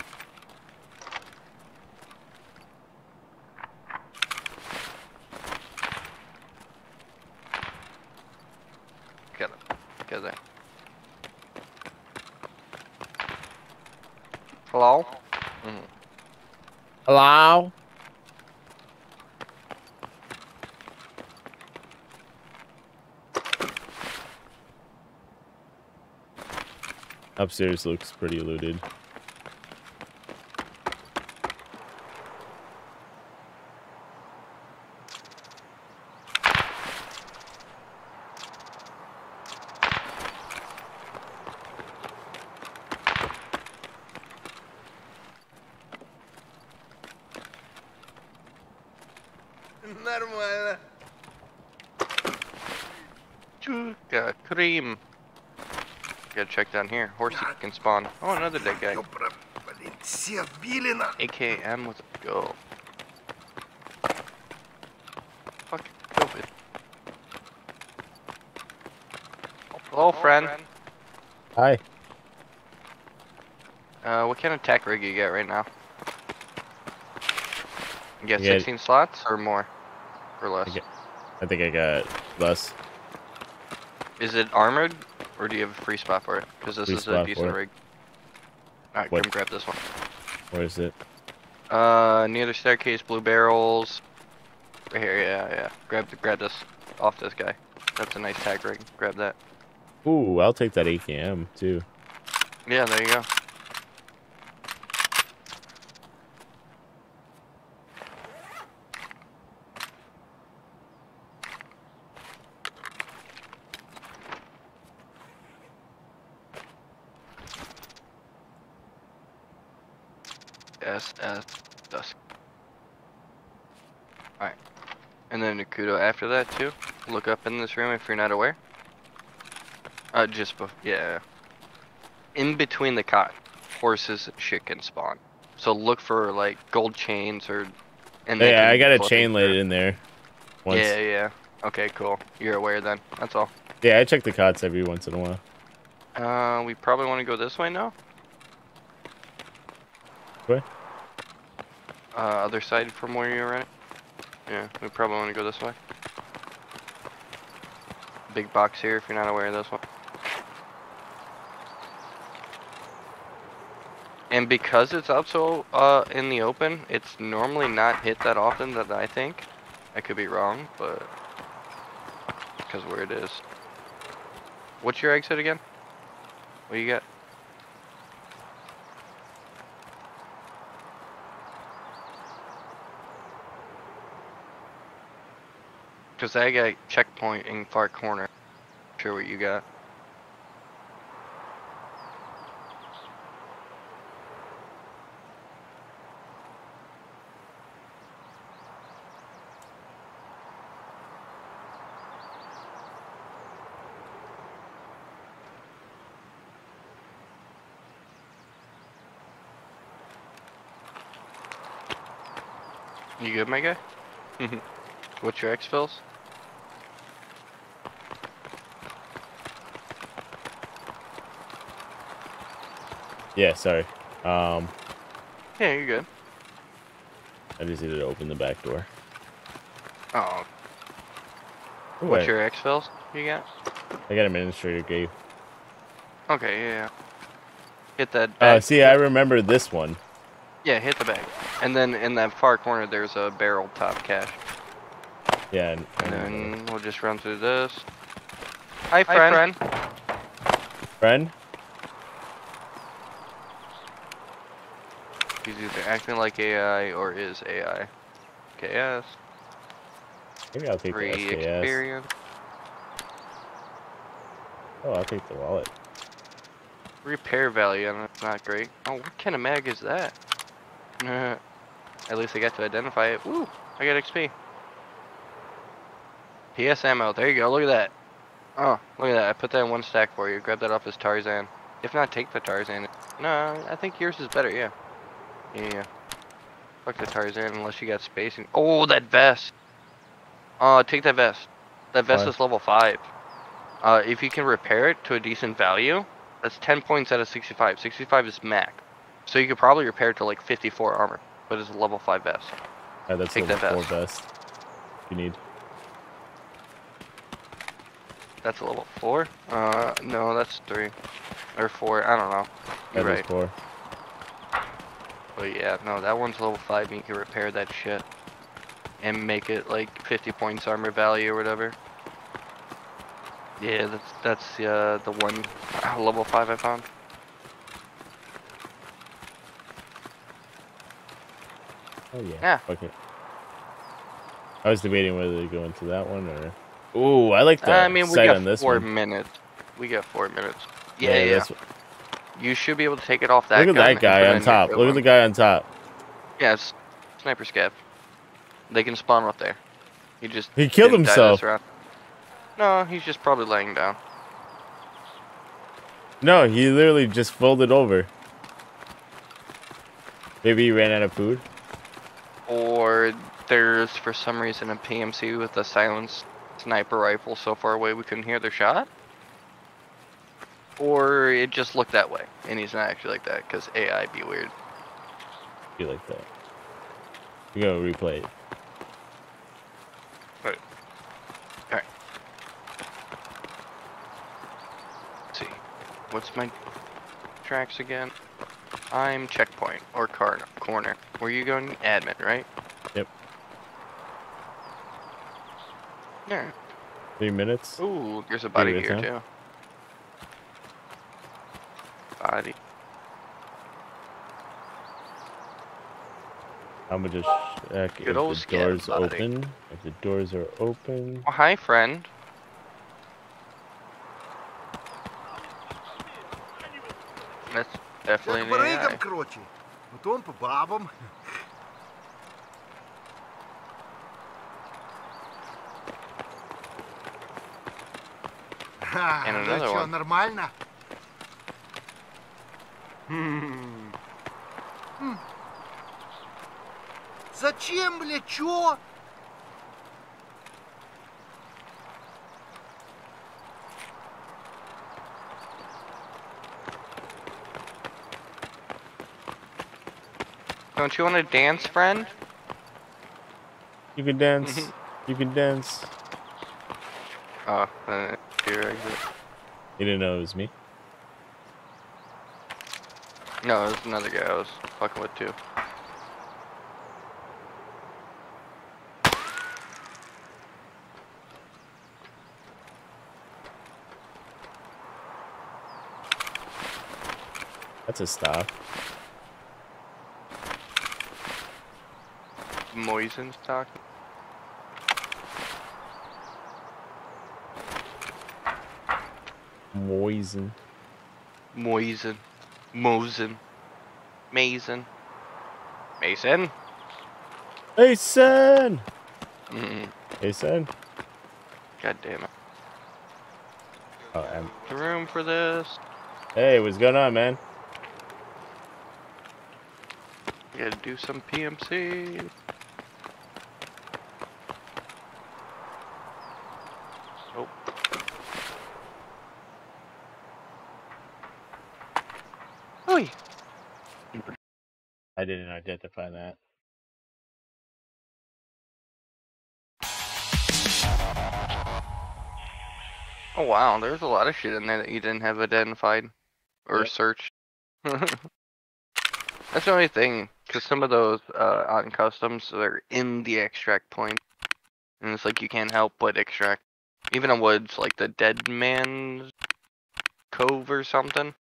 Get it. Get there. Hello? Mhm. Hello? Upstairs looks pretty looted. check down here. Horse can spawn. Oh, another dead guy. AKM, let's go. Fuck stupid. Hello, friend. Hi. Uh, what kind of tech rig you got right now? You got 16 slots or more? Or less? I, get, I think I got less. Is it armored or do you have a free spot for it? Because this Free is a decent rig. Alright, come grab this one. Where is it? Uh, near the staircase, blue barrels. Right here, yeah, yeah. Grab the, grab this off this guy. That's a nice tac rig. Grab that. Ooh, I'll take that AKM too. Yeah, there you go. SS Dusk. Alright. And then Nakudo after that too. Look up in this room if you're not aware. Uh, just bef- yeah. In between the cot, horses and shit can spawn. So look for like gold chains or. And yeah, I got a chain laid in there. Once. Yeah, yeah. Okay, cool. You're aware then. That's all. Yeah, I check the cots every once in a while. Uh, we probably want to go this way now. Where? Uh, other side from where you're at. Yeah, we probably want to go this way. Big box here if you're not aware of this one. And because it's out so uh, in the open, it's normally not hit that often that I think. I could be wrong, but because where it is. What's your exit again? What do you got? Cause I got checkpoint in far corner. Sure what you got. You good, my guy? Mm-hmm. What's your X Yeah, sorry. Um, Yeah, you're good. I just needed to open the back door. Oh, Ooh, what's I, your exfils you got? I got administrator gate. Okay, yeah, yeah. Hit that Uh, see, I remember this one. Yeah, hit the bag. And then in that far corner, there's a barrel top cache. Yeah, and, And and, then we'll just run through this. Hi, friend. uh, friend. He's either acting like AI or is AI. KS. Maybe I'll take Free the SKS. experience. Oh, I'll take the wallet. Repair value, and it's not great. Oh, what kind of mag is that? [LAUGHS] At least I got to identify it. Woo! I got XP. PS ammo. There you go. Look at that. Oh, look at that. I put that in one stack for you. Grab that off as Tarzan. If not, take the Tarzan. No, I think yours is better. Yeah. Yeah. yeah. Fuck the Tarzan unless you got space. And oh, that vest. Uh, take that vest. That vest is level five. Uh, if you can repair it to a decent value, that's 10 points out of 65. 65 is max. So you could probably repair it to like 54 armor, but it's a level 5 vest. Alright, that's Take level that four vest. vest. You need. That's a level 4? Uh, no, that's 3. Or 4, I don't know. You're That right. four. But yeah, no, that one's level 5 and you can repair that shit. And make it like 50 points armor value or whatever. Yeah, that's that's uh, the one [CLEARS THROAT] level 5 I found. Oh yeah. Yeah. Okay. I was debating whether to go into that one or. Ooh, I like the I mean, we got on this 4 one. minutes. We got 4 minutes. Yeah, yeah. that's- You should be able to take it off that Look at that guy on top. Look at the guy on top. Yeah, it's sniper scav. They can spawn up there. He just He killed didn't die this himself. No, he's just probably laying down. No, he literally just folded over. Maybe he ran out of food. Or there's for some reason a PMC with a silenced sniper rifle so far away we couldn't hear their shot. Or it just looked that way, and he's not actually like that because AI be weird. Be like that. We gotta replay it. Let's see, what's my tracks again? I'm checkpoint or car corner. Where you going? Admin, right? Yep. Yeah. Three minutes. Ooh, there's a body here huh? too Body. I'm gonna just check Good if old the scat doors body. open. If the doors are open. Oh, hi, friend. That's definitely Як an баригам, AI. коротше. Потім по бабам. Ха, And ну another що, one. нормально? Хм. Хм. Зачем, бля, чё? Don't you want to dance, friend? You can dance. Mhm. you can dance. Oh, uh, your exit. You didn't know it was me. No, there's another guy I was fucking with too. That's a stop. Moisen's talking. Moisen. Moisen. Mosen. Mason. Mason? Mason! son. Mm, Hey, son. God damn it. Oh, I'm- The room for this. hey, what's going on, man? Gotta do some PMC. Oh. Oi! I didn't that. Oh wow, there's a lot of shit in there that you didn't have identified or Yep. searched. [LAUGHS] That's the only thing, because some of those uh, on customs they're in the extract point, and it's like you can't help but extract. Even on woods, like the Dead Man's Cove or something,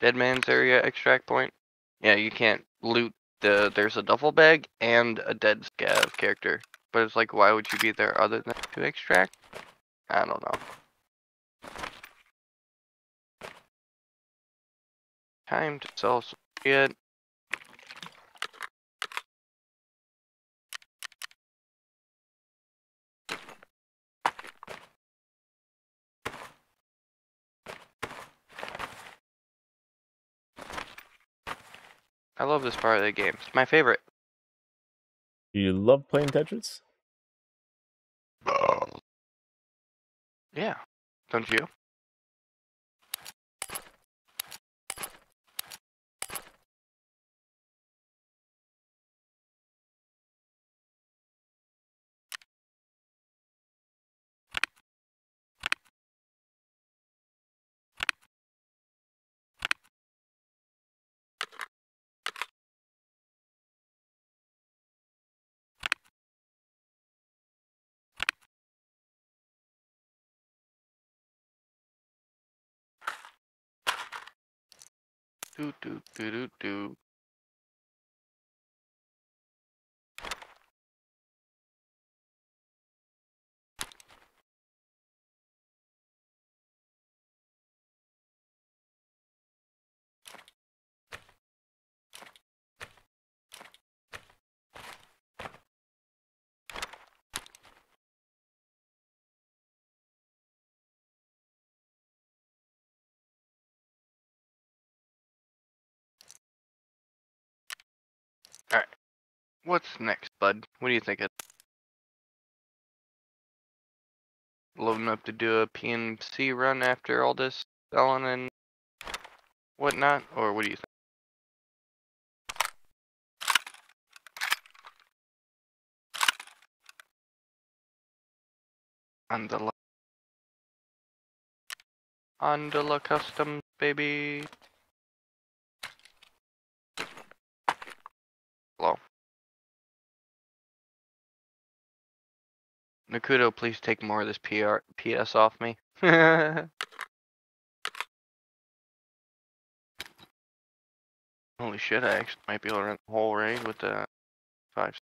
Dead Man's Area extract point. Yeah, you can't loot the. There's a duffel bag and a dead scav character, but it's like, why would you be there other than to extract? I don't know. Time to sell some shit. I love this part of the game. It's my favorite. Do you love playing Tetris? Yeah. Don't you? Do do do do do. What's next, bud? What do you thinking? Loading up to do a PMC run after all this selling and whatnot, or what do you think? Andala. Andala Customs, baby. Hello. Nakudo, please take more of this PR PS off me. [LAUGHS] Holy shit, I actually might be able to run the whole raid with the five.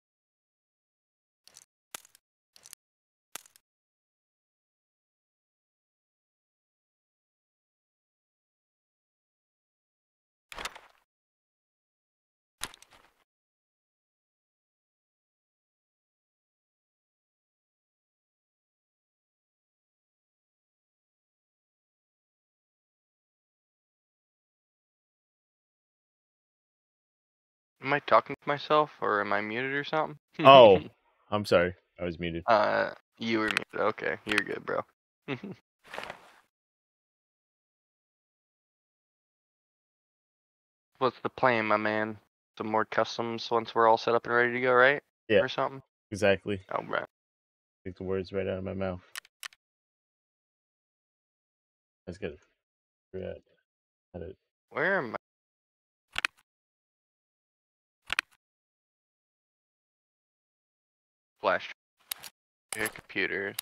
Am I talking to myself or am I muted or something? Oh, [LAUGHS] I'm sorry. I was muted. uh, you were muted. Okay, you're good, bro. [LAUGHS] What's the plan, my man? Some more customs once we're all set up and ready to go, right? Yeah. Or something? Exactly. Oh, right. Take the words right out of my mouth. That's good. Where am Flash. Your computer.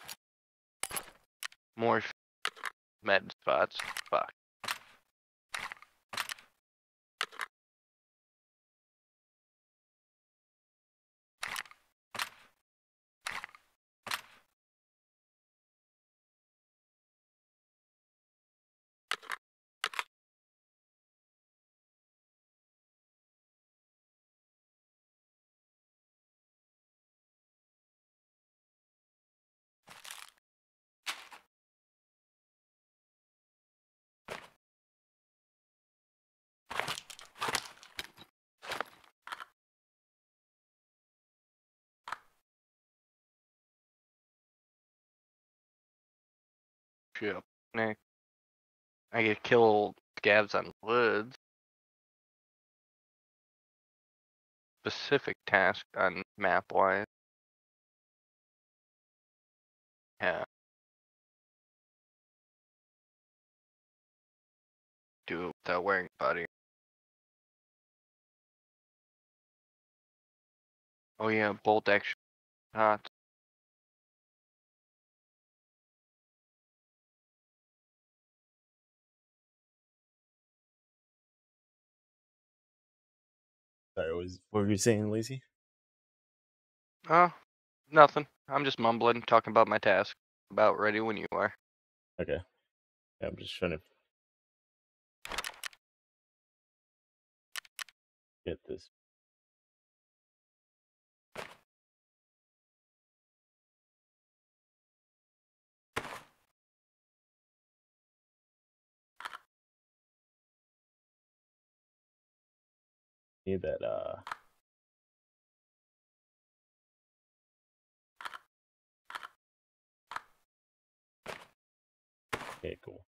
More med spots. Fuck. Shit. Nick. I get kill scavs on woods. Specific task on map wise. Yeah. Do it without wearing body. Oh yeah, bolt action. Hot. Sorry, what was what were you saying, Lazy? Oh, uh, nothing. I'm just mumbling, talking about my task. About ready when you are. Okay. Yeah, I'm just trying to get this. That uh Okay, cool.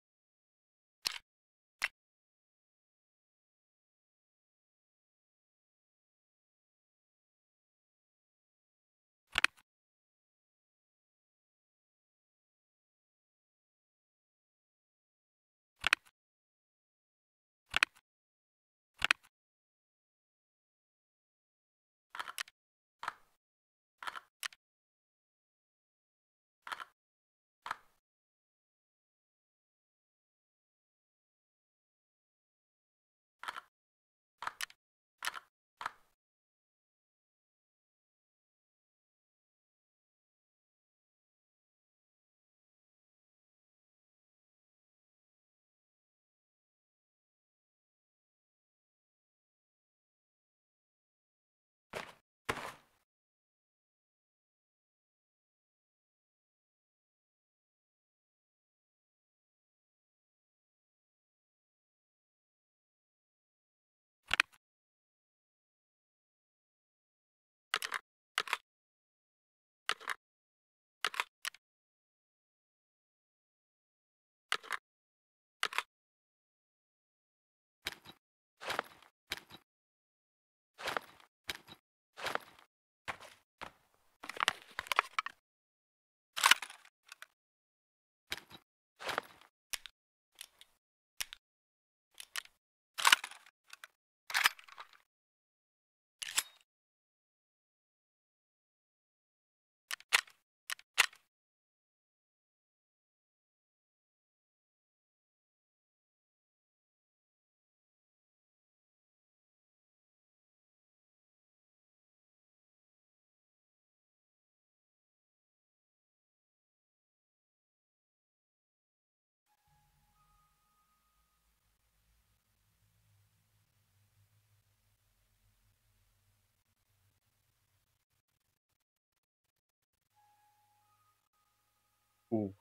Ooh.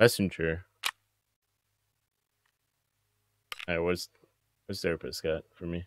Messenger. Alright, what's what's therapist got for me?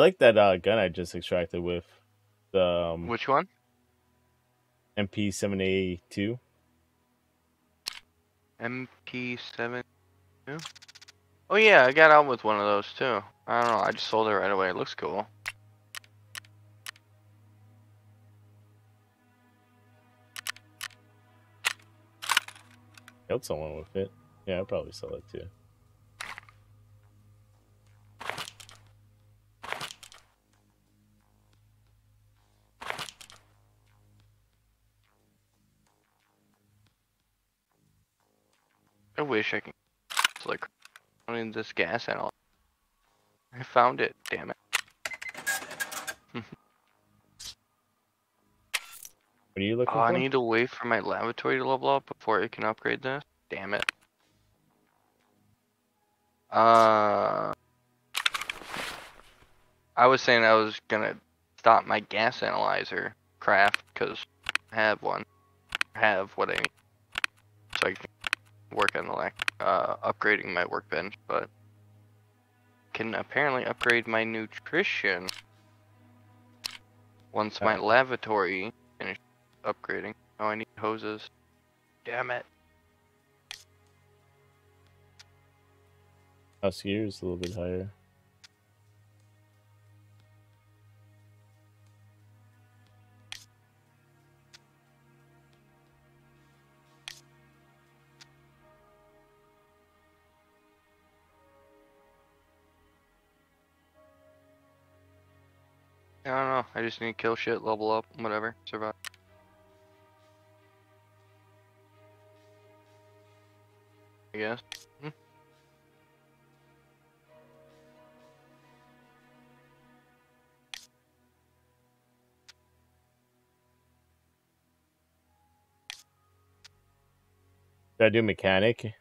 I like that uh, gun I just extracted with the um, Which one? MP7A2. MP7. Oh yeah, I got out with one of those too. I don't know. I just sold it right away. It looks cool. Killed someone with it. Yeah, I'd probably sell it too. I wish I can it's like running this gas analyzer. I found it. Damn it. [LAUGHS] What are you looking Oh, I need to wait for my lavatory to level up before it can upgrade this. Damn it. Uh, I was saying I was gonna stop my gas analyzer craft because I have one. Have what I need. So I can work on the lac- uh, upgrading my workbench, but can apparently upgrade my nutrition once my lavatory finishes upgrading. Oh, I need hoses. Damn it. House gear is a little bit higher. I don't know. I just need to kill shit, level up, whatever, survive. I guess. Hmm. Should I do mechanic?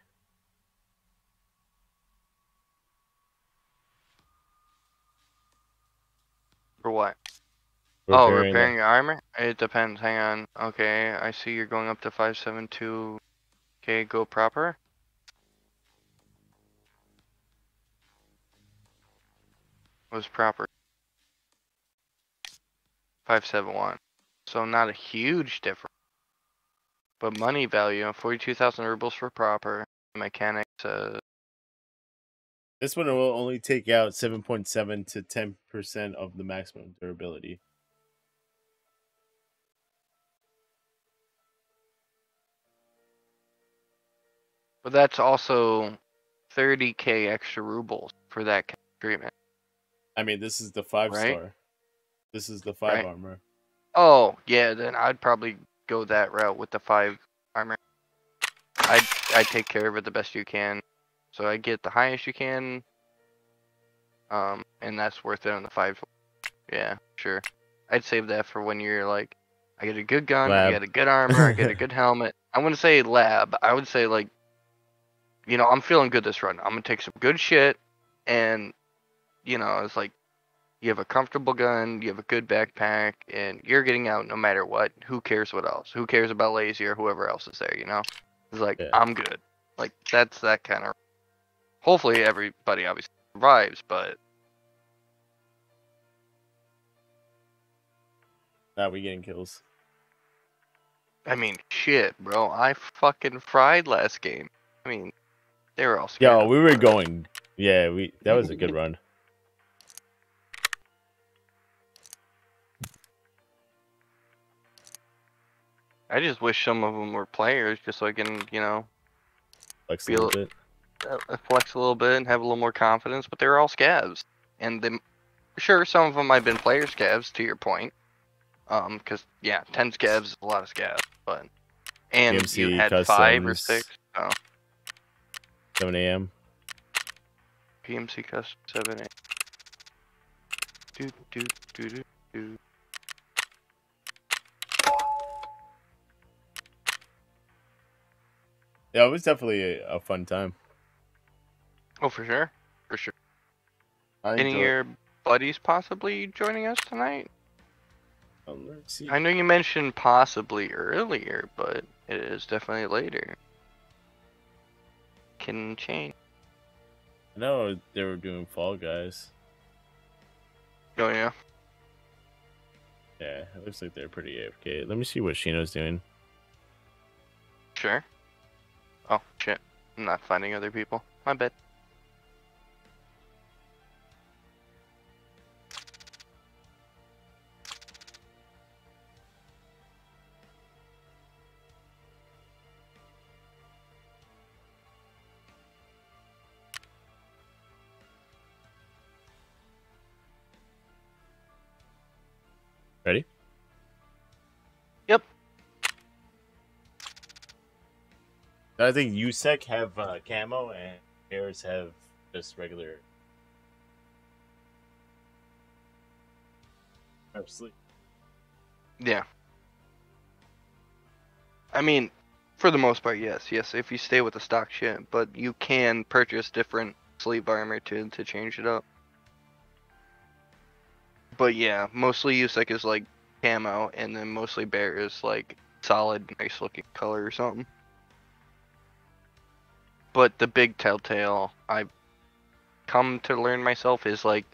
For what? Oh, Repairing the- repairing your armor? It depends. Hang on. Okay, I see you're going up to 572. Okay, go Prapor. Was Prapor. 571. So not a huge difference. But money value, 42,000 rubles for Prapor. Mechanic says uh, This one will only take out 7.7 to 10% of the maximum durability. But that's also 30k extra rubles for that kind of treatment. I mean, this is the five Right. star. This is the five Right. armor. Oh, yeah, then I'd probably go that route with the five armor. I'd, I'd take care of it the best you can. So I get the highest you can. Um, and that's worth it on the five. Yeah, sure. I'd save that for when you're like, I get a good gun, I get a good armor, I get a [LAUGHS] good helmet. I wouldn't say lab. I would say like, you know, I'm feeling good this run. I'm gonna take some good shit, and you know, it's like you have a comfortable gun, you have a good backpack, and you're getting out no matter what. Who cares what else? Who cares about lazy or whoever else is there? You know, it's like Yeah. I'm good. Like that's that kind of. Hopefully everybody obviously survives, but Now we getting kills. I mean, shit, bro. I fucking fried last game. I mean, they were all. Yo, we were going Yeah, we that was a good run. I just wish some of them were players, just so I can, you know, Flex a little bit. uh, flex a little bit and have a little more confidence. But they're all scavs, and them, sure, some of them might have been player scavs. To your point, um, because yeah, ten scavs is a lot of scavs, but and you PMC had five or six. Oh, 7 a.m. PMC custom seven a.m. Do do do do do. Yeah, it was definitely a, a fun time. Oh, for sure, for sure. I Any of your buddies possibly joining us tonight? Um, let's see. I know you mentioned possibly earlier, but it is definitely later. Can change. I know they were doing Fall Guys. Oh yeah. Yeah, it looks like they're pretty AFK. Let me see what Shino's doing. Sure. Oh shit. I'm not finding other people. My bad. I think USEC have uh, camo and Bears have just regular. Absolutely. Yeah. I mean, for the most part, yes, yes. If you stay with the stock shit, but you can purchase different sleep armor to to change it up. But yeah, mostly USEC is like camo, and then mostly bear is like solid, nice looking color or something. But the big telltale I've come to learn myself is like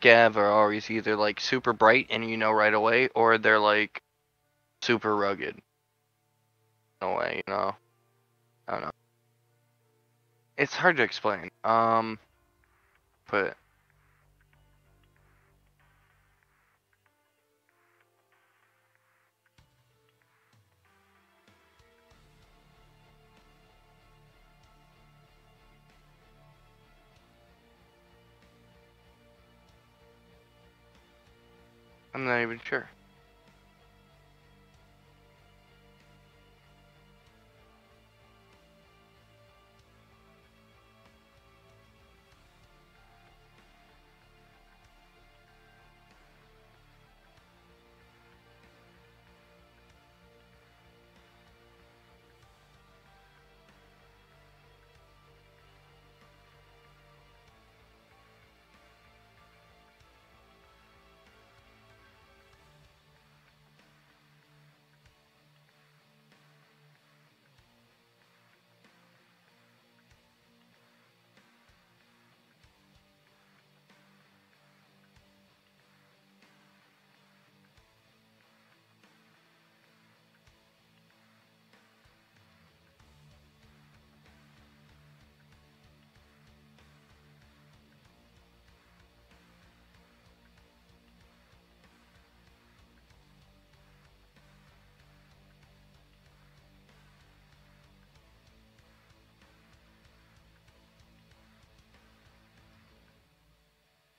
Gav are always either like super bright and you know right away, or they're like super rugged. No way, you know. I don't know. It's hard to explain. Um, but I'm not even sure.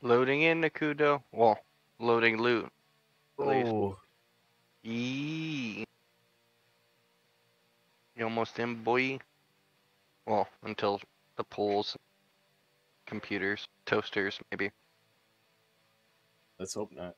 Loading in Nakudo. Well, loading loot. Oh, Yee. You almost in, boy. Well, until the polls, computers, toasters, maybe. let's hope not.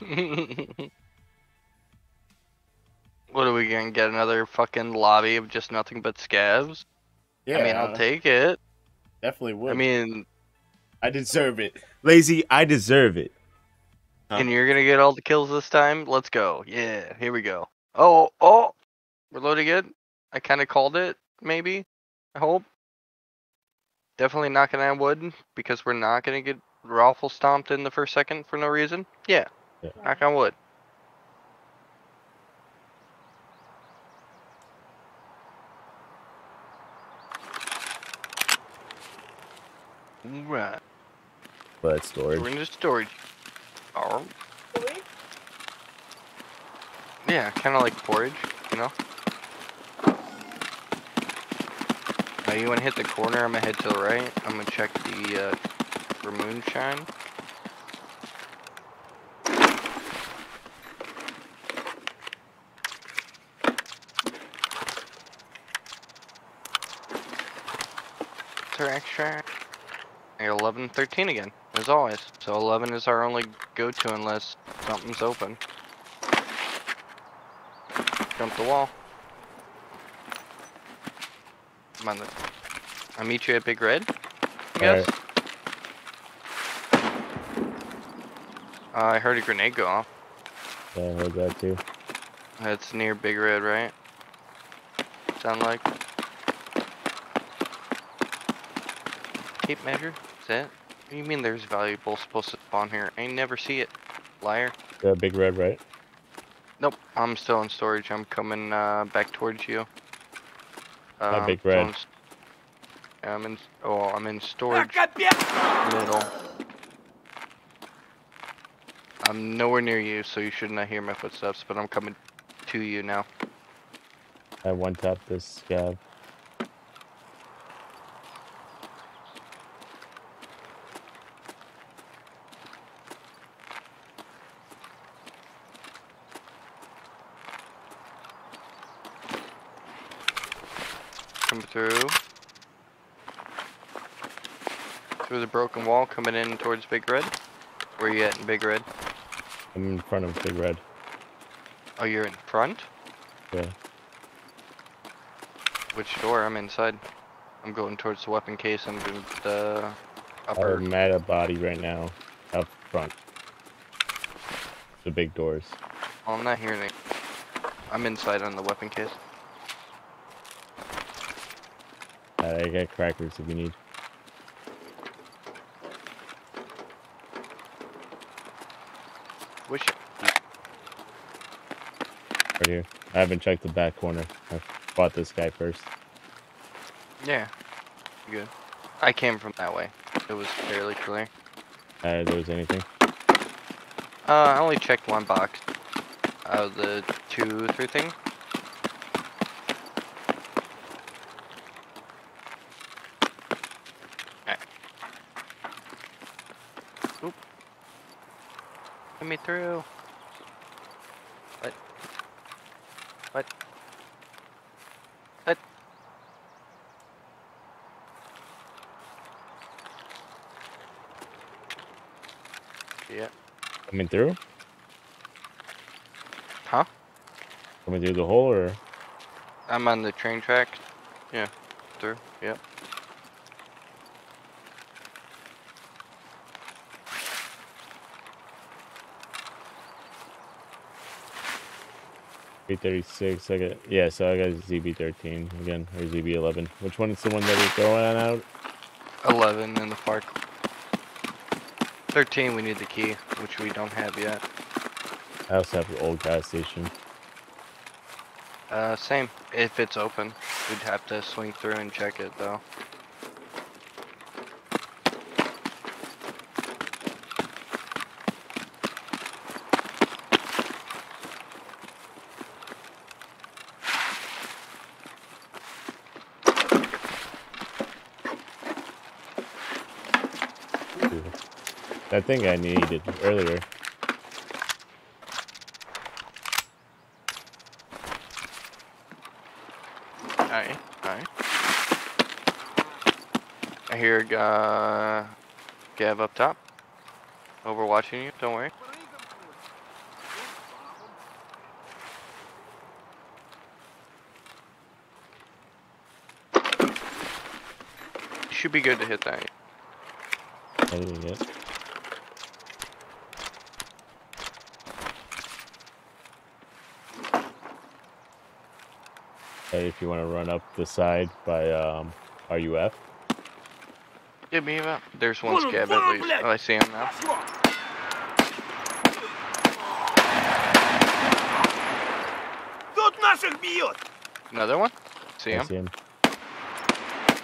[LAUGHS] what are we gonna get? Another fucking lobby of just nothing but scavs? Yeah, I mean, I'll take it. definitely would. I mean, I deserve it. Lazy, I deserve it. Huh? and you're gonna get all the kills this time? Let's go. Yeah, here we go. Oh, oh, we're loading it. I kind of called it, maybe. I hope. Definitely not gonna have wood because we're not gonna get raffle stomped in the first second for no reason. Yeah, Yeah. knock on wood. Right, But storage. we're in the storage. Oh. Yeah, kind of like porridge, you know. Now you want to hit the corner? I'm gonna head to the right. I'm gonna check the uh, for moonshine. Our extract? I got 11, 13 again, as always. So 11 is our only go-to unless something's open. Jump the wall. Come on, then. I'll meet you at Big Red. I guess. Uh, I heard a grenade go off. Yeah, I heard that too. That's near Big Red, right? Sound like. Tape measure? Is that? What do you mean there's valuable supposed to spawn here? I never see it. Liar. The big red, right? Nope, I'm still in storage. I'm coming uh, back towards you. Um, Big Red. in s- I'm in. Oh, I'm in storage. Middle. I'm nowhere near you, so you should not hear my footsteps. But I'm coming to you now. I one tap this scav. Come through. Through the broken wall, coming in towards Big Red. Where you at in Big Red? I'm in front of big red. Oh, you're in front? Yeah. Which door? I'm inside. I'm going towards the weapon case and the upper. I'm at a body right now, up front. The big doors. Oh, I'm not hearing it. I'm inside on the weapon case. Uh, I got crackers if you need. Wish. Right here. I haven't checked the back corner. I fought this guy first. Yeah. Good. I came from that way. It was fairly clear. Uh, there was anything. Uh, I only checked one box out of the two, three thing. Alright. Oop. Get me through. What? What? What? Yeah. Coming through? Huh? Coming through the hole or? I'm on the train track. Yeah, through. Yep. B36, I got, yeah, so I got ZB13 again, or ZB11. Which one is the one that is going out? 11 in the park. 13, we need the key, which we don't have yet. I also have the old gas station. Uh, same. If it's open, we'd have to swing through and check it, though. thing I needed earlier. I hear uh, Gav up top. Overwatching you, don't worry. Should be good to hit that. I didn't get. Hey, if you want to run up the side by um, RUAF. Give me up. There's one scav at least. Oh, I see him now. Another one? See him? I see him.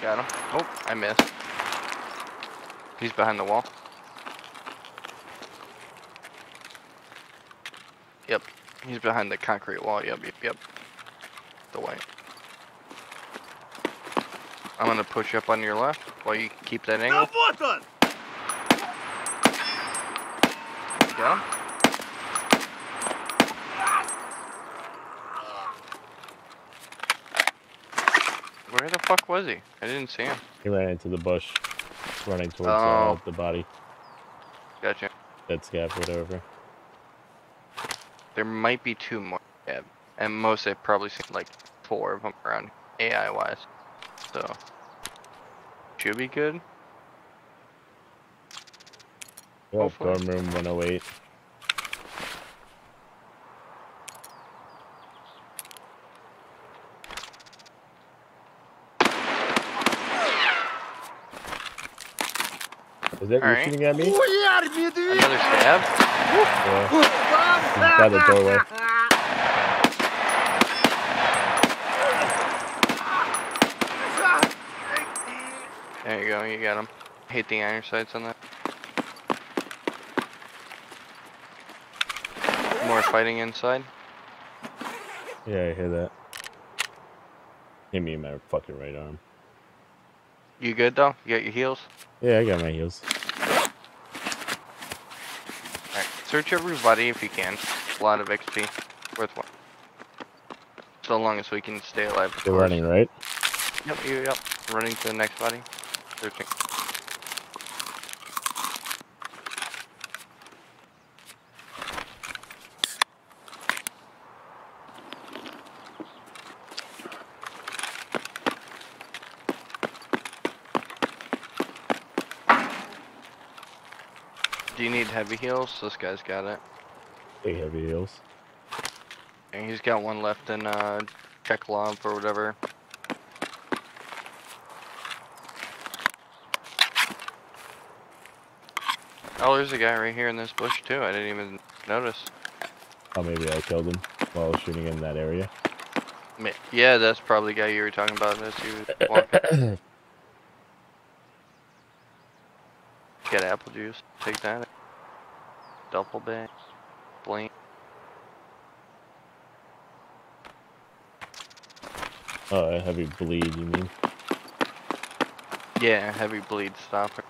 Got him. Oh, I missed. He's behind the wall. Yep. He's behind the concrete wall. Yep, yep, yep. I'm gonna push up on your left while you keep that angle. Where the fuck was he? I didn't see him. He ran into the bush, running towards uh, oh. the, the body. Gotcha. Dead scav, whatever. There might be two more scav, and most I've probably seen like four of them around AI-wise. So should be good. oh dorm room 108. Is that right. shooting at me? Another scav? Yeah. He's by the doorway. Go. You got him. Hate the iron sights on that. More fighting inside. Yeah, I hear that. Hit me in my fucking right arm. You good though? You got your heals? Yeah, I got my heals. Alright. Search everybody if you can. A lot of XP. Worth one. So long as we can stay alive. You're course. running, right? Yep, you, yep. Running to the next body. Searching. Do you need heavy heals? This guy's got it. Big heavy heals. And he's got one left in uh Cheklov or whatever. Oh, there's a guy right here in this bush too. I didn't even notice. Oh, maybe I killed him while I was shooting in that area. Yeah, that's probably the guy you were talking about as you [COUGHS] was walking. Get apple juice. Take that. Double bag. Blink. Oh, a heavy bleed, you mean? Yeah, heavy bleed stopper.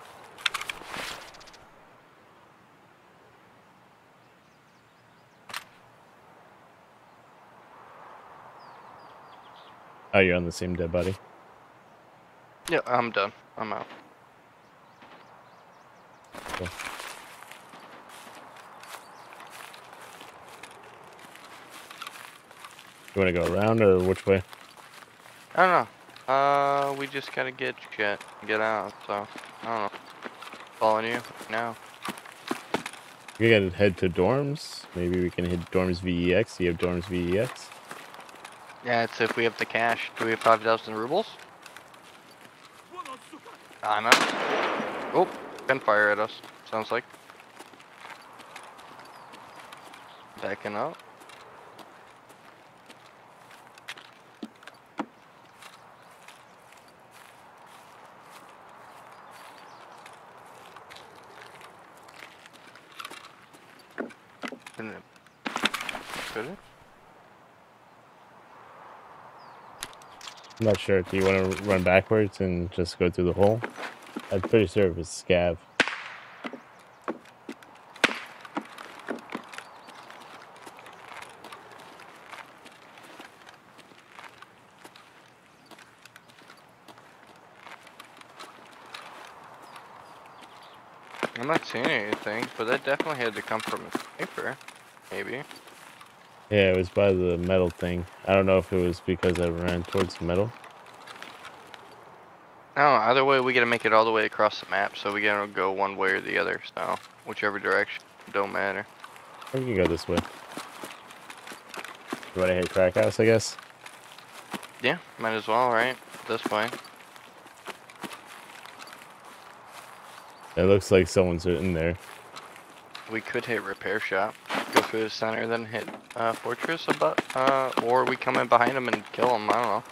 You're on the same dead body? Yeah, I'm done. I'm out. You want to go around or which way? I don't know. Uh, we just gotta get shit, get out. So I don't know. Following you now. We gotta head to dorms. Maybe we can hit dorms VEX. You have dorms VEX? Yeah, it's if we have the cash. Do we have 5,000 rubles? Ah, I know. Oh, gunfire at us, sounds like. Backing up. I'm not sure. Do you want to run backwards and just go through the hole? I'm pretty sure it was scav. I'm not seeing anything, but that definitely had to come from a sniper. Maybe. Yeah, it was by the metal thing. I don't know if it was because I ran towards the metal. No, either way, we gotta make it all the way across the map, so we gotta go one way or the other. So whichever direction, don't matter. We can go this way. You want to hit crack house, I guess. Yeah, might as well, right? This way. It looks like someone's in there. We could hit repair shop, go through the center, then hit uh, fortress, about, uh, or we come in behind them and kill them. I don't know.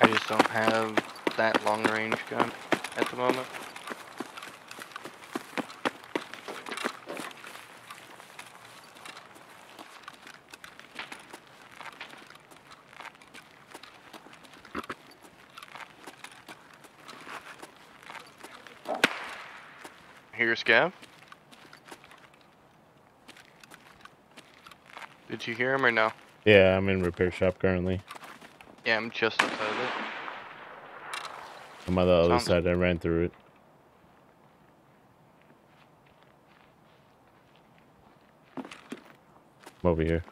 I just don't have that long range gun at the moment. Scav. Did you hear him or no? Yeah, I'm in repair shop currently. Yeah, I'm just outside of it. I'm on the other Sounds- side. I ran through it. I'm over here.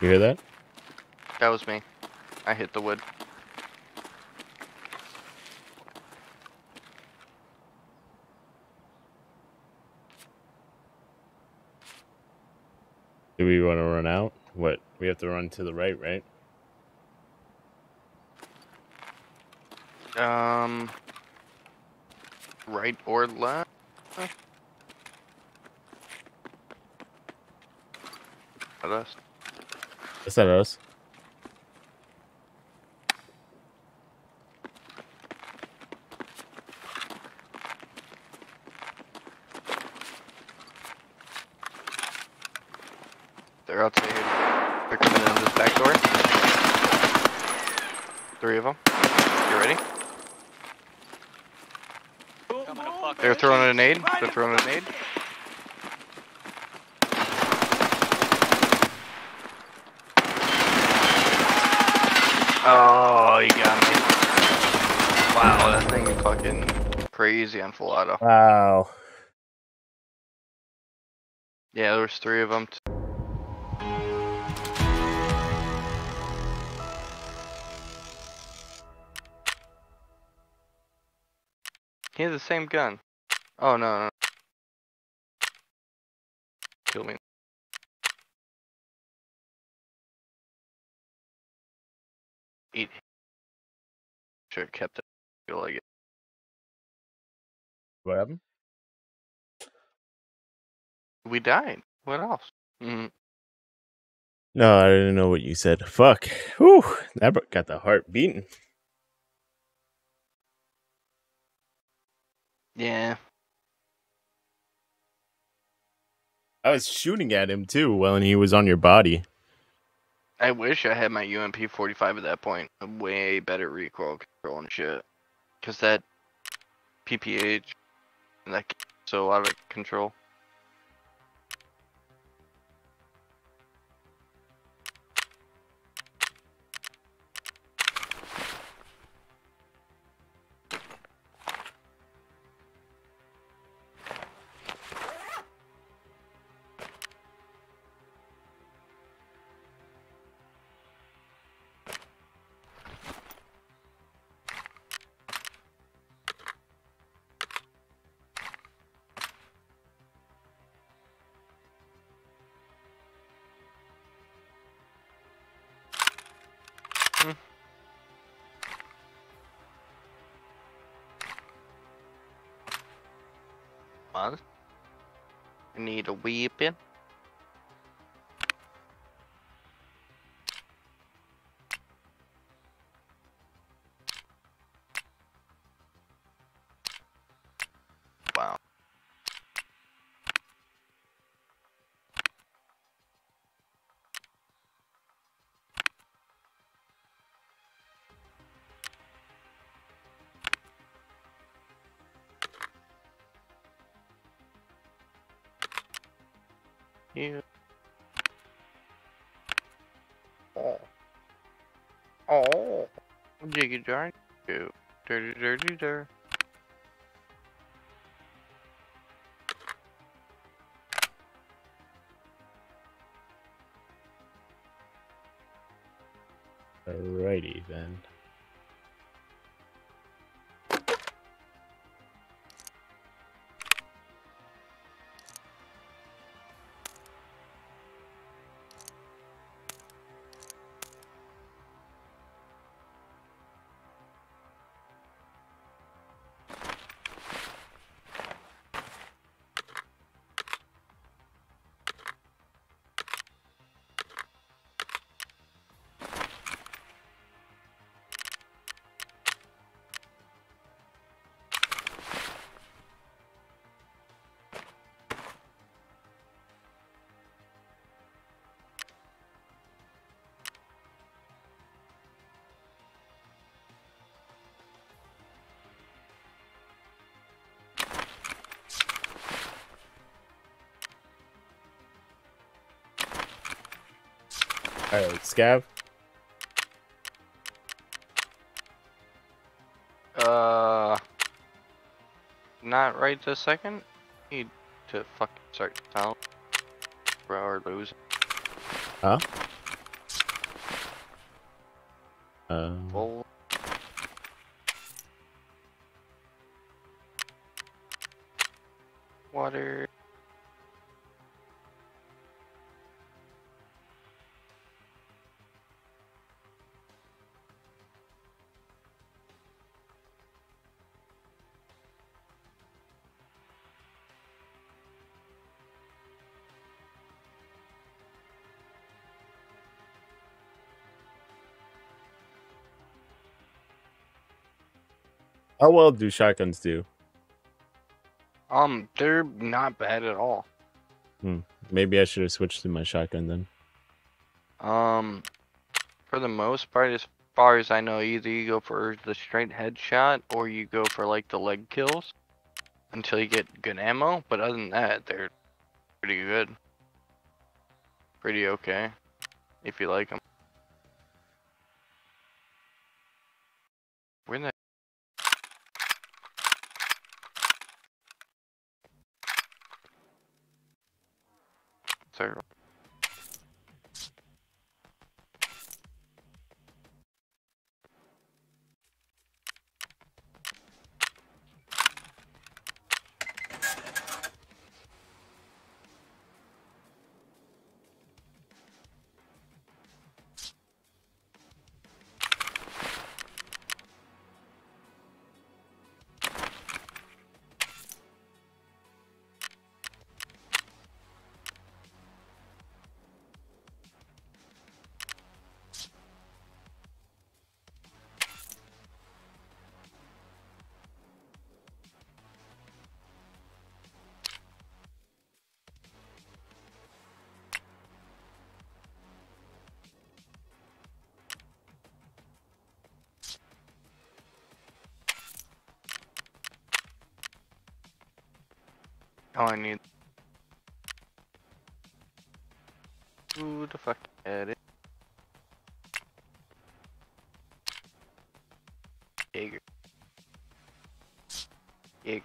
You hear that? That was me. I hit the wood. Do we want to run out? What? We have to run to the right, right? Um, right or left? At us. Is that us? Gun. Oh no, no. Kill me. Eat. Have kept it. Feel like it. What happened? We died. What else? Mm, No, I didn't know what you said. Fuck. Whew. That got the heart beating. Yeah. I was shooting at him too when he was on your body. I wish I had my UMP 45 at that point. A way better recoil control and shit. Cause that PPH and that so out of control. you. Oh. Oh. Jiggy darn you. Dirty, dirty, dirty. Alrighty then. Alright, Scav. Uh, not right this second. Need to fucking start out. Bro, or lose. Huh? Um, Full. How well do shotguns do? Um, they're not bad at all. Hmm. Maybe I should have switched to my shotgun then. Um, for the most part, as far as I know, either you go for the straight headshot or you go for like the leg kills until you get good ammo. But other than that, they're pretty good. Pretty okay, if you like them. Oh, I need. Who the fuck had it? Jaeger. Jaeger.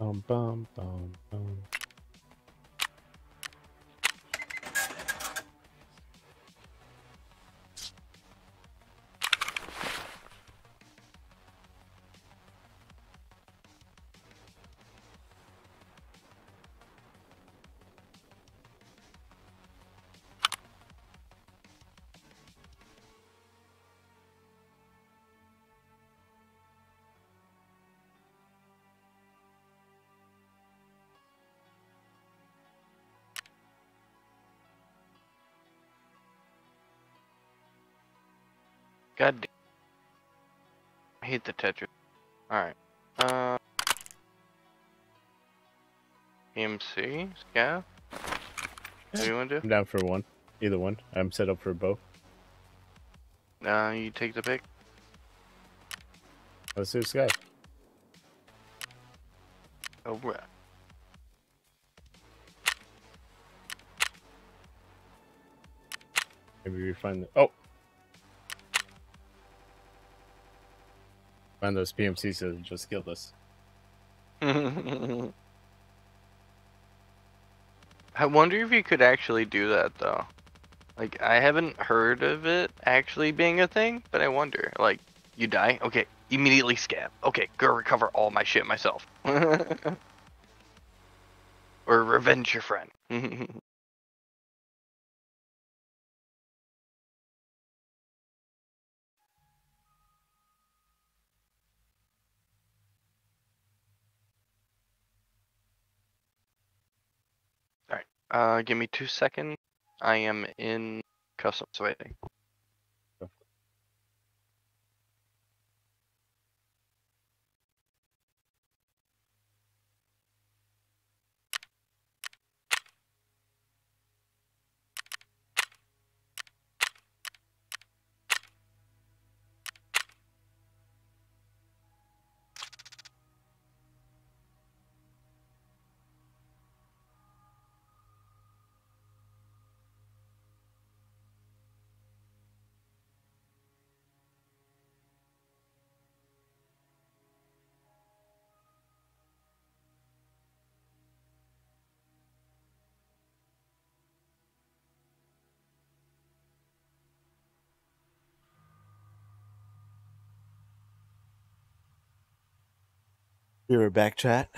Bum bum bum bum. Scav? What do you want to do? I'm down for one. Either one. I'm set up for both. Uh, you take the pick. Let's do Scav. Over. Maybe we find the. Oh! Find those PMCs that just killed us. [LAUGHS] I wonder if you could actually do that though. Like I haven't heard of it actually being a thing, but I wonder. Like you die, okay, immediately scav. Okay, go recover all my shit myself. [LAUGHS] or revenge your friend. [LAUGHS] uh give me two seconds. I am in customs waiting. We were back chat.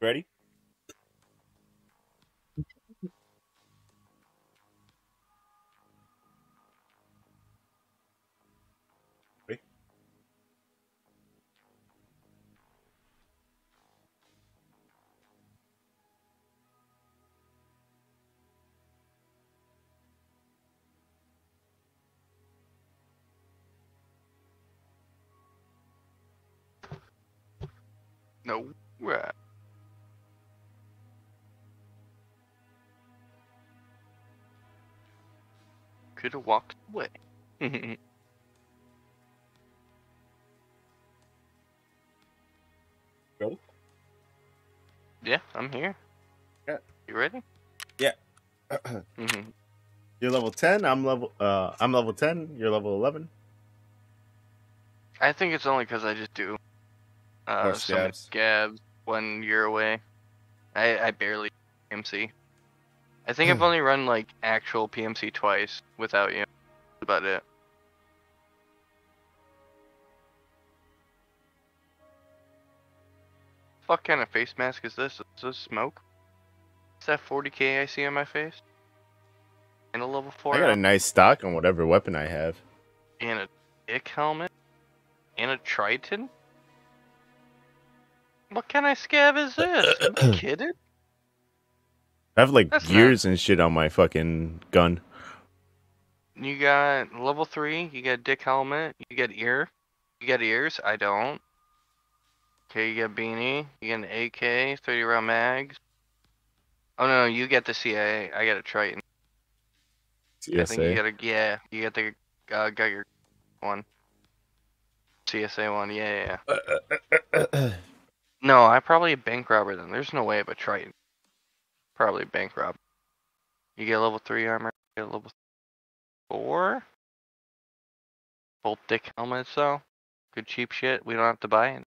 Ready? Ready? No. Right. Could have walked away. Go. yeah, I'm here. Yeah. You ready? Yeah. [CLEARS THROAT] [CLEARS THROAT] hmm You're level ten. I'm level. Uh, I'm level ten. You're level eleven. I think it's only because I just do uh, More so many scavs. scavs when you're away. I I barely PMC. I think I've hmm. only run like actual PMC twice without you. That's about it. Fuck kind of face mask is this? Is this smoke? Is that 40k I see on my face? And a level four I got a nice stock on whatever weapon I have. and a dick helmet and a Triton. What kind of scav is this? Am I [CLEARS THROAT] kidding? I have like That's gears and shit on my fucking gun. You got level three. You got dick helmet. You got ear. You got ears. I don't. Okay, you got beanie. You got an AK, 30 round mags. Oh no, you get the CIA. I got a Triton. I think you CSA. got a yeah. You got the uh, got your one. CSA one. Yeah, yeah. yeah. Uh, uh, uh, no, I probably a bank robber then. There's no way of a Triton. Probably a bank robber. You get level three armor. You get level four. Both dick helmets though. Good cheap shit. We don't have to buy it.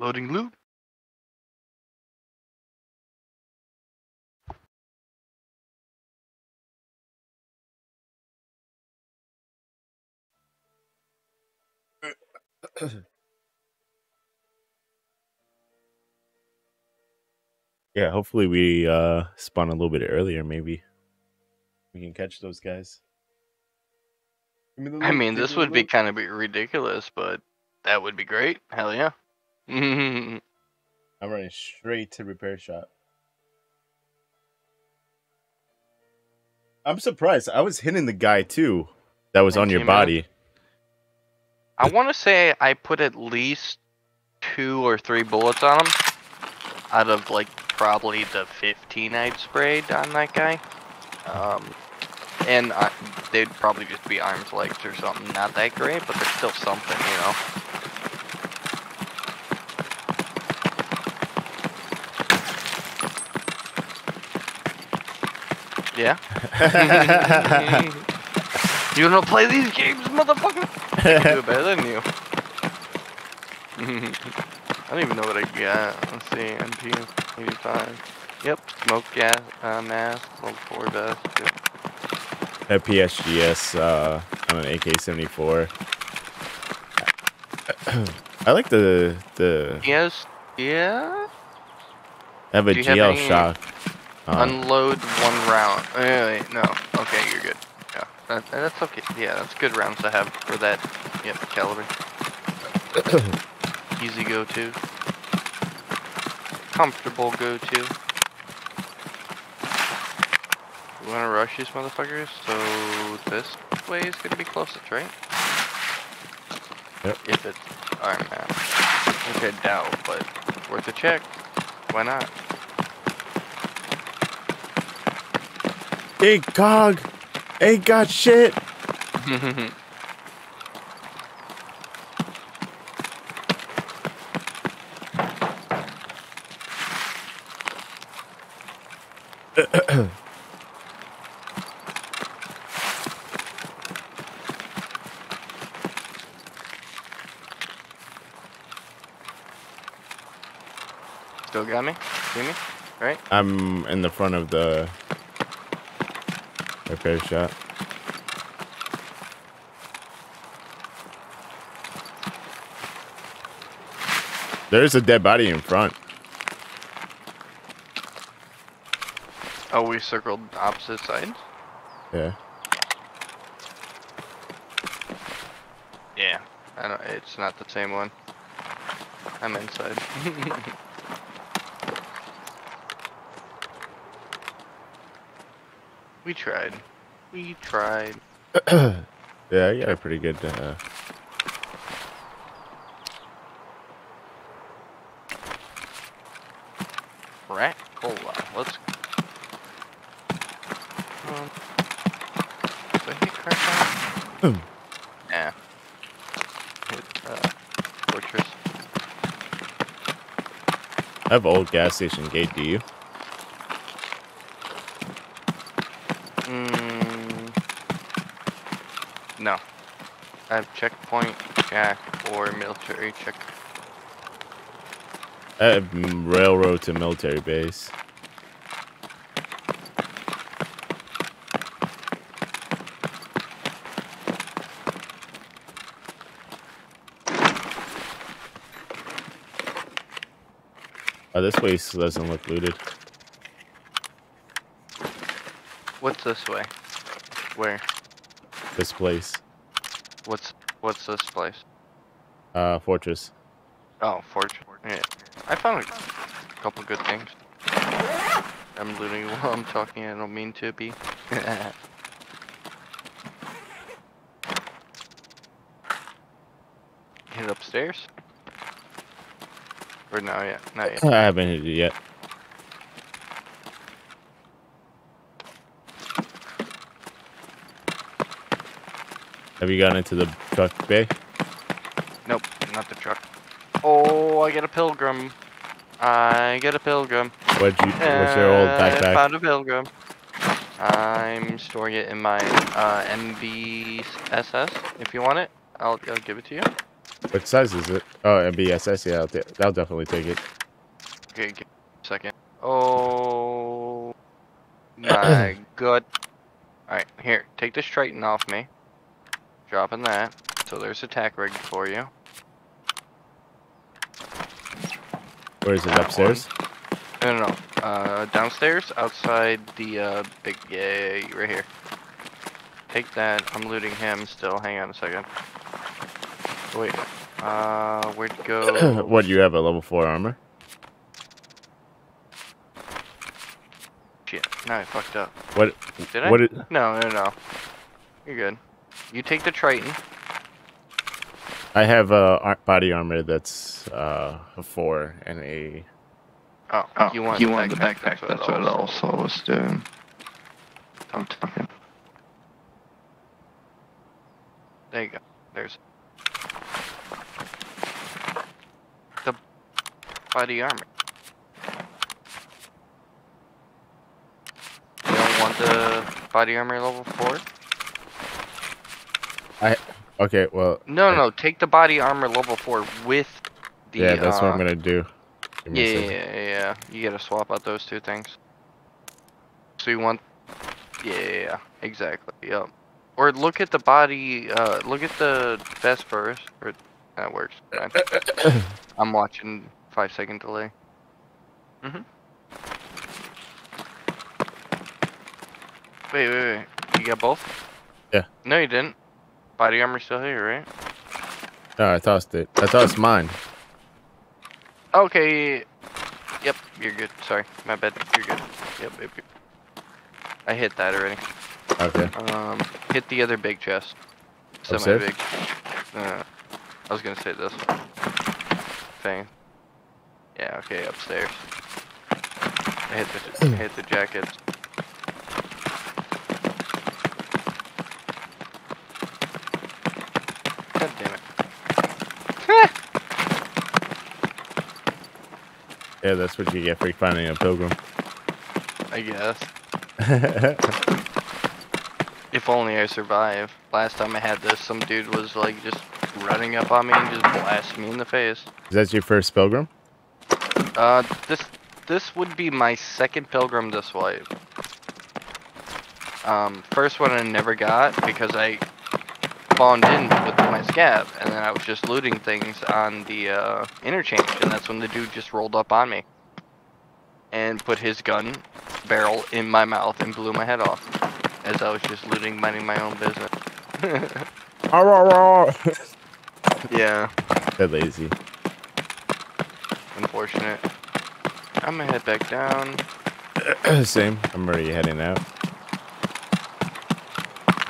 Loading loot. [CLEARS THROAT] yeah, hopefully we uh spawn a little bit earlier. Maybe we can catch those guys. Give me I mean, this would be kind of ridiculous, but that would be great. Hell yeah. [LAUGHS] I'm running straight to repair shop. I'm surprised. I was hitting the guy too. That was I on your came in. body. I want to say I put at least two or three bullets on him out of like probably the 15 I'd sprayed on that guy. Um, and I, they'd probably just be arms lengths or something. Not that great, but they're still something, you know. Yeah. [LAUGHS] you wanna play these games, motherfucker? [LAUGHS] I can do better than you. [LAUGHS] I don't even know what I got. Let's see, MP 85. Yep, smoke gas, uh, mask, level 4 vest. Yep. PSGS uh, on an AK-74. [CLEARS THROAT] I like the the Yes, yeah? I have a Do have GL any shock. Unload one round. Uh, wait, no. Okay, you're good. Yeah, that, that's okay. Yeah, that's good rounds to have for that. Yep, caliber. [CLEARS THROAT] Easy go to. Comfortable go to. We wanna rush these motherfuckers, so this way is gonna be closest, right? Yep. If it's Iron Man. Which I doubt, but worth a check. Why not? Ain't cog. Ain't got shit. [LAUGHS] Still got me? See me? Right? I'm in the front of the repair shop. There's a dead body in front. Oh, we circled opposite sides? Yeah. Yeah. I don't, it's not the same one. I'm inside. [LAUGHS] we tried. We tried. [CLEARS THROAT] yeah, I got a pretty good. Uh, Rat cola. Let's. Um, did I hit crack on? Yeah. [CLEARS THROAT] Hit, uh, fortress. I have old gas station gate. Do you? I have checkpoint, jack, or military check. I have mm, railroad to military base. Oh, this way doesn't look looted. What's this way? Where? This place. What's this place? Uh, fortress. Oh, fortress. Yeah. I found a couple good things. I'm looting [LAUGHS] while I'm talking. I don't mean to be. [LAUGHS] Hit upstairs? Or no, yet? Not yet. I haven't hit it yet. Have you gotten into the truck bay? Nope, not the truck. Oh, I get a pilgrim. I get a pilgrim. What'd you? What's your old backpack? I found a pilgrim. I'm storing it in my uh, MBSS. If you want it, I'll, I'll give it to you. What size is it? Oh, MBSS. Yeah, I'll, I'll definitely take it. Okay, give me a second. Oh my [CLEARS THROAT] god. Alright, here, take this Triton off me. Dropping that. So there's a tac rig for you. Where is it? That Upstairs? No, no, no. Uh, downstairs, outside the uh, big, yeah, right here. take that. I'm looting him still. Hang on a second. Wait. Uh, where'd it go? [COUGHS] what do you have a level four armor? Shit. Now I fucked up. What? Did I? What? It, No, no, no. You're good. You take the Triton. I have a body armor that's uh, a four and a. Oh, Oh, you want you the want the backpack? backpack. That's what I also was doing. I'm talking. There you go. There's the body armor. You don't want the body armor level four? Okay, well, No, no, no. Take the body armor level four with the. yeah, that's what uh, I'm gonna do. Give me a Yeah, yeah, yeah. You gotta swap out those two things. So you want, yeah, yeah, yeah, exactly. Yep. Or look at the body. Uh, look at the vest first. Or that works. Fine. [COUGHS] I'm watching five second delay. Mhm. Wait, wait, wait. You got both? Yeah. No, you didn't. Body armor still here, right? No, I tossed it. I thought it's mine. Okay. Yep, you're good. Sorry, my bad. You're good. Yep, yep, yep. I hit that already. Okay. Um, hit the other big chest. Semi big. Uh, I was gonna say this thing. Yeah. Okay, upstairs. I hit the I hit the jackets. God damn it. Yeah, that's what you get for finding a pilgrim. I guess. [LAUGHS] If only I survive. Last time I had this, some dude was like just running up on me and just blasted me in the face. Is that your first pilgrim? Uh, this this would be my second pilgrim this way. Um, first one I never got because I spawned in with my scav, and then I was just looting things on the uh, interchange, and that's when the dude just rolled up on me and put his gun barrel in my mouth and blew my head off as I was just looting, minding my own business. [LAUGHS] yeah, They're lazy. unfortunate. I'm gonna head back down. [CLEARS THROAT] Same. I'm already heading out.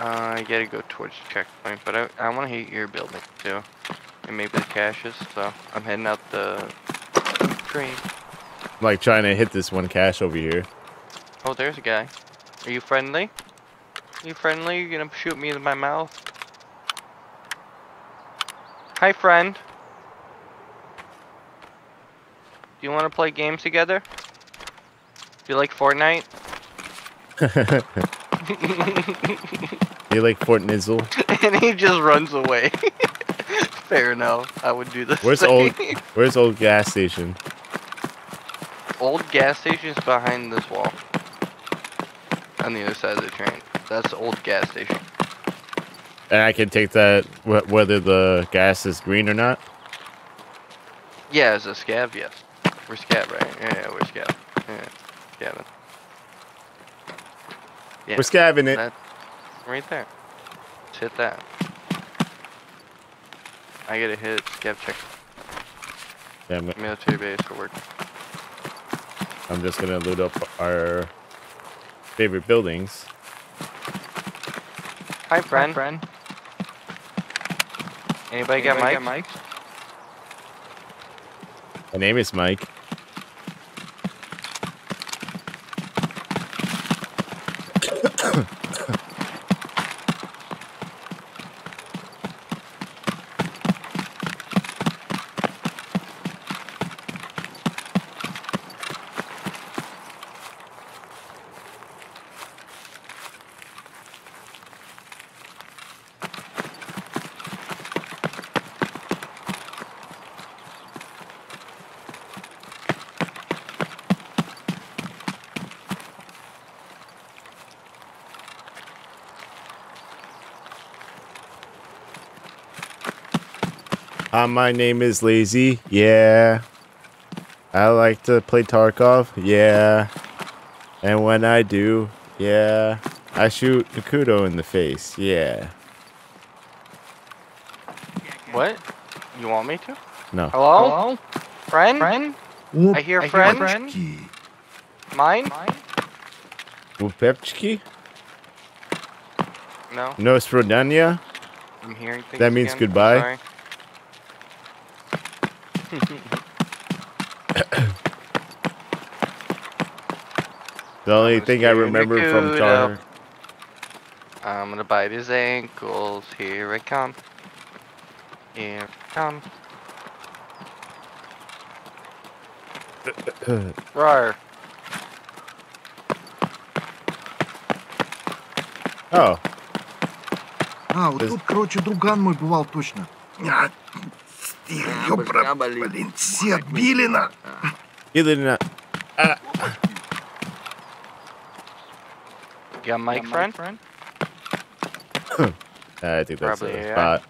Uh, I gotta go towards the checkpoint, but I, I want to hit your building too. And maybe the caches, so I'm heading out the train. I'm like trying to hit this one cache over here. Oh, there's a guy. Are you friendly? You friendly? You gonna shoot me in my mouth? Hi, friend. Do you want to play games together? Do you like Fortnite? [LAUGHS] [LAUGHS] You like Fort Nizzle? [LAUGHS] and he just runs away. [LAUGHS] Fair enough. I would do the Where's same. old? [LAUGHS] Where's old gas station? Old gas station's behind this wall. On the other side of the train. That's the old gas station. And I can take that wh- whether the gas is green or not. Yeah, it's a scav, yes. We're scav, right? Yeah, yeah we're scav. Yeah, scavving. Yeah, We're scavving it. that right there. Let's hit that. I gotta hit scav check Damn it. military base for work. I'm just gonna loot up our favorite buildings. Hi, friend. friend. Anybody, got Anybody mic? got mics? My name is Mike. Uh, my name is Lazy. Yeah. I like to play Tarkov. Yeah. And when I do, yeah. I shoot Nakudo in the face. Yeah. What? You want me to? No. Hello? Hello? Friend? Friend? Whoop. I hear I friend. Hear. Mine? Mine? Upepchki? No. Srodania. I'm hearing things That means again. goodbye Sorry. The only gonna thing I scare remember from Nakudo. Tar. I'm gonna bite his ankles. Here I come. Here I come. Roar. Oh, А, вот Без- тут, короче, друган мой бывал точно. ёбра, блин, You got mic, friend? [COUGHS] friend? I think that's Probably, the yeah. spot.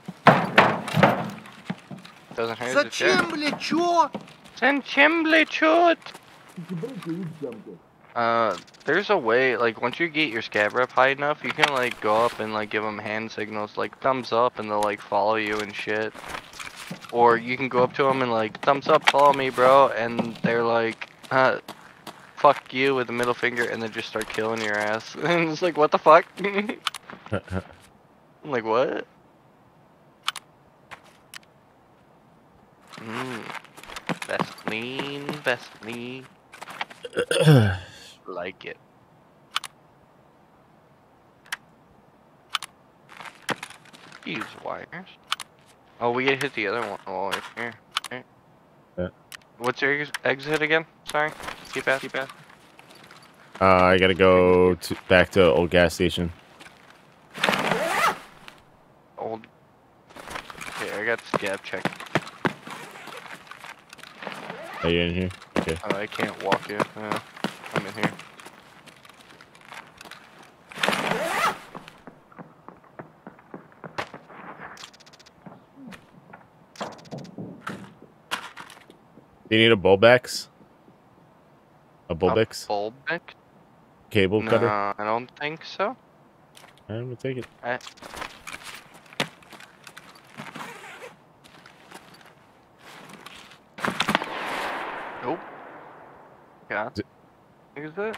Doesn't hurt Зачем, чё? Зачем. Uh, there's a way, like, once you get your scav rep high enough, you can, like, go up and, like, give them hand signals, like, thumbs up, and they'll, like, follow you and shit. Or you can go up to them and, like, thumbs up, follow me, bro, and they're like, uh, fuck you with the middle finger, and then just start killing your ass. [LAUGHS] and it's like, what the fuck? [LAUGHS] I'm like, what? Mmm. Vaseline, Vaseline. like it. Use wires. Oh, we get hit the other one. Oh, right here. Yeah. What's your ex- exit again? Sorry. Keep asking. Keep asking. Uh, I gotta go to, back to old gas station. Old. Okay, I got scav check. Are you in here? Okay. Oh, I can't walk you. Uh, I'm in here. Do you need a Bulbex? A Bulbex? Bulbic? Cable No, cutter? I don't think so. I'm gonna take it. I... Nope. Yeah. Is it?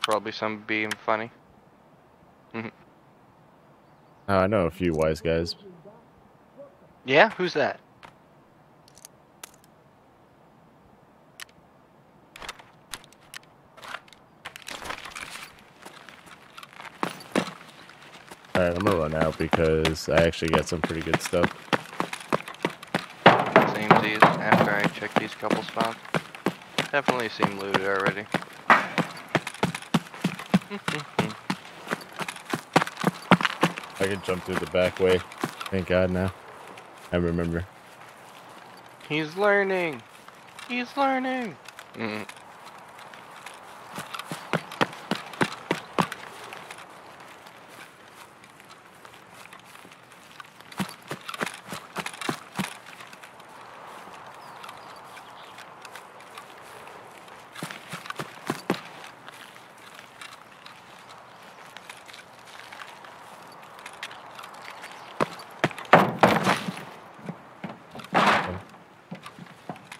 Probably some being funny. Oh, I know a few wise guys. Yeah, who's that? Alright, I'm gonna run out because I actually got some pretty good stuff. Same Z's after I check these couple spots. Definitely seem looted already. [LAUGHS] I can jump through the back way. Thank God now. I remember. He's learning. He's learning. Mm.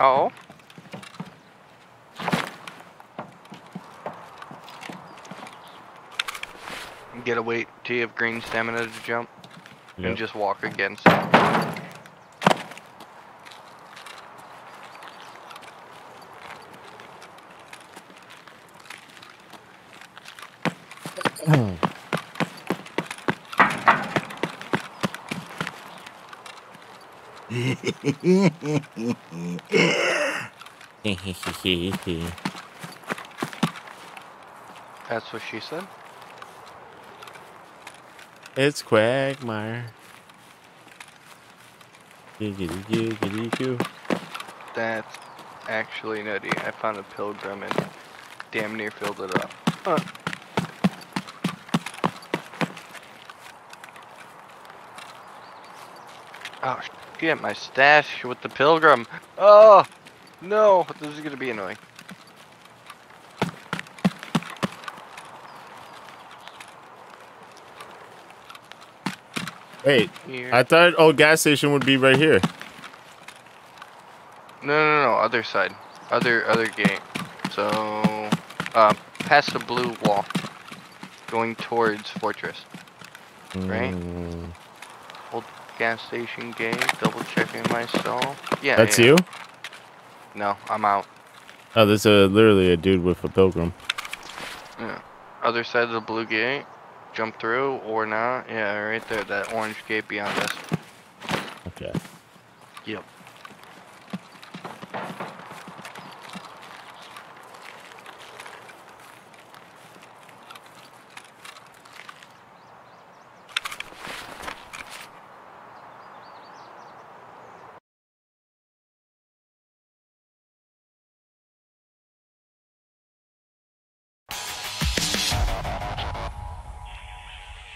Oh. You gotta wait till you have green stamina to jump Yep. and just walk against it. [LAUGHS] That's what she said. it's Quagmire. Giggity giggity goo. That's actually nutty. I found a pilgrim and damn near filled it up. Huh. Oh Get my stash with the pilgrim. Oh, no, this is gonna be annoying. Wait, here. I thought old gas station would be right here. No, no, no, other side, other, other gate. So, uh, past the blue wall, going towards fortress, right? Mm gas station gate. Double checking myself. Yeah. That's yeah. you? No, I'm out. Oh, there's a uh, literally a dude with a pilgrim. Yeah. Other side of the blue gate. Jump through or not. Yeah, right there. That orange gate beyond us.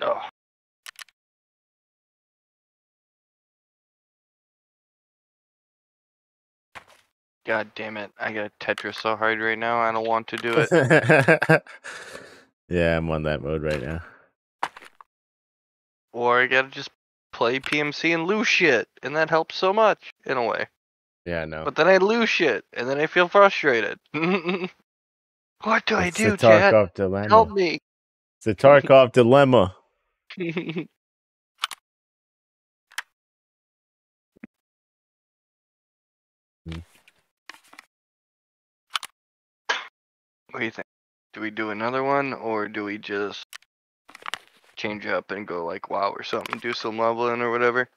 Oh. God damn it. I got Tetris so hard right now. I don't want to do it. [LAUGHS] yeah, I'm on that mode right now. or I gotta just play PMC and lose shit. And that helps so much, in a way. Yeah, I know. But then I lose shit. And then I feel frustrated. [LAUGHS] what do I do, Chad? Help me. It's the Tarkov dilemma. [LAUGHS] What do you think? Do we do another one or do we just change up and go like WoW or something? Do some leveling or whatever?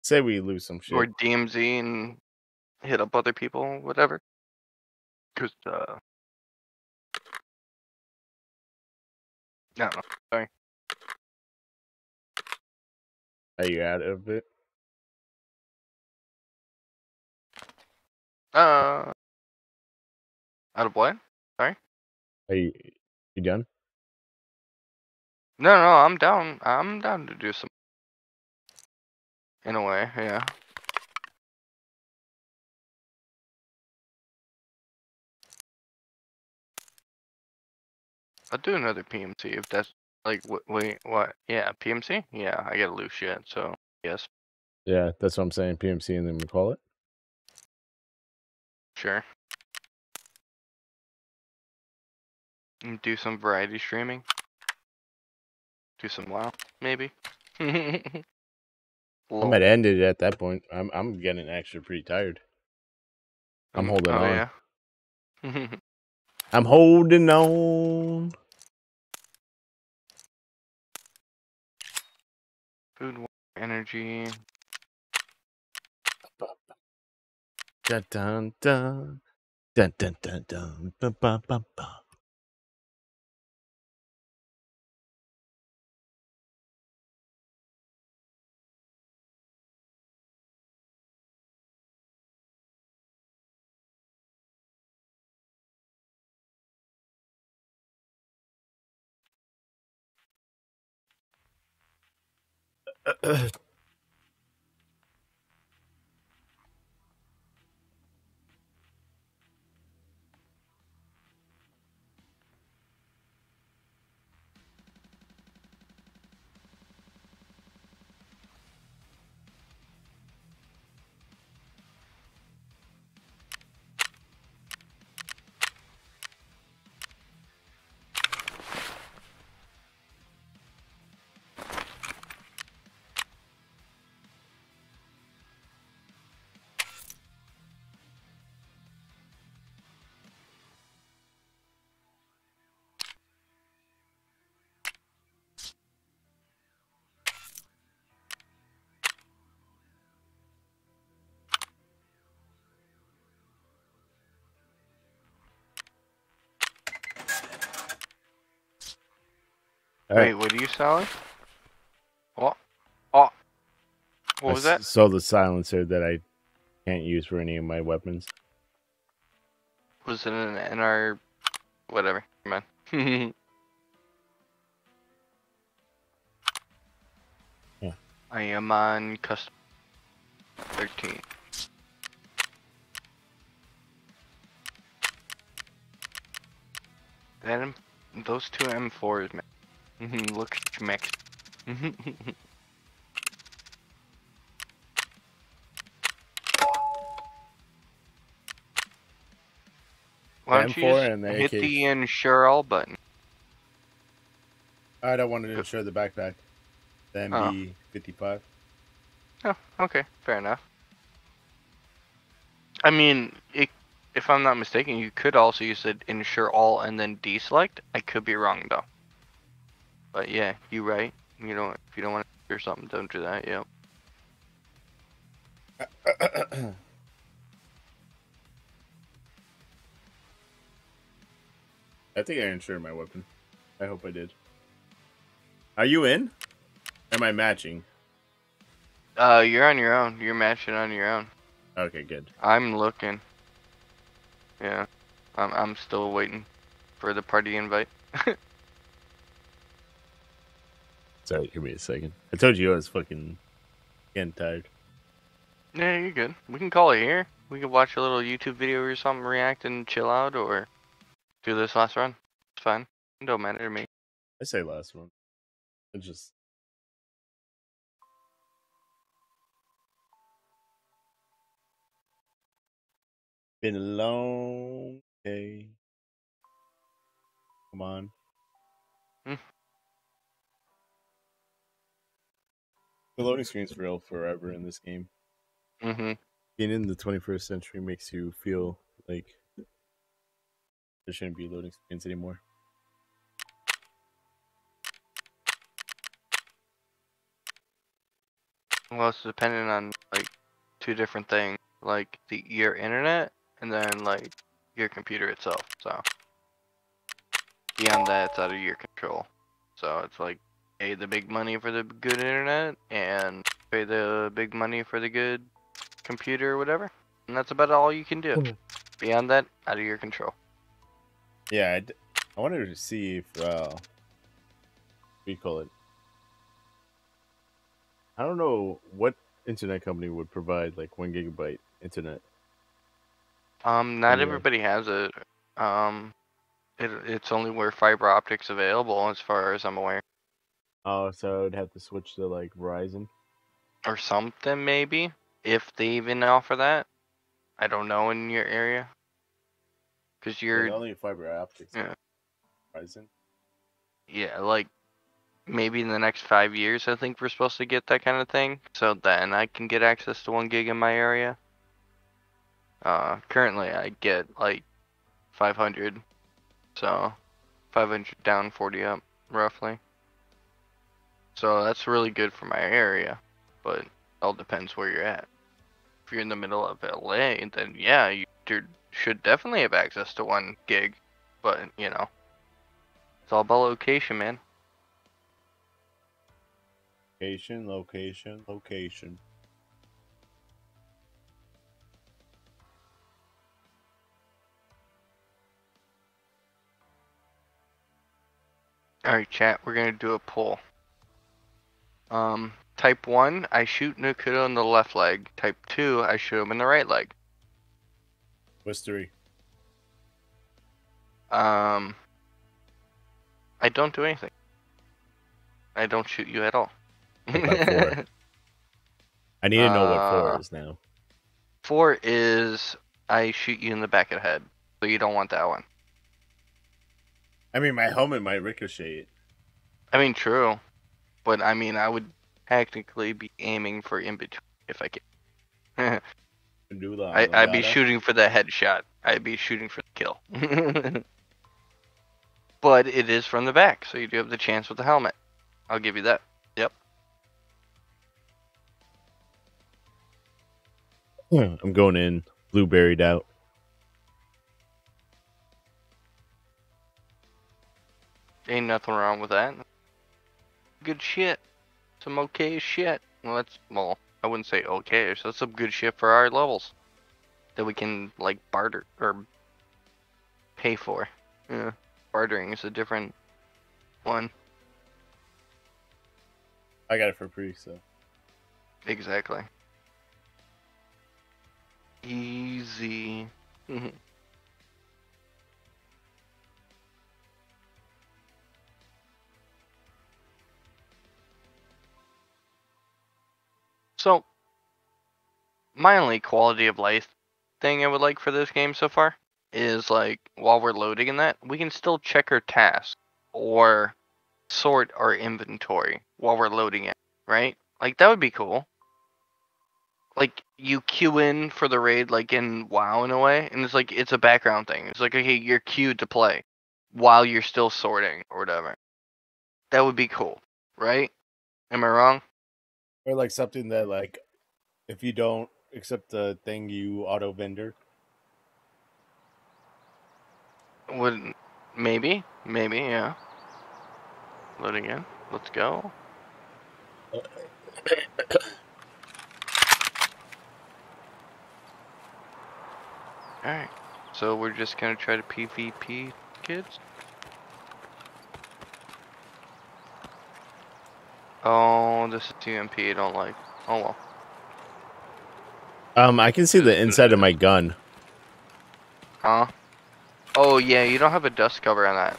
Say we lose some shit. Or DMZ and hit up other people, whatever? Cause uh I don't. Sorry. Are you out of it? Uh out of what? Sorry? Are you you done? No, no, I'm down. I'm down to do some. In a way, yeah. I'll do another PMC if that's like wait, wait, what? Yeah, PMC. Yeah, I gotta lose shit. So yes, Yeah, that's what I'm saying. PMC and then we call it. sure. And do some variety streaming. Do some WoW, maybe. [LAUGHS] I might end it at that point. I'm I'm getting actually pretty tired. I'm Mm, holding oh, on. Yeah. [LAUGHS] I'm holding on. Food, water, energy. Dun dun dun dun dun dun dun. uh, [CLEARS THROAT] All Wait, right. what are you selling? What? Oh. What I was that? s- sold the silencer that I can't use for any of my weapons. Was it an NR? Whatever. Come on. [LAUGHS] Yeah. I am on custom 13. That those two M4s, man. Mhm, Look schmeck. Why don't you M4 just and the hit the insure all button? I don't want to insure the backpack. The Oh. MBSS. Oh, okay, fair enough. I mean, it, if I'm not mistaken, you could also use it insure all and then deselect. I could be wrong though. But yeah, you right. You don't if you don't want to hear something, don't do that. Yep. [COUGHS] I think I insured my weapon. I hope I did. Are you in? Am I matching? Uh, you're on your own. You're matching on your own. Okay, good. I'm looking. Yeah, I'm I'm still waiting for the party invite. [LAUGHS] Sorry, give me a second. I told you I was fucking getting tired. Yeah, you're good. We can call it here. We can watch a little YouTube video or something, react and chill out, or do this last run. It's fine. It don't matter to me. I say last one. I just been a long day. Come on. The loading screen's real forever in this game. Mm-hmm. Being in the 21st century makes you feel like there shouldn't be loading screens anymore. Well, it's dependent on like two different things, like the your internet and then like your computer itself. So beyond that, it's out of your control. So it's like pay the big money for the good internet and pay the big money for the good computer or whatever, and that's about all you can do. Beyond that, out of your control. Yeah, I, d- I wanted to see if uh, what do you call it? I don't know what internet company would provide like one gigabyte internet. Um, not Yeah. everybody has it. Um, it it's only where fiber optics available, as far as I'm aware, Oh, so I would have to switch to like Verizon. or something maybe, if they even offer that. I don't know in your area, cause you're the only fiber optics. yeah. Verizon. yeah like maybe in the next five years I think we're supposed to get that kind of thing. So then I can get access to one gig in my area. Uh, currently I get like 500, so 500 down, 40 up, roughly. So that's really good for my area, but it all depends where you're at. If you're in the middle of LA, then yeah, you should definitely have access to one gig, but you know, it's all about location, man. Location, location, location. Alright, chat, we're gonna do a poll. Um, Type 1, I shoot Nakudo in the left leg. Type 2, I shoot him in the right leg. What's three? Um, I don't do anything. I don't shoot you at all. What about four? I need to know what four Uh, is now. Four is I shoot you in the back of the head, so you don't want that one. I mean, my helmet might ricochet. I mean, true, but I mean, I would technically be aiming for in between if I can. [LAUGHS] Do the I, I'd be shooting for the headshot. I'd be shooting for the kill. [LAUGHS] but it is from the back, so you do have the chance with the helmet. I'll give you that. Yep. I'm going in blueberried out. Ain't nothing wrong with that. Good shit. Some okay shit. Well, that's well, I wouldn't say okay. So that's some good shit for our levels that we can like barter or pay for. Yeah, bartering is a different one. I got it for free, so. Exactly. Easy. Mm-hmm. So, my only quality of life thing I would like for this game so far is like while we're loading in that, we can still check our tasks or sort our inventory while we're loading it, right? Like that would be cool. Like you queue in for the raid like in WoW in a way, and it's like it's a background thing. It's like okay, you're queued to play while you're still sorting or whatever. That would be cool, right? Am I wrong? Or like something that like, if you don't accept the thing, you auto vendor. Would maybe, maybe, yeah. Loading in. Let's go. [COUGHS] Alright. So we're just gonna try to PvP kids? Oh, this is TMP I don't like. Oh well. Um, I can see the inside of my gun. Huh? Oh yeah, you don't have a dust cover on that.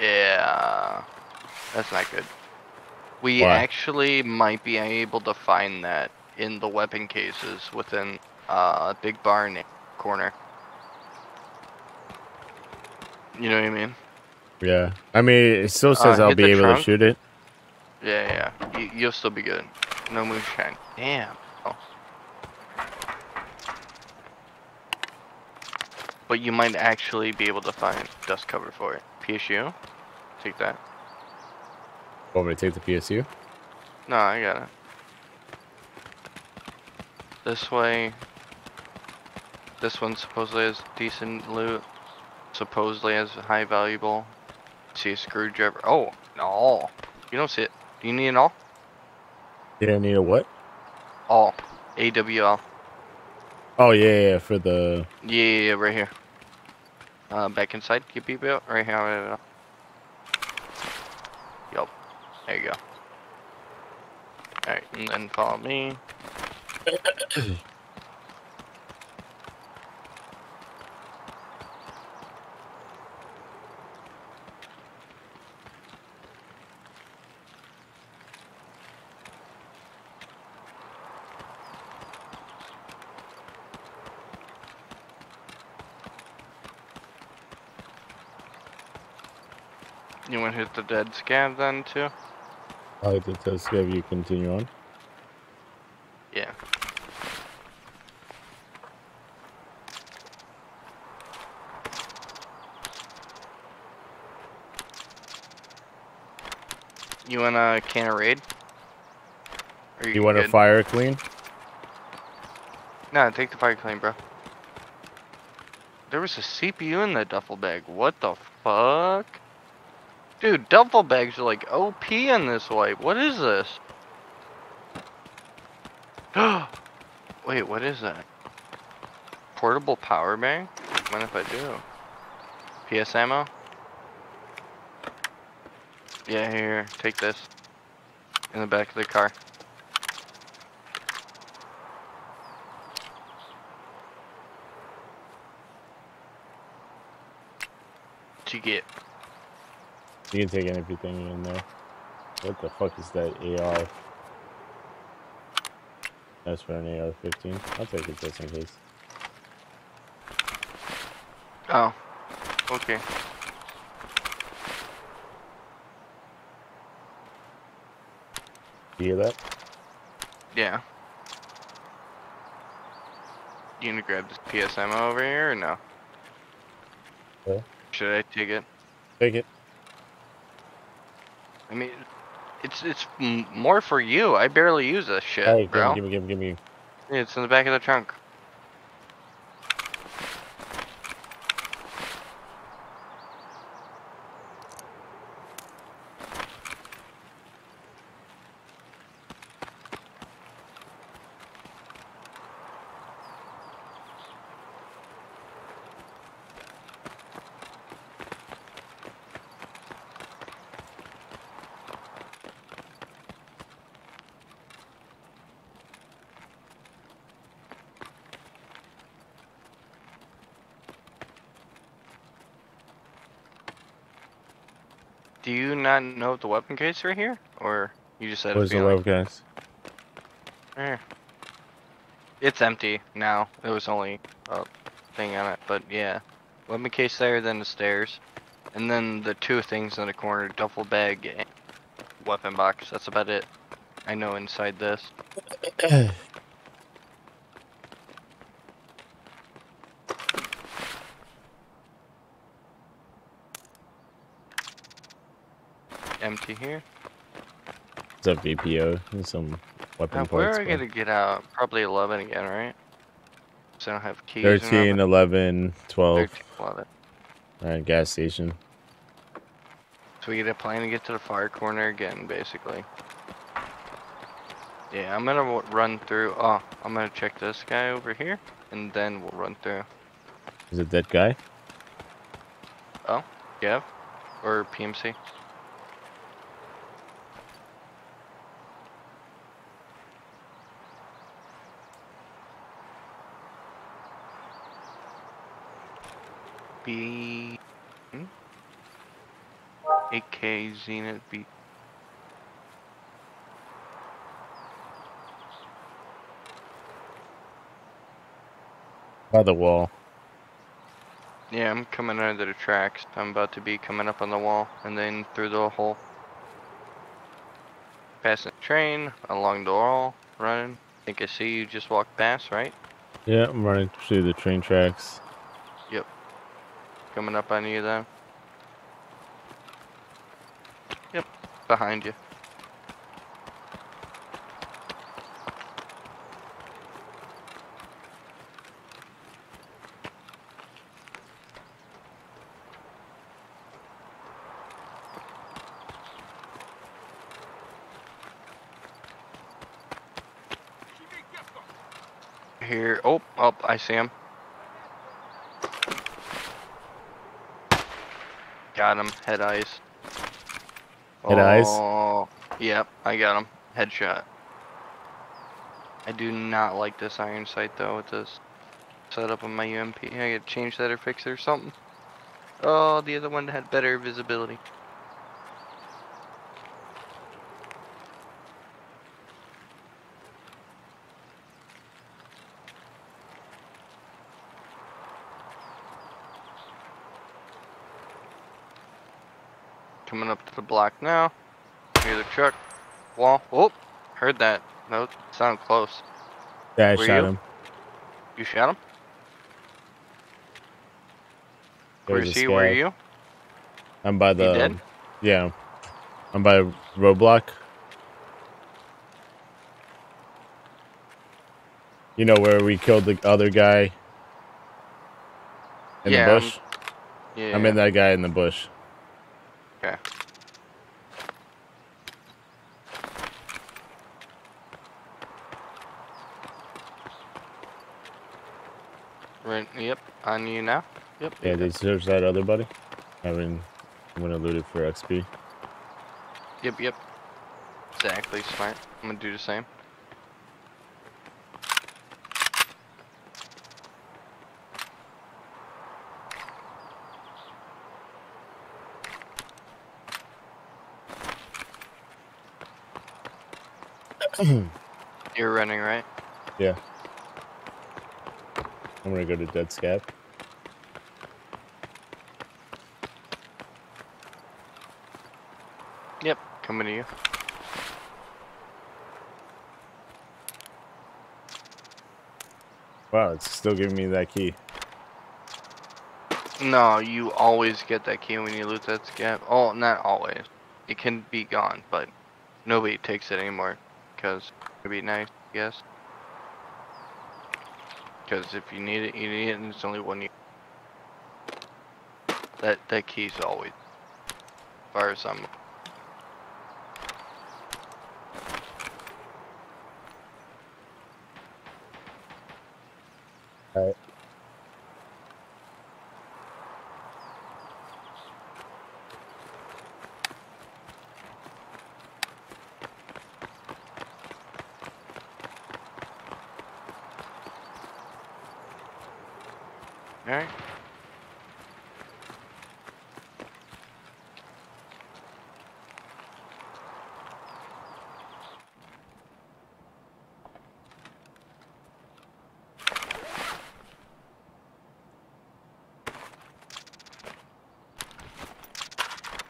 Yeah. That's not good. We Why? actually might be able to find that in the weapon cases within uh big barn corner. You know what I mean? Yeah. I mean, it still says Uh, I'll be able trunk. to shoot it. Yeah, yeah. You, you'll still be good. No moonshine. Damn. Oh. But you might actually be able to find dust cover for it. PSU? Take that. Want me to take the PSU? No, I got it. This way. This one supposedly has decent loot. Supposedly has high valuable. See a screwdriver. Oh, no. You don't see it. Do you need an AWL? Yeah, I need a what? All. AWL. Oh yeah, yeah, for the. Yeah, yeah, yeah, right here. Uh, back inside. Get beep out. Right here. Right here. Yup. There you go. Alright, and then follow me. [CLEARS THROAT] You want to hit the dead scav then too? I like the test have you continue on. Yeah. You want a can of raid? Or You want a FireKlean? Nah, take the FireKlean, bro. There was a CPU in that duffel bag. What the fuck? Dude, duffel bags are like OP in this wipe. What is this? [GASPS] Wait, what is that? Portable power bank? What if I do? PS ammo? Yeah, here, take this. In the back of the car. To get you can take everything in there. What the fuck is that AR? That's for an AR-15. I'll take it just in case. Oh. Okay. You hear that? Yeah. You gonna grab this PSM over here or no? Yeah. Should I take it? Take it. I mean, it's it's m- more for you. I barely use this shit, Hey, bro. give me, give me, give me, give me. Yeah, it's in the back of the trunk. Do you not know the weapon case right here, or you just said Where's a the feeling? love, guys? Eh. It's empty now. There was only a thing on it, but yeah. Weapon case there, then the stairs. And then the two things in the corner, duffel bag and weapon box. That's about it. I know inside this. [CLEARS THROAT] Empty here. It's a VPO and some weapon Uh, Where are but- gonna get out? Probably 11 again, right? So I don't have keys. 13, 11, 12. 13, 11. Alright, gas station. So we get a plane to get to the far corner again, basically. Yeah, I'm gonna run through. Oh, I'm gonna check this guy over here, and then we'll run through. Is it that guy? Oh, yeah, or PMC. B. Hmm? 8K Zenith B. By the wall. Yeah, I'm coming under the tracks. I'm about to be coming up on the wall and then through the hole. Passing the train, along the wall, running. think I see you just walked past, right? Yeah, I'm running through the train tracks. Coming up on you then. Yep, behind you. Here, oh, oh, I see him. Got him, head eyes. Head eyes? Oh, yep, I got him. Headshot. I do not like this iron sight though with this setup on my UMP. I gotta change that or fix it or something. Oh, the other one had better visibility. Coming up to the block now. Hear the truck. Wall. Oh, heard that. No, sound close. Yeah, I Were shot you? him. You shot him? Where's he? Where are you? I'm by the. dead? Yeah. I'm by roadblock. You know where we killed the other guy in Yeah, the I'm- bush? Yeah. I'm in that guy in the bush. Okay. Right, yep, on you now. Yep. Yeah, they search that other buddy. I mean, I'm gonna loot it for XP. Yep, yep. Exactly, smart. I'm gonna do the same. You're running, right? yeah. I'm gonna go to Dead Scav. Yep, coming to you. Wow, it's still giving me that key. No, you always get that key when you loot that scav. Oh, not always. It can be gone, but nobody takes it anymore. Because it'd be nice, I guess. Because if you need it, you need it, and it's only one. You that that key's always, as far as I'm. Alright. Alright.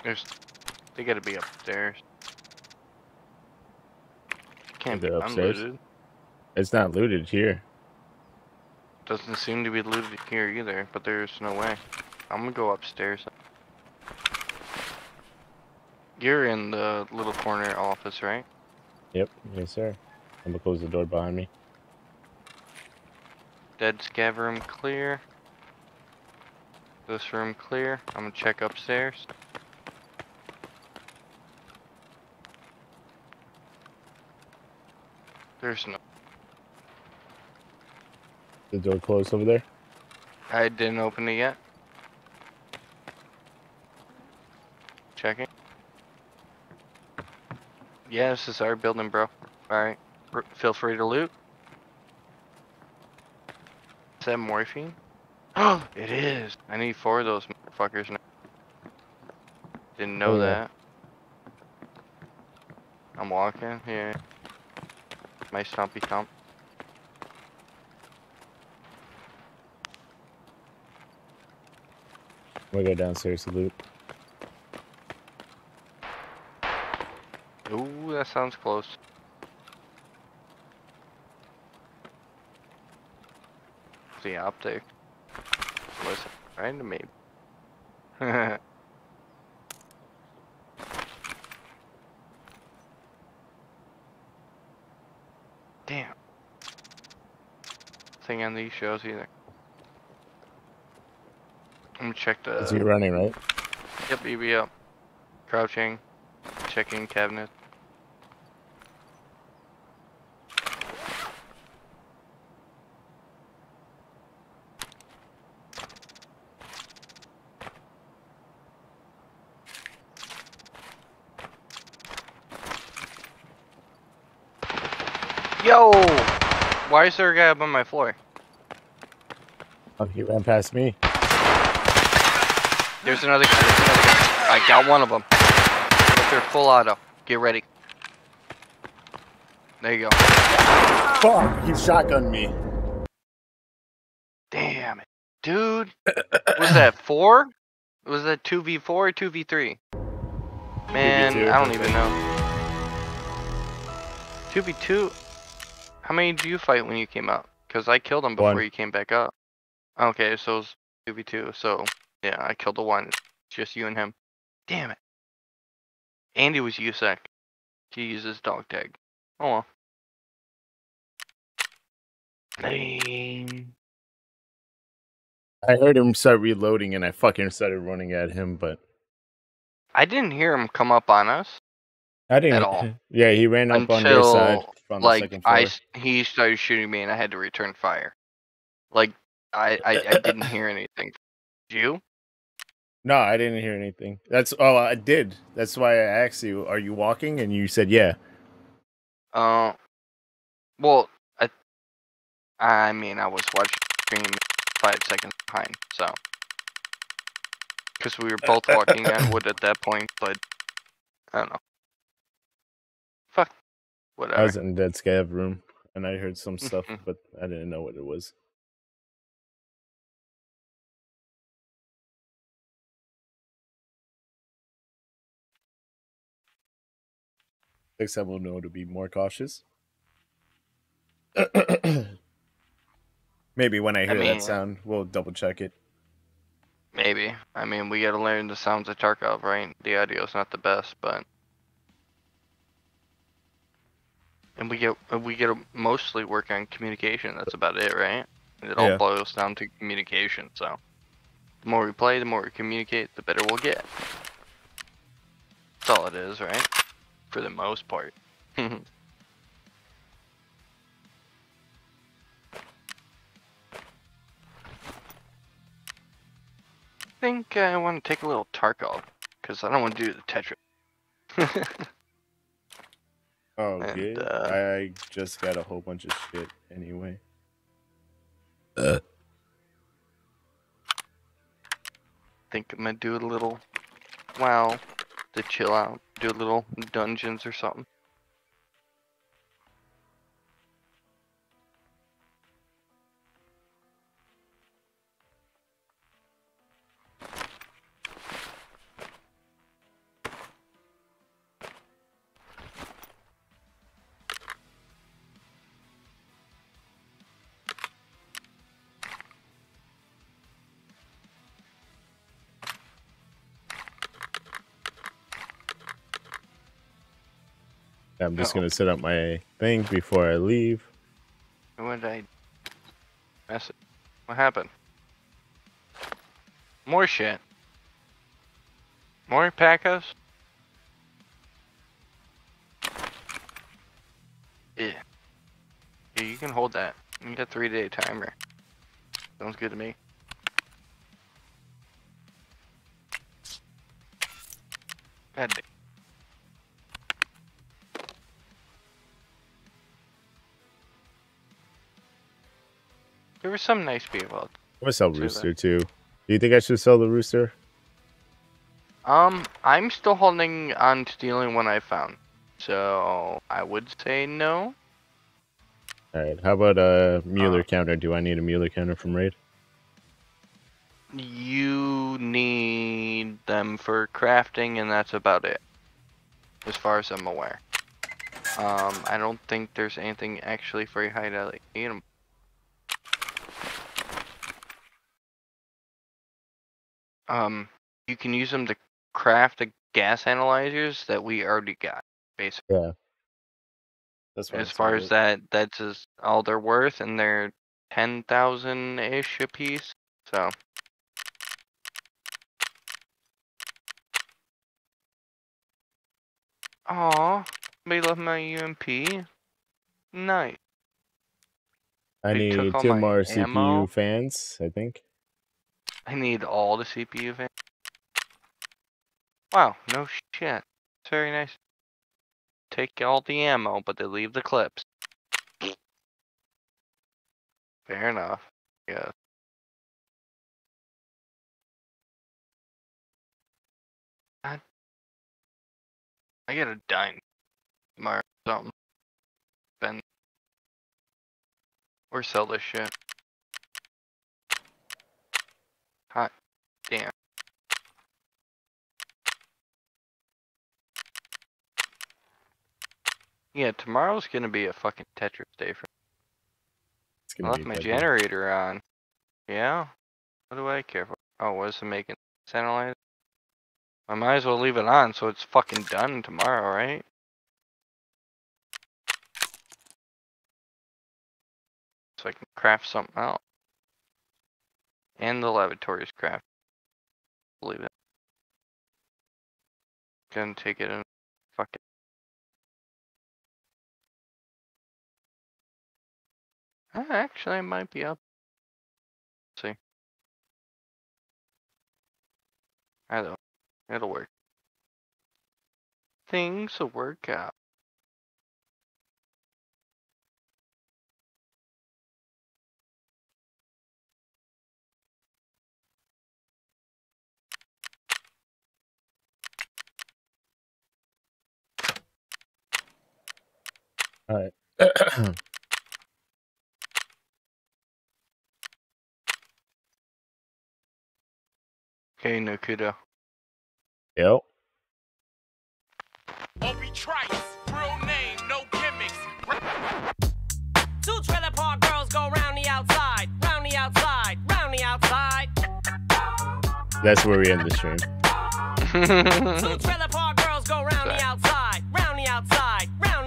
There's, they gotta be upstairs. Can't be They're upstairs? unlooted. It's not looted here. Doesn't seem to be looted here either, but there's no way. I'm gonna go upstairs. You're in the little corner office, right? Yep, yes sir. I'm gonna close the door behind me. Dead scav room clear. This room clear. I'm gonna check upstairs. There's no. The door closed over there. I didn't open it yet. Checking. Yeah, this is our building, bro. Alright. Feel free to loot. Is that morphine? Oh, [GASPS] it is. I need four of those motherfuckers now. Didn't know Oh, yeah. that. I'm walking here. My stompy stomp. I'm gonna go downstairs to loot. Ooh, that sounds close. The optic. was right to me. [LAUGHS] Damn. Thing on these shows either. I'm gonna check the. Is he running right? Yep, EB up. Crouching. Checking cabinet. Yo! Why is there a guy up on my floor? Oh, he ran past me. There's another guy. There's another guy. I got one of them. But they're full auto. Get ready. There you go. Fuck! He shotgunned me. Damn it. Dude. Was that four? Was that 2v4 or 2v3? Man, 2v2, I don't even know. 2v2? How many did you fight when you came up? Because I killed him before One. you came back up. Okay, so it's 2v2. So, yeah, I killed the one. It's just you and him. Damn it. Andy was USEC. He uses dog tag. Oh well. Lame. I heard him start reloading and I fucking started running at him, but I didn't hear him come up on us I didn't. at all. [LAUGHS] Yeah, he ran up on their side until from the like second floor. I he started shooting me and I had to return fire. Like I I, I didn't hear anything. Did you? No, I didn't hear anything. That's oh, I did. That's why I asked you, "Are you walking?" And you said, "Yeah." Uh, well, I I mean I was watching stream five seconds behind, so because we were both walking on wood at that point, but I don't know. Whatever. I was in Dead Scav room and I heard some stuff, [LAUGHS] but I didn't know what it was. Next time we'll know to be more cautious. Maybe when I I hear mean- that sound, we'll double check it. Maybe. I mean, we gotta learn the sounds of Tarkov, right? The audio's not the best, but. And we get we get mostly work on communication. That's about it, right? It all Yeah. boils down to communication. So, the more we play, the more we communicate, the better we'll get. That's all it is, right? For the most part. [LAUGHS] I think I want to take a little Tarkov, because I don't want to do the Tetris. [LAUGHS] Oh, And, good. uh, I just got a whole bunch of shit anyway. Uh. think I'm gonna do a little wow to chill out, do a little dungeons or something. I'm just Oh. gonna set up my thing before I leave. What did I mess it? What happened? More shit. More Pacos? Yeah. Yeah, you can hold that. You got three day timer. Sounds good to me. God damn. There were some nice people. I'm gonna sell. Rooster too. Do you think I should sell the Rooster? Um, I'm still holding on to the only one I found. So I would say no. All right. How about a Mueller Uh. counter? Do I need a Mueller counter from Raid? You need them for crafting, and that's about it, as far as I'm aware. Um, I don't think there's anything actually for your hideout. that you need 'em. Um, you can use them to craft the gas analyzers that we already got, basically. Yeah. That's what as far as that that's just all they're worth and they're 10,000 ish a piece so Aw, they love my UMP. Nice. I they need two more ammo. CPU fans. I think. I need all the CPU van. Wow, no shit. It's very nice. Take all the ammo, but they leave the clips. Fair enough. Yeah. God. I gotta dine tomorrow or something. Or sell this shit. Damn. Yeah, tomorrow's gonna be a fucking Tetris day for It's I left be my generator on. Yeah? What do I care for? Oh, what is it making? Analyze? I might as well leave it on so it's fucking done tomorrow, right? So I can craft something out. And the lavatory's craft. Believe it. Gonna take it and fuck it. Uh, Actually, I might be up. see. Hello. It'll work. Things will work out. All right. Okay, [CLEARS THROAT] Nakudo. Yo. Obi Trice, real name, no gimmicks. Two trailer park girls go round the outside, round the outside, round the outside. That's where we end the stream. Two trailer park girls go round the outside, round the outside,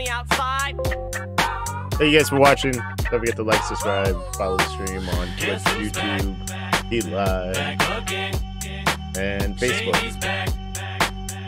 the outside. Thank you guys for watching. Don't forget to like, subscribe, follow the stream on Twitch, YouTube, Eat Live, and Facebook.